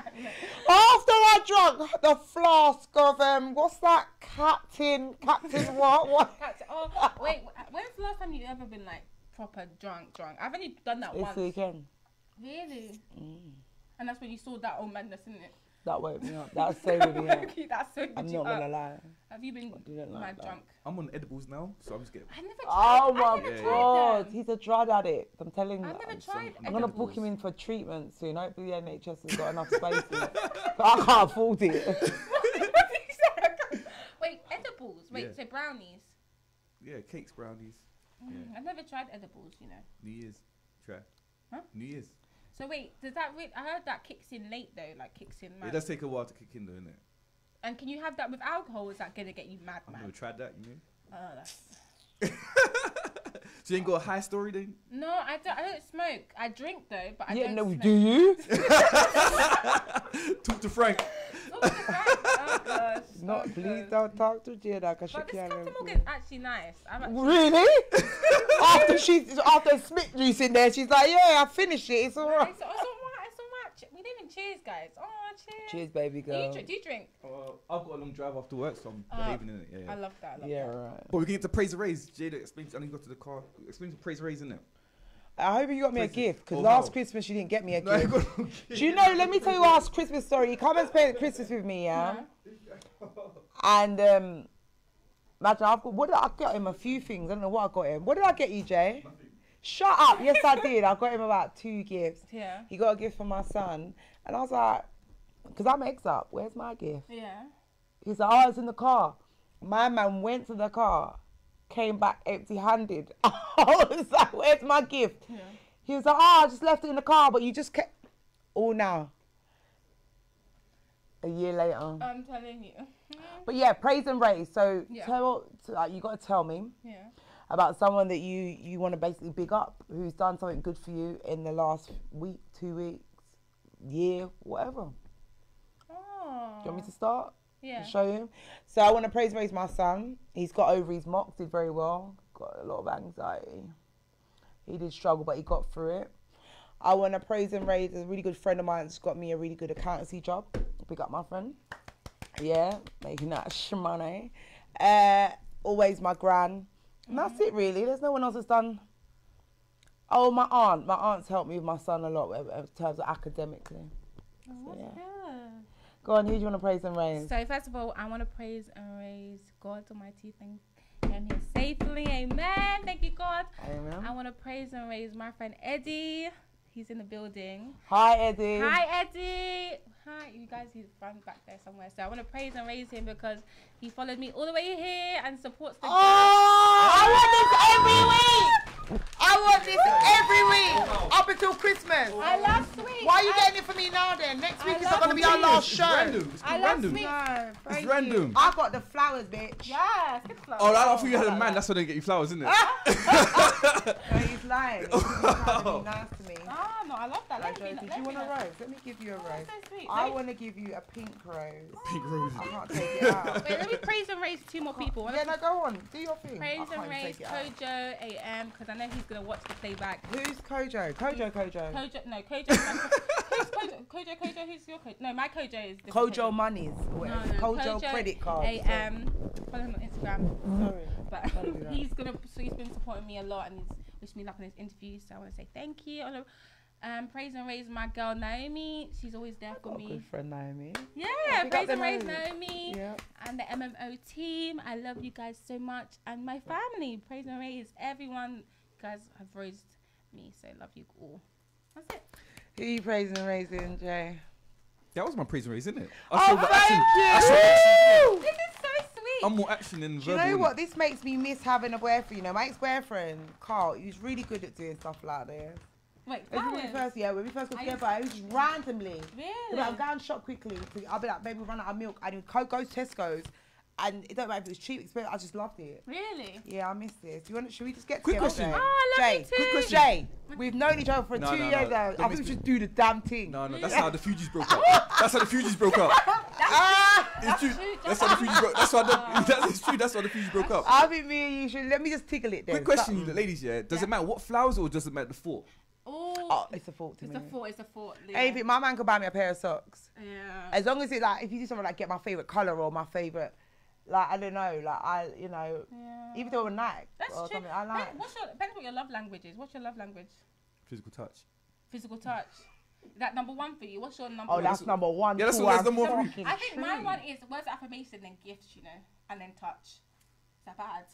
After I drank the flask of um, what's that, Captain, Captain what? What? Captain- Oh wait, when's the last time you ever been like proper drunk? Drunk? I've only done that This once. weekend. Really? Mm. And that's when you saw that old madness, isn't it? That woke me up. That sobered me up. that's so good. I'm not gonna up. lie. Have you been didn't like mad drunk? I'm on edibles now, so I'm just getting. I never oh tried. Oh my Yeah, god, them. he's a drug addict. I'm telling you. I never I'm so- tried. I'm I'm gonna book him in for treatment soon. Hopefully the NHS has got enough spaces. but I can't afford it. Wait, edibles. Wait, Yeah. so brownies. Yeah, cakes, brownies. Mm, Yeah. I've never tried edibles, you know. New Year's. Try. Huh? New Year's. So wait, does that? Re- I heard that kicks in late though, like kicks in mad. It does take a while to kick in, though, innit? And can you have that with alcohol? Is that gonna get you mad, I've man? never tried that, you know? Oh, that's... So you ain't got a high story then? No, I don't. I don't smoke. I drink though, but I yeah, don't. no, smoke. do you? Talk to Frank. Oh, the fact- oh gosh. No, oh, please don't talk to Jada because she But this can't. Captain have Morgan's actually nice. I'm actually. Really? after she after spit juice in there, she's like, yeah, I finished it. It's all right. It's, it's alright. It's alright. We didn't even cheers, guys. Oh, cheers. Cheers, baby girl. Do you, drink, do you drink? Uh, I've got a long drive after work, so I'm Uh, behaving in it. Yeah, yeah. I love that. I love Yeah, that. right. But we can get to praise and raise. Jada, explain. I need to go to the car. Explain to praise and raise, innit? I hope you got me a gift because Oh, last no. Christmas you didn't get me a No, gift. no Do you know? Let me tell you last Christmas story. You come and spend Christmas with me, yeah. And um, imagine I've got what did I get him? A few things. I don't know what I got him. What did I get you, Jay? Shut up. Yes, I did. I got him about two gifts. Yeah. He got a gift for my son, and I was like, because I'm ex up. Where's my gift? Yeah. He's like, oh, it's in the car. My man went to the car, came back empty-handed. I was like, where's my gift? Yeah. He was like, oh, I just left it in the car, but you just kept. All now. A year later. I'm telling you. But yeah, praise and raise. So Yeah. tell, like, you got to tell me Yeah. about someone that you you want to basically big up, who's done something good for you in the last week, two weeks, year, whatever. Oh. Do you want me ah. to start? Yeah. show him. So I want to praise raise my son. He's got over his mocks, did very well. Got a lot of anxiety. He did struggle, but he got through it. I want to praise and raise a really good friend of mine that's got me a really good accountancy job. Big up my friend. Yeah, making that shmoney. Uh, always my gran. And that's it really. There's no one else that's done. Oh, my aunt. My aunt's helped me with my son a lot in terms of academically. Oh, yeah. that's good. Go on, who do you want to praise and raise? So first of all, I want to praise and raise God Almighty. Thank him here safely. Amen. Thank you, God. Amen. I want to praise and raise my friend Eddie. He's in the building. Hi, Eddie. Hi, Eddie. Hi, you guys. He's found back there somewhere. So I want to praise and raise him because he followed me all the way here and supports the. Oh, I want this every week. I want this every week up until Christmas. I love sweet. Why are you I, getting it for me now then? Next I week is not going to be our last it's show. Random. It's I called love random. sweet. No, It's thank random. you. I got the flowers, bitch. Yes, good flow. Oh, I thought you had a man. That's why they get you flowers, isn't it? No, he's lying. He's trying to be nice to me. Ah, no, I love that. Let me Joe, be- did let you me want a know. rose? Let me give you a Oh, rose. that's so sweet. I Let want to give you a pink rose. Pink rose. I can't take it out. Wait, let me praise and raise two more people. Yeah, no, go on. Do your thing. Praise I can't and even raise take it out. Kojo AM because I know he's gonna watch the playback. Who's Kojo? Kojo, Kojo. Kojo, no, Kojo. who's Kojo? Kojo, Kojo, who's your Kojo? No, my Kojo is different Kojo Monies. or No, whatever. no, Kojo, credit card. AM. Follow him on Instagram. Sorry. But Don't do that. he's gonna, so he's been supporting me a lot and he's wished me luck on his interviews. So I want to say thank you. I wanna, Um, praise and raise my girl Naomi. She's always there for Got a me. good friend Naomi. Yeah, big up praise and raise Naomi. Naomi Yeah. and the MMO team. I love you guys so much, and my family. Praise and raise everyone. You guys have raised me, so love you all. That's it. Who you praising and raising, Jay? That was my praise and raise, isn't it? I Oh, thank action. you. I saw action. This is so sweet. I'm more action than Do you know what? This makes me miss having a boyfriend. You know, my ex-boyfriend, Carl, he was really good at doing stuff like this. Wait, When we flowers. first, yeah, when we first got Are you- together, it was just randomly. Really? He'll be like, go and shop quickly. I'll be like, baby, we run out of milk. And he'd go, go to Tesco's. And it don't matter if it was cheap, expensive. I just loved it. Really? Yeah, I miss this. Do you want? Should we just get Quick together? question. Jay? Oh, I love Jay, you too. quick question. Jay, we've known each other for No, two no, no. years now. I miss think we me. should do the damn thing. No, no, that's how the Fugees broke up. That's how the Fugees broke up. Ah! It's true. true, That's how the Fugees broke. That's why the, that's it's true. That's how the Fugees broke up. I think me and you should. Let me just tickle it then. Quick question, ladies. Yeah, does Yeah. it matter what flowers or does it matter the thought? Oh, Oh, it's a fault to it's me. a thought. It's a thought. Yeah. Anything, my man could buy me a pair of socks. Yeah. As long as it like, if you do something like get my favorite color or my favorite, like I don't know, like I, you know, yeah. even though a Nike That's or true. something, I like. Ben, what's your depends what your love language is. What's your love language? Physical touch. Physical touch. Is that number one for you? What's your number? Oh, one? that's number one. Yeah, that's cool, what- that's I'm number one. I think my one is words of affirmation, then gifts, you know, and then touch. Is that bad?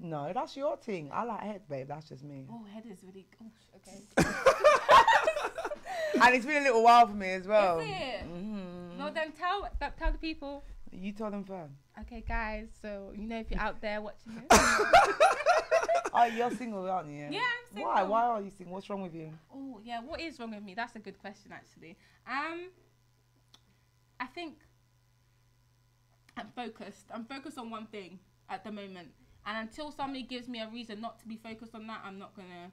No, that's your thing. I like head, babe. That's just me. Oh, head is really. Oh, okay. and it's been a little while for me as well. Is it? Mhm. Well, then tell that- tell the people. You tell them first. Okay, guys. So you know if you're out there watching this. Oh, you're single, aren't you? Yeah, I'm Why? Why are you single? What's wrong with you? Oh yeah, what is wrong with me? That's a good question actually. Um, I think I'm focused. I'm focused on one thing at the moment, and until somebody gives me a reason not to be focused on that, I'm not gonna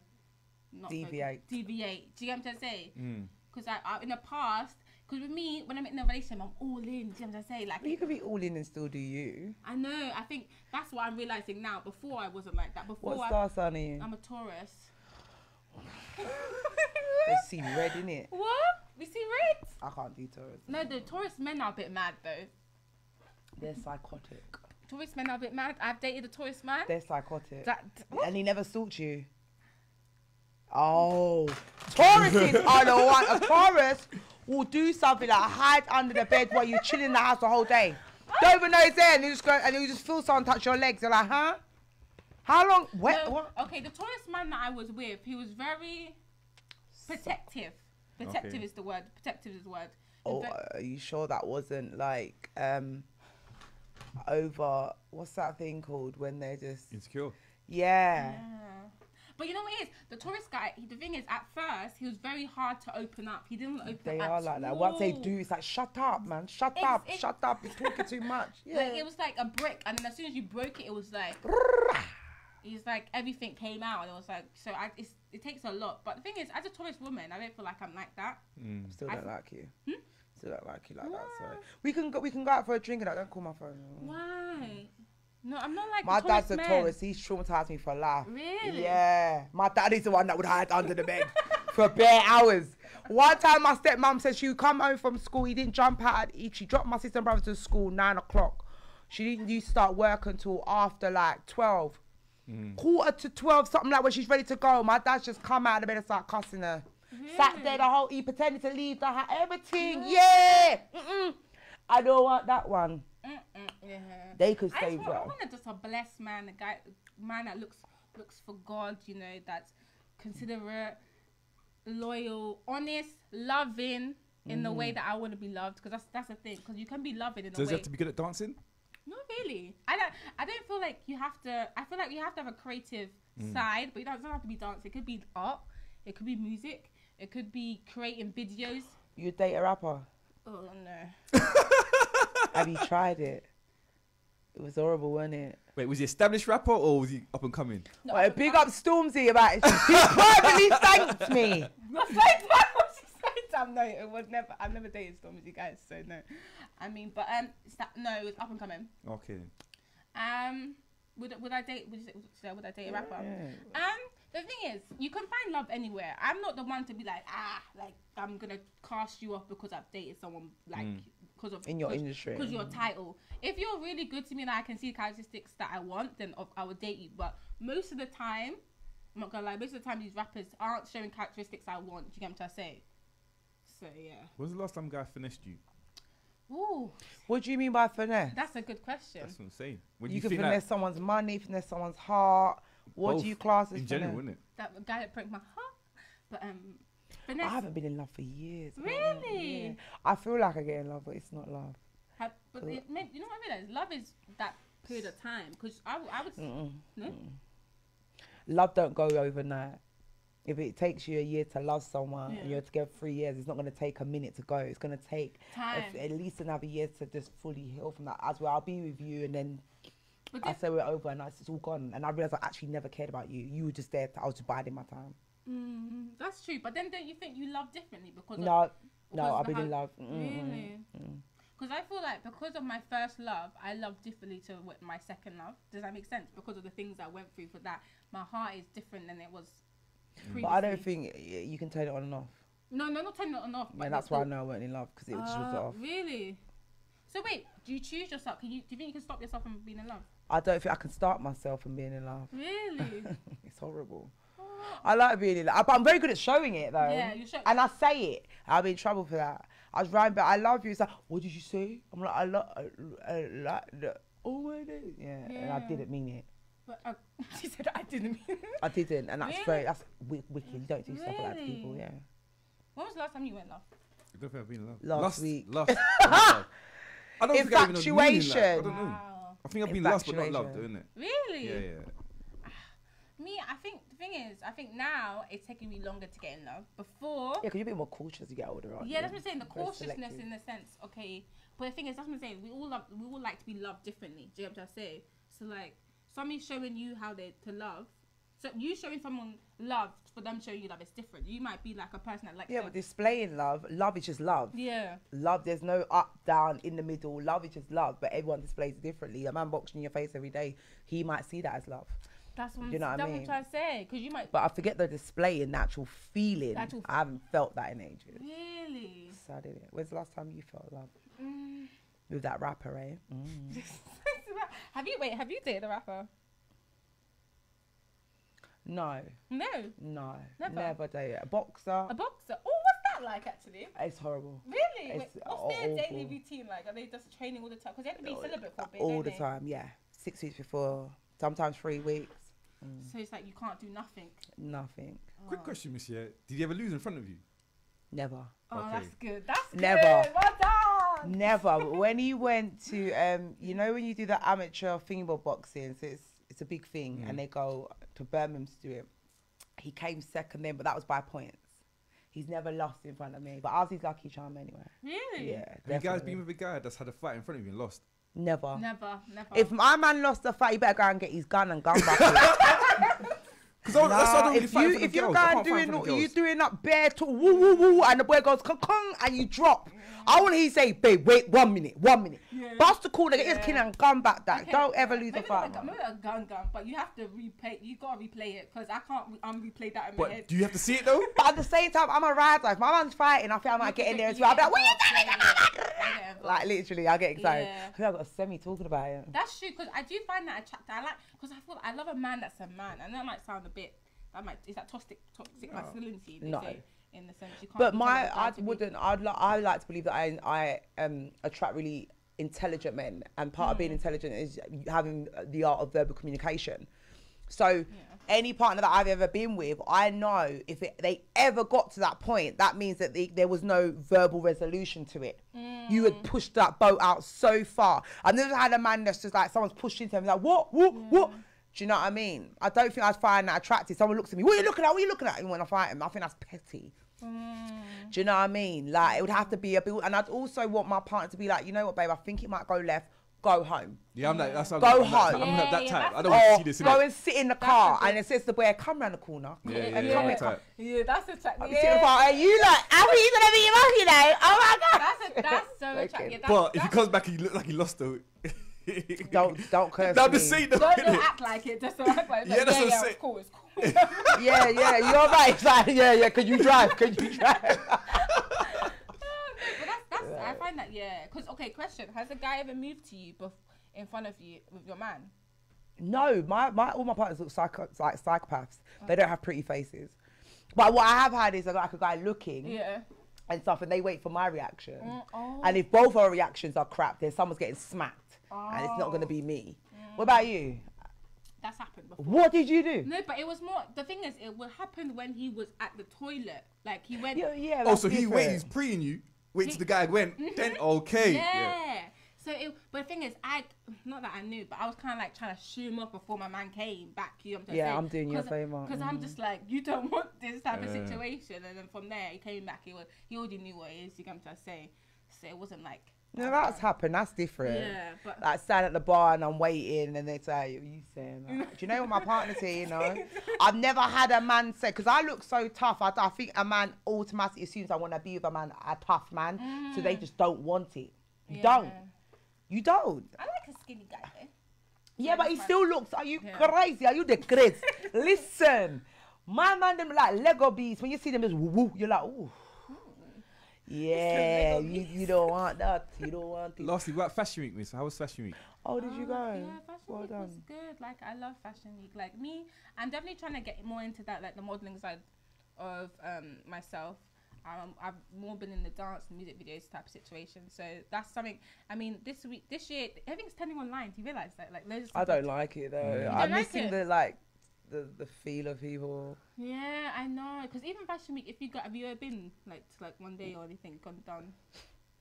not focus- Deviate. Deviate. Do you get what I'm trying to say? Mm. Because I, I in the past, because with me when I'm in a relationship, I'm all in. Do you know what I'm trying to say? Like You could be all in and still do you. I know. I think that's what I'm realizing now. Before I wasn't like that. Before What I, star sign are you? I'm a Taurus. They see red in it. What? We see red? I can't do Taurus. No, the Taurus men are a bit mad though. They're psychotic. Taurus men are a bit mad. I've dated a Taurus man. They're psychotic. That and he never stalked you. Oh, Tauruses are the one. A Taurus will do something like hide under the bed while you chill in the house the whole day. Don't even know it's there, and you just go and you just feel someone touch your legs. You're like, huh? How long? What? No, what? okay, the Taurus man that I was with, he was very protective. Protective Okay. is the word. Protective is the word. Oh, are you sure that wasn't like um over? What's that thing called when they're just? Insecure. Yeah. Yeah. But you know what it is? The Taurus guy, he, the thing is, at first, he was very hard to open up. He didn't open They up. are at like that. Once they do, it's like, shut up, man. Shut It's- up. it's- Shut up. You're talking too much. Yeah. Like, it was like a brick, and then as soon as you broke it, it was like. It's like everything came out, and it was like so. I, it's, it takes a lot, but the thing is, as a Taurus woman, I don't feel like I'm like that. Mm. Still don't like you. Hmm? Still don't like you like that. So we can go. We can go out for a drink and I don't call my phone. Why? No, I'm not like My dad's a man. Taurus. He's traumatized me for life. Really? Yeah. My dad is the one that would hide under the bed for bare hours. One time, my stepmom said she would come home from school. He didn't jump out. He, she dropped my sister and brother to school nine o'clock. She didn't used to start work until after like twelve. Mm. Quarter to twelve, something like when she's ready to go. My dad's just come out of the bed and start cussing her. Sat there the whole. He pretended to leave the house. Everything. Yeah. Mm-mm. I don't want that one. Mm-mm, yeah. They could I say just want, I well. want just a blessed man, a guy, man that looks looks for God. You know, that's considerate, loyal, honest, loving in the Mm. way that I want to be loved. Because that's that's the thing. Because you can be loving in a Does way. he have to be good at dancing? Not really. I don't. I don't feel like you have to. I feel like you have to have a creative Mm. side, but you don't, it doesn't have to be dance. It could be art. It could be music. It could be creating videos. You date a rapper? Oh no. Have you tried it? It was horrible, wasn't it? Wait, was he established rapper or was he up and coming? no Well, big up Stormzy about it. He privately thanked me. Not first time. First time. No, it was never. I've never dated Stormzy guys, so no. I mean, but um, it's that, no, it's up and coming. Okay. Um, would would I date? Would, you say, would, I- would I date a rapper? Yeah. Um, the thing is, you can find love anywhere. I'm not the one to be like, ah, like I'm gonna cast you off because I've dated someone like because of In your because, industry. because your title. If you're really good to me and I can see the characteristics that I want, then of- I would date you. But most of the time, I'm not gonna lie, most of the time these rappers aren't showing characteristics I want. Do you get what I'm trying say? So yeah. When was the last time a guy finessed you? Ooh, What do you mean by finesse? that's a good question. That's what I'm saying. When you can think finesse like, someone's money, finesse someone's heart. What both, do you class as in general, isn't it? That guy that broke my heart. But um, I haven't been in love for years. Really? Yeah. I feel like I get in love, but it's not love. Have, but it, maybe, you know what I realize? Love is that period of time. Because I, I would. Mm-mm. No? Love don't go overnight. If it takes you a year to love someone and Yeah. you're together three years, it's not going to take a minute to go. It's going to take a- Time. at least another year to just fully heal from that. As well, I'll be with you and then But I say we're over and it's all gone. And I realize I actually never cared about you. You were just there. To, I was just biding my time. mm, that's true. But then don't you think you love differently because of, No, because no, of I've been in love. Mm, mm, Really? Because I feel like because of my first love, I love differently to what my second love. Does that make sense? Because of the things I went through for that, my heart is different than it was. Previously. But I don't think you can turn it on and off. No, no, not turning it on and off. Yeah, that's why I know I weren't in love because it was just Ah, off. Really? So wait, do you choose yourself? Can you? Do you think you can stop yourself from being in love? I don't think I can start myself from being in love. Really? it's horrible. I like being in love, but I'm very good at showing it though. Yeah, you show- And I say it. I'll be in trouble for that. I was writing, but I love you. It's like, what did you say? I'm like, I love, I, I like the. Oh my god. Yeah, and I didn't mean it. but uh, she said I didn't mean. It. I didn't, and that's Really? very that's wi- wicked. You don't do stuff like that to people. Yeah. when was the last time you went love? I don't think I've been in love. Last week. Last. love. I don't think I've even known meaning like- I Infatuation. don't know. Wow. I think I've been lost but not loved, Infatuation. isn't it? Really? Yeah, yeah. Ah, me, I think the thing is, I think now it's taking me longer to get in love. Before, Yeah, because you're a bit more cautious as you get older, aren't yeah, you? that's what I'm saying. The Very cautiousness selective. in the sense, okay. But the thing is, that's what I'm saying. We all love, we all like to be loved differently. Do you get what I'm saying? So like, somebody showing you how they to love. So you showing someone love for them showing you love is different. You might be like a person that likes. Yeah, to- but displaying love, love is just love. yeah. Love, there's no up, down, in the middle. Love is just love, but everyone displays it differently. A man boxing in your face every day, he might see that as love. That's what You know what I mean? I'm trying to say. Because you might But I forget the display and actual feeling. Actual- I haven't felt that in ages. really. So I didn't. When's the last time you felt love? Mm. With that rapper, eh? Mm. have you wait? Have you dated a rapper? No, No, no, Never? never, dated a boxer. a boxer. Oh, what's that like actually? It's horrible. Really? It's what's their daily routine like? Are they just training all the time? Because they have to be celibate for a bit, All the they? time, yeah. Six weeks before, sometimes three weeks. So it's like you can't do nothing. Nothing. Quick question, Monsieur. Did you ever lose in front of you? Never. Oh, Okay. that's good. That's Never. good. Well done. Never. But when he went to, um, you know, when you do the amateur fingerboard boxing, so it's it's a big thing, Mm. and they go to Birmingham to do it. He came second then, but that was by points. He's never lost in front of me, but ours is lucky charm anyway. Really? Yeah, Have you guys definitely. been with a guy that's had a fight in front of you and lost? Never. Never, never. If my man lost the fight, he better go and get his gun and gun buckle. Because don't, that's why I don't really if fight you, If you guys going doing for the you doing that bare talk woo woo woo and the boy goes kong kong and you drop. I want he say, babe, wait one minute, one minute. Yeah. Bust the call, nigga, Yeah. it's killing and gun back that. Okay, Don't ever lose a maybe fight. not a gun- Maybe not a gun gun, but you have to replay. You gotta replay it because I can't re- unreplay that in my head. Do you have to see it though? But at the same time, I'm a rider. If my man's fighting, I think I might get in there as well. I'll be like, what you doing? Whatever. Like literally, I get excited. Yeah. I think I got a semi talking about it. That's true because I do find that attractive. I like because I feel I love a man that's a man, and that might sound a bit. That might is that toxic toxic masculinity? No. say, in the sense you can't. But my, telling a guy I wouldn't. I'd li- I like to believe that I, I um attract really intelligent men, and part of being Mm. intelligent is having the art of verbal communication. So, any partner that I've ever been with, I know if it, they ever got to that point, that means that they, there was no verbal resolution to it. You Mm. had pushed that boat out so far. I've never had a man that's just like someone's pushed into him, like what, what, what. Do you know what I mean? I don't think I'd find that attractive. Someone looks at me, what are you looking at? What are you looking at? And when I fight him, I think that's petty. Do you know what I mean? Like it would have to be a build, and I'd also want my partner to be like, you know what, babe, I think it might go left. Go home. Yeah, I'm like that's how Go I'm home. type. I'm Yeah, that yeah, type. I don't want to see this. go innit? and sit in the car, and it says the boy, come round the corner. Yeah, and yeah, come yeah, here. type. Yeah, that's attractive. You sit in the Yeah. car, and you like, how are you gonna be your you know? Oh my god. That's a, that's so Okay. attractive. Yeah, But if he comes back he look like he lost though. Don't don't curse No, I'm me. just saying though. don't, don't act like it. Just don't act like it. Yeah, that's yeah, what I'm yeah, saying. it's cool. It's cool. Yeah, yeah, you're right. It's like, yeah, yeah. Could you drive? Could you drive? But that's that's I find that yeah. Cause okay, question: Has a guy ever moved to you bef- in front of you with your man? No, my, my all my partners look psycho, like psychopaths. They don't have pretty faces. But what I have had is like a guy looking Yeah. and stuff, and they wait for my reaction. Mm, oh. And if both our reactions are crap, then someone's getting smacked, and it's not going to be me. Oh. What about you? That's happened before. What did you do? No, but it was more. The thing is, it would happen when he was at the toilet. Like he went. Yeah, yeah. Oh, that's so he different. wait, he's preeing you. Wait till the guy went. Mm-hmm. Then okay. Yeah. Yeah. So it, but the thing is, I not that I knew, but I was kind of like trying to shoo him off before my man came back. You know what I'm Yeah, saying? I'm doing you a favour. Because I'm mm-hmm. just like, you don't want this type of situation, and then from there he came back. He was he already knew what it is. You know what I'm trying to say? So it wasn't like. No, that's happened. That's different. Yeah, but Like stand at the bar and I'm waiting, and they say, "What are you saying?" Like, Do you know what my partner's here? You know, I've never had a man say because I look so tough. I, I think a man automatically assumes I want to be with a man, a tough man, so they mm. just don't want it. You Yeah. don't. You don't. I like a skinny guy. Though. Yeah, but he still looks. Are you Yeah. crazy? Are you the crazy? Listen, my man, them like Lego beats. When you see them just woo, woo you're like, ooh. Yeah, you, you don't want that. You don't want it. Lastly, what Fashion Week, Miss? How was Fashion Week? Oh, did you Oh, go? Yeah, fashion well week done. was good. Like I love fashion week. Like me, I'm definitely trying to get more into that, like the modeling side of um myself. Um, I've more been in the dance and music videos type of situation. So that's something. I mean, this week, this year, everything's turning online. Do you realize that? Like, loads of I don't like it though. You I'm like missing it? the like the the feel of people. Yeah, I know. Because even fashion week, if you got, have you ever been like to like one day or anything gone down?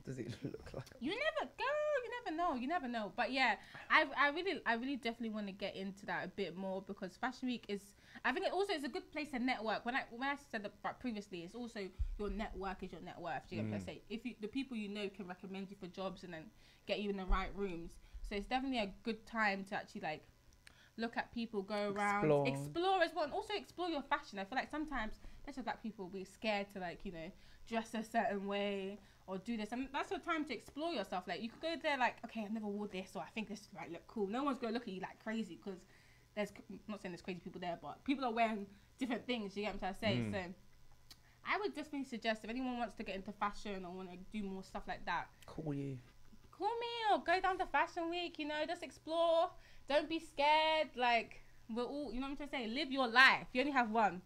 Does it look like? You never go. You never know. You never know. But yeah, I I really I really definitely want to get into that a bit more because Fashion Week is. I think it also is a good place to network. When I when I said that previously, it's also your network is your net worth. Do you get what I mm. say? If you the people you know can recommend you for jobs and then get you in the right rooms, so it's definitely a good time to actually like look at people, go around, Explore. explore as well, and also explore your fashion. I feel like sometimes, especially black people, we're scared to like you know dress a certain way or do this, and that's your time to explore yourself. Like you could go there like, okay, I never wore this, or I think this might look cool. No one's gonna look at you like crazy because there's I'm not saying there's crazy people there, but people are wearing different things. You get what I'm trying to say? Hmm. So. I would definitely suggest if anyone wants to get into fashion or want to do more stuff like that, Call you. call me or go down to Fashion Week. You know, just explore. Don't be scared. Like we're all, you know what I'm trying to say. Live your life. You only have one.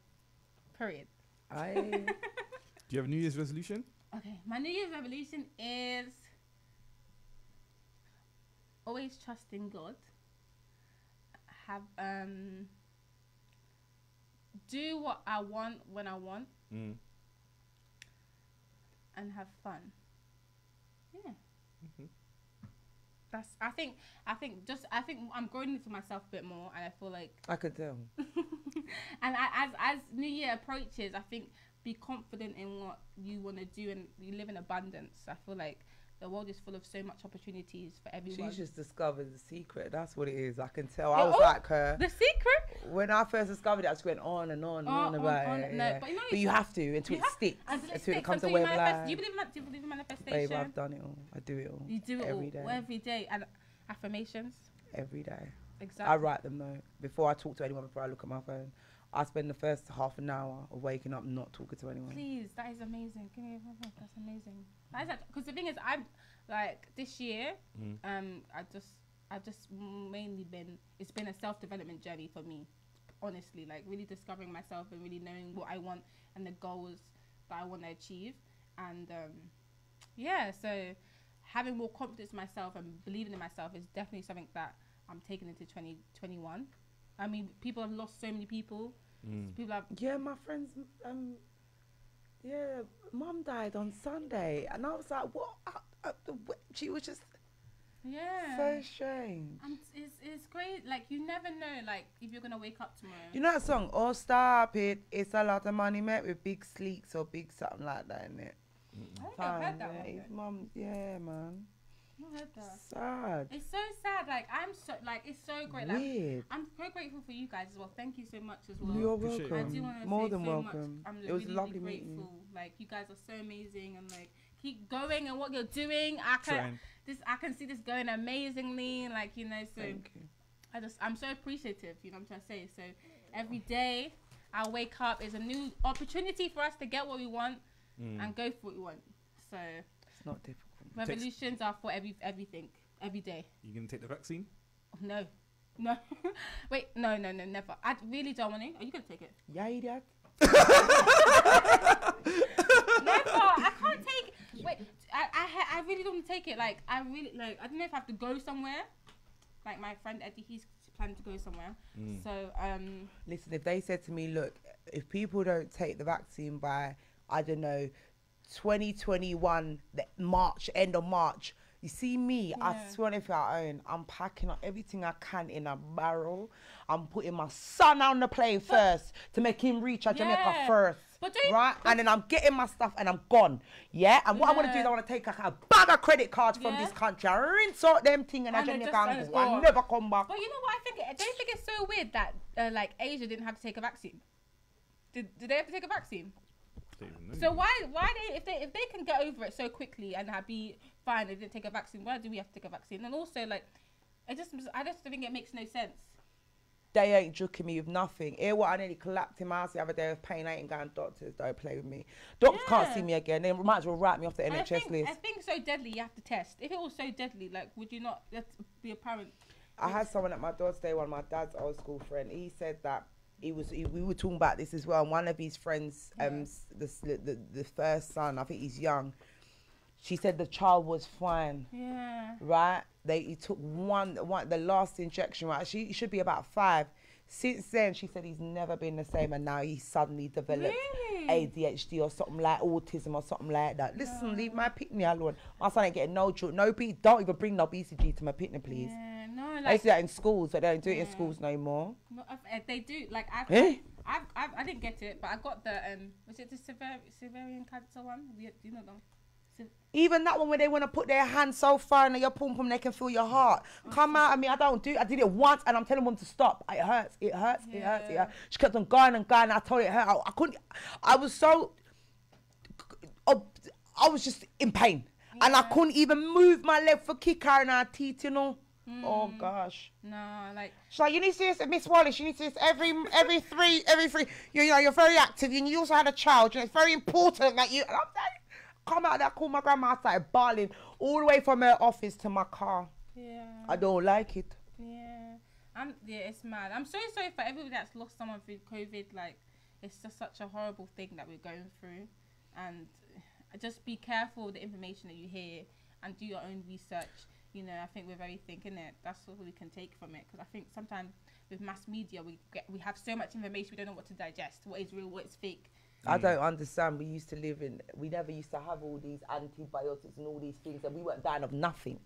Period. I. Do you have a New Year's resolution? Okay, my New Year's resolution is always trust in God. Have um do what I want when I want Mm. and have fun. Yeah. That's I think I think just I think I'm growing into myself a bit more and I feel like I could tell. and I, as as New Year approaches, I think be confident in what you want to do and you live in abundance. I feel like the world is full of so much opportunities for everyone. She's just discovered the secret. That's what it is. I can tell. Yeah, I was oh, like her. the secret. When I first discovered it, I just went on and on and Oh, on about on, it. no, yeah. but you know But you have to until it have- sticks, Until it, until it sticks, becomes a until way you of manifest. life. Do you believe in, ma- do you believe in manifestation? Babe, I've done it all. I do it all. you do it every all, day. every day, and affirmations. Every day. Exactly. I write them though before I talk to anyone. Before I look at my phone, I spend the first half an hour of waking up not talking to anyone. Please, that is amazing. Give me a moment. That's amazing. That is because the thing is, I'm like this year. Um, I just, I've just mainly been. It's been a self development journey for me, honestly. Like really discovering myself and really knowing what I want and the goals that I want to achieve. And um, yeah, so having more confidence in myself and believing in myself is definitely something that I'm taking into 2021. I mean, people have lost so many people. People have Yeah, my friends. Um, yeah, mom died on Sunday, and I was like, what? Uh, uh, what? She was just yeah. so strange. And it's, it's great. Like, you never know, like, if you're going to wake up tomorrow. You know that song? Oh, stop it! It's a lot of money met with big sleeks or big something like that in it. I don't think I've heard that yeah, one. his though. yeah, man. I've not heard that. Sad. It's so sad. Like, I'm so, like, it's so great. Like, Weird. I'm so grateful for you guys as well. Thank you so much as well. You're Appreciate it. I welcome. do want to More say than so welcome. Much. I'm It was really, lovely really meeting you. grateful. Like you guys are so amazing and like keep going and what you're doing. I can Trying. this I can see this going amazingly. Like you know, so Thank you. I just I'm so appreciative. You know what I'm trying to say. So every day I wake up is a new opportunity for us to get what we want mm. and go for what we want. So It's not difficult. Revolutions are for every everything every day. You gonna take the vaccine? No. No, wait, no, no, no, never. I really don't want to. Are you gonna take it? Yeah, idiot. Never. I can't take. Wait, I, I, I really don't want to take it. Like, I really like. I don't know if I have to go somewhere. Like my friend Eddie, he's planning to go somewhere. So, um, Listen, if they said to me, look, if people don't take the vaccine by, I don't know, 2021, the March, end of March, you see me, I Yeah. swear if I own, I'm packing up everything I can in a barrel. I'm putting my son on the plane first to make him reach at Jamaica first. But don't- right? And then I'm getting my stuff and I'm gone. Yeah? And what I want to do is I want to take like, a bag of credit cards from this country, I rinse out them thing and I And it Jamaica and go. I never come back. but you know what? I think don't you think it's so weird that uh, like Asia didn't have to take a vaccine. Did, did they have to take a vaccine? Don't even know. So why why they if they if they can get over it so quickly and ha- be fine they didn't take a vaccine why do we have to take a vaccine and also like I just I just think it makes no sense. They ain't joking me with nothing. Hear what I nearly collapsed in my house the other day with pain. I ain't going to doctors. Don't play with me. Doctors can't see me again. They might as well write me off the And I NHS think, list. I think so deadly you have to test. If it was so deadly, like would you not let be apparent? I had someone at my door today, one of my dad's old school friend. He said that he was. He, we were talking about this as well. And one of his friends, um, s- the, the the first son, I think he's young. She said the child was fine. Yeah. right? They he took one, one the last injection, right? She should be about five. Since then, she said he's never been the same, and now he suddenly developed Really? ADHD or something like autism or something like that. Listen, leave my pitney alone. My son ain't getting no drugs. No, B, don't even bring no BCG to my pitney, please. Yeah, no, like used to do that in schools, but they don't do it in schools no more. no, if they do. Like I've, Eh? I've, I've, I didn't get it, but I got the um, was it the sever- Severian cancer one? Do you, know them? Even that one where they want to put their hand so far into your pum pum, they can feel your heart. Come out of me. I don't do. I did it once, and I'm telling them to stop. It hurts. It hurts. It hurts. It Yeah. hurts. She kept on going and going. I told it hurt. I, I couldn't. I was so. I was just in pain, and I couldn't even move my leg for kick her in her teeth. You know. Oh Mm. gosh. No, like She's like, you need to do this, Miss Wallace. You need to do this every every three every three. You, you know, you're very active, and you also had a child. You know, it's very important that you. And I'm like, come out there, call my grandma. I started bawling all the way from her office to my car. yeah. I don't like it. Yeah, I'm. Yeah, it's mad. I'm so sorry for everybody that's lost someone through COVID. Like, it's just such a horrible thing that we're going through, and just be careful with the information that you hear and do your own research. You know, I think we're very thinking it. That's what we can take from it. Because I think sometimes with mass media, we get we have so much information we don't know what to digest. What is real? What is fake? I mm. don't understand. We used to live in. We never used to have all these antibiotics and all these things, and we weren't dying of nothing.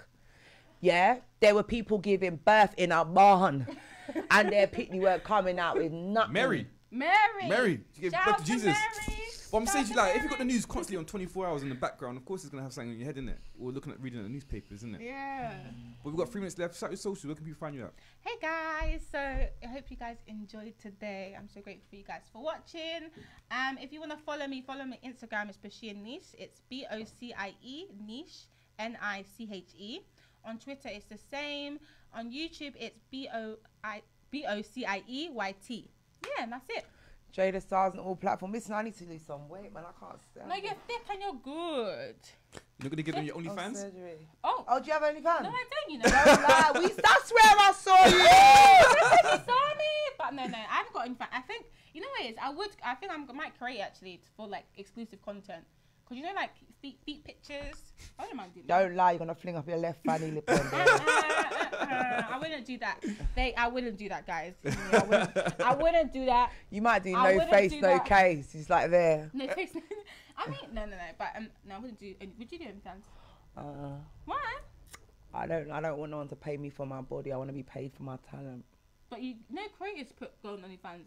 Yeah, there were people giving birth in a barn, and their pitney weren't coming out with nothing. Mary. Mary. Mary, she gave Shout birth to Jesus. Mary. But I'm saying, like, if you've got the news constantly on 24 hours in the background, of course it's gonna have something in your head, isn't it? Or looking at reading the newspapers, isn't it? Yeah. But we've got three minutes left. Start your social. Where can people find you at? Hey guys, so I hope you guys enjoyed today. I'm so grateful for you guys for watching. Um, if you want to follow me, follow me Instagram. It's Bocie Niche. It's B O C I E Niche N I C H E. On Twitter, it's the same. On YouTube, it's B O I B O C I E Y T. Yeah, and that's it. Jada Stars on all platforms. Listen, I need to lose some weight, man. I can't stand No, you're thick and you're good. You're not gonna give them your Oh, OnlyFans? surgery. Oh, Oh, do you have any fans? no, I don't. You know. Don't lie. We, that's where I saw you. you saw me, but no, no, I haven't got any. Fan. I think you know what it is. I would. I think I'm, I might create actually for like exclusive content. Cause you know, like feet, feet pictures. I don't mind doing that. Don't lie. You're gonna fling up your left fanny lip Uh, uh, uh, uh, I wouldn't do that. They, I wouldn't do that, guys. I wouldn't, I wouldn't do that. You might do I no face, do no that. case. He's like there. No, face. I mean, no, no, no. But um, no, I wouldn't do. any- Would you do OnlyFans? Uh, Why? I don't. I don't want no one to pay me for my body. I want to be paid for my talent. But you, no creators put go on OnlyFans.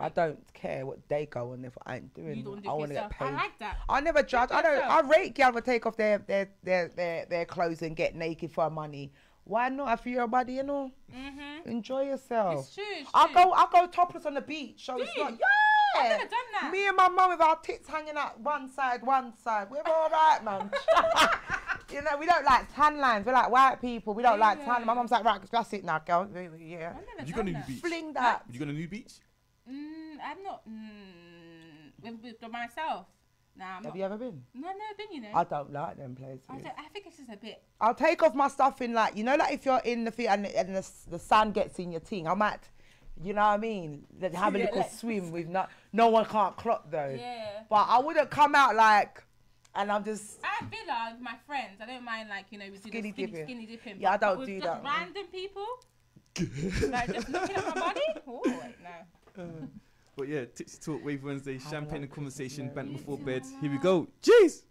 I don't care what they go on if I ain't doing. You don't it. do I want to get paid. I like that. I never judge. I for don't. I yourself. rate girls to take off their their their their, their clothes and get naked for money. Why not? If you're a body, you know, Mhm. enjoy yourself. It's true. It's I'll true. go. I'll go topless on the beach. So Do it's you? not. I've Yeah. never done that. Me and my mum with our tits hanging out one side, one side. We're all right, man. you know, we don't like tan lines. We're like white people. We don't like tan. My mum's like, right, that's it now, girl. Yeah. I've never Would you go done to that. the beach? Fling that. Would you go to New Beach? Mm, I'm not. Mm, with, by myself. Nah, I'm Have not. you ever been? No, I've never been you know. I don't like them places. I, don't, I think it's just a bit. I'll take off my stuff in like you know like if you're in the theatre and, and the, the sand gets in your thing, I might, you know what I mean, Let- have a Yeah, little like- swim with no no one can't clock though. Yeah. But I wouldn't come out like, and I'm just At Villa with my friends, I don't mind like you know we do Skinny the skinny, dipping. skinny dipping. Yeah, I don't do just that. Random people, like just looking at my body. Oh no. But yeah, Tipsy Talk, Wave Wednesday, champagne and conversation, bent before bed. Here we go. Jeez!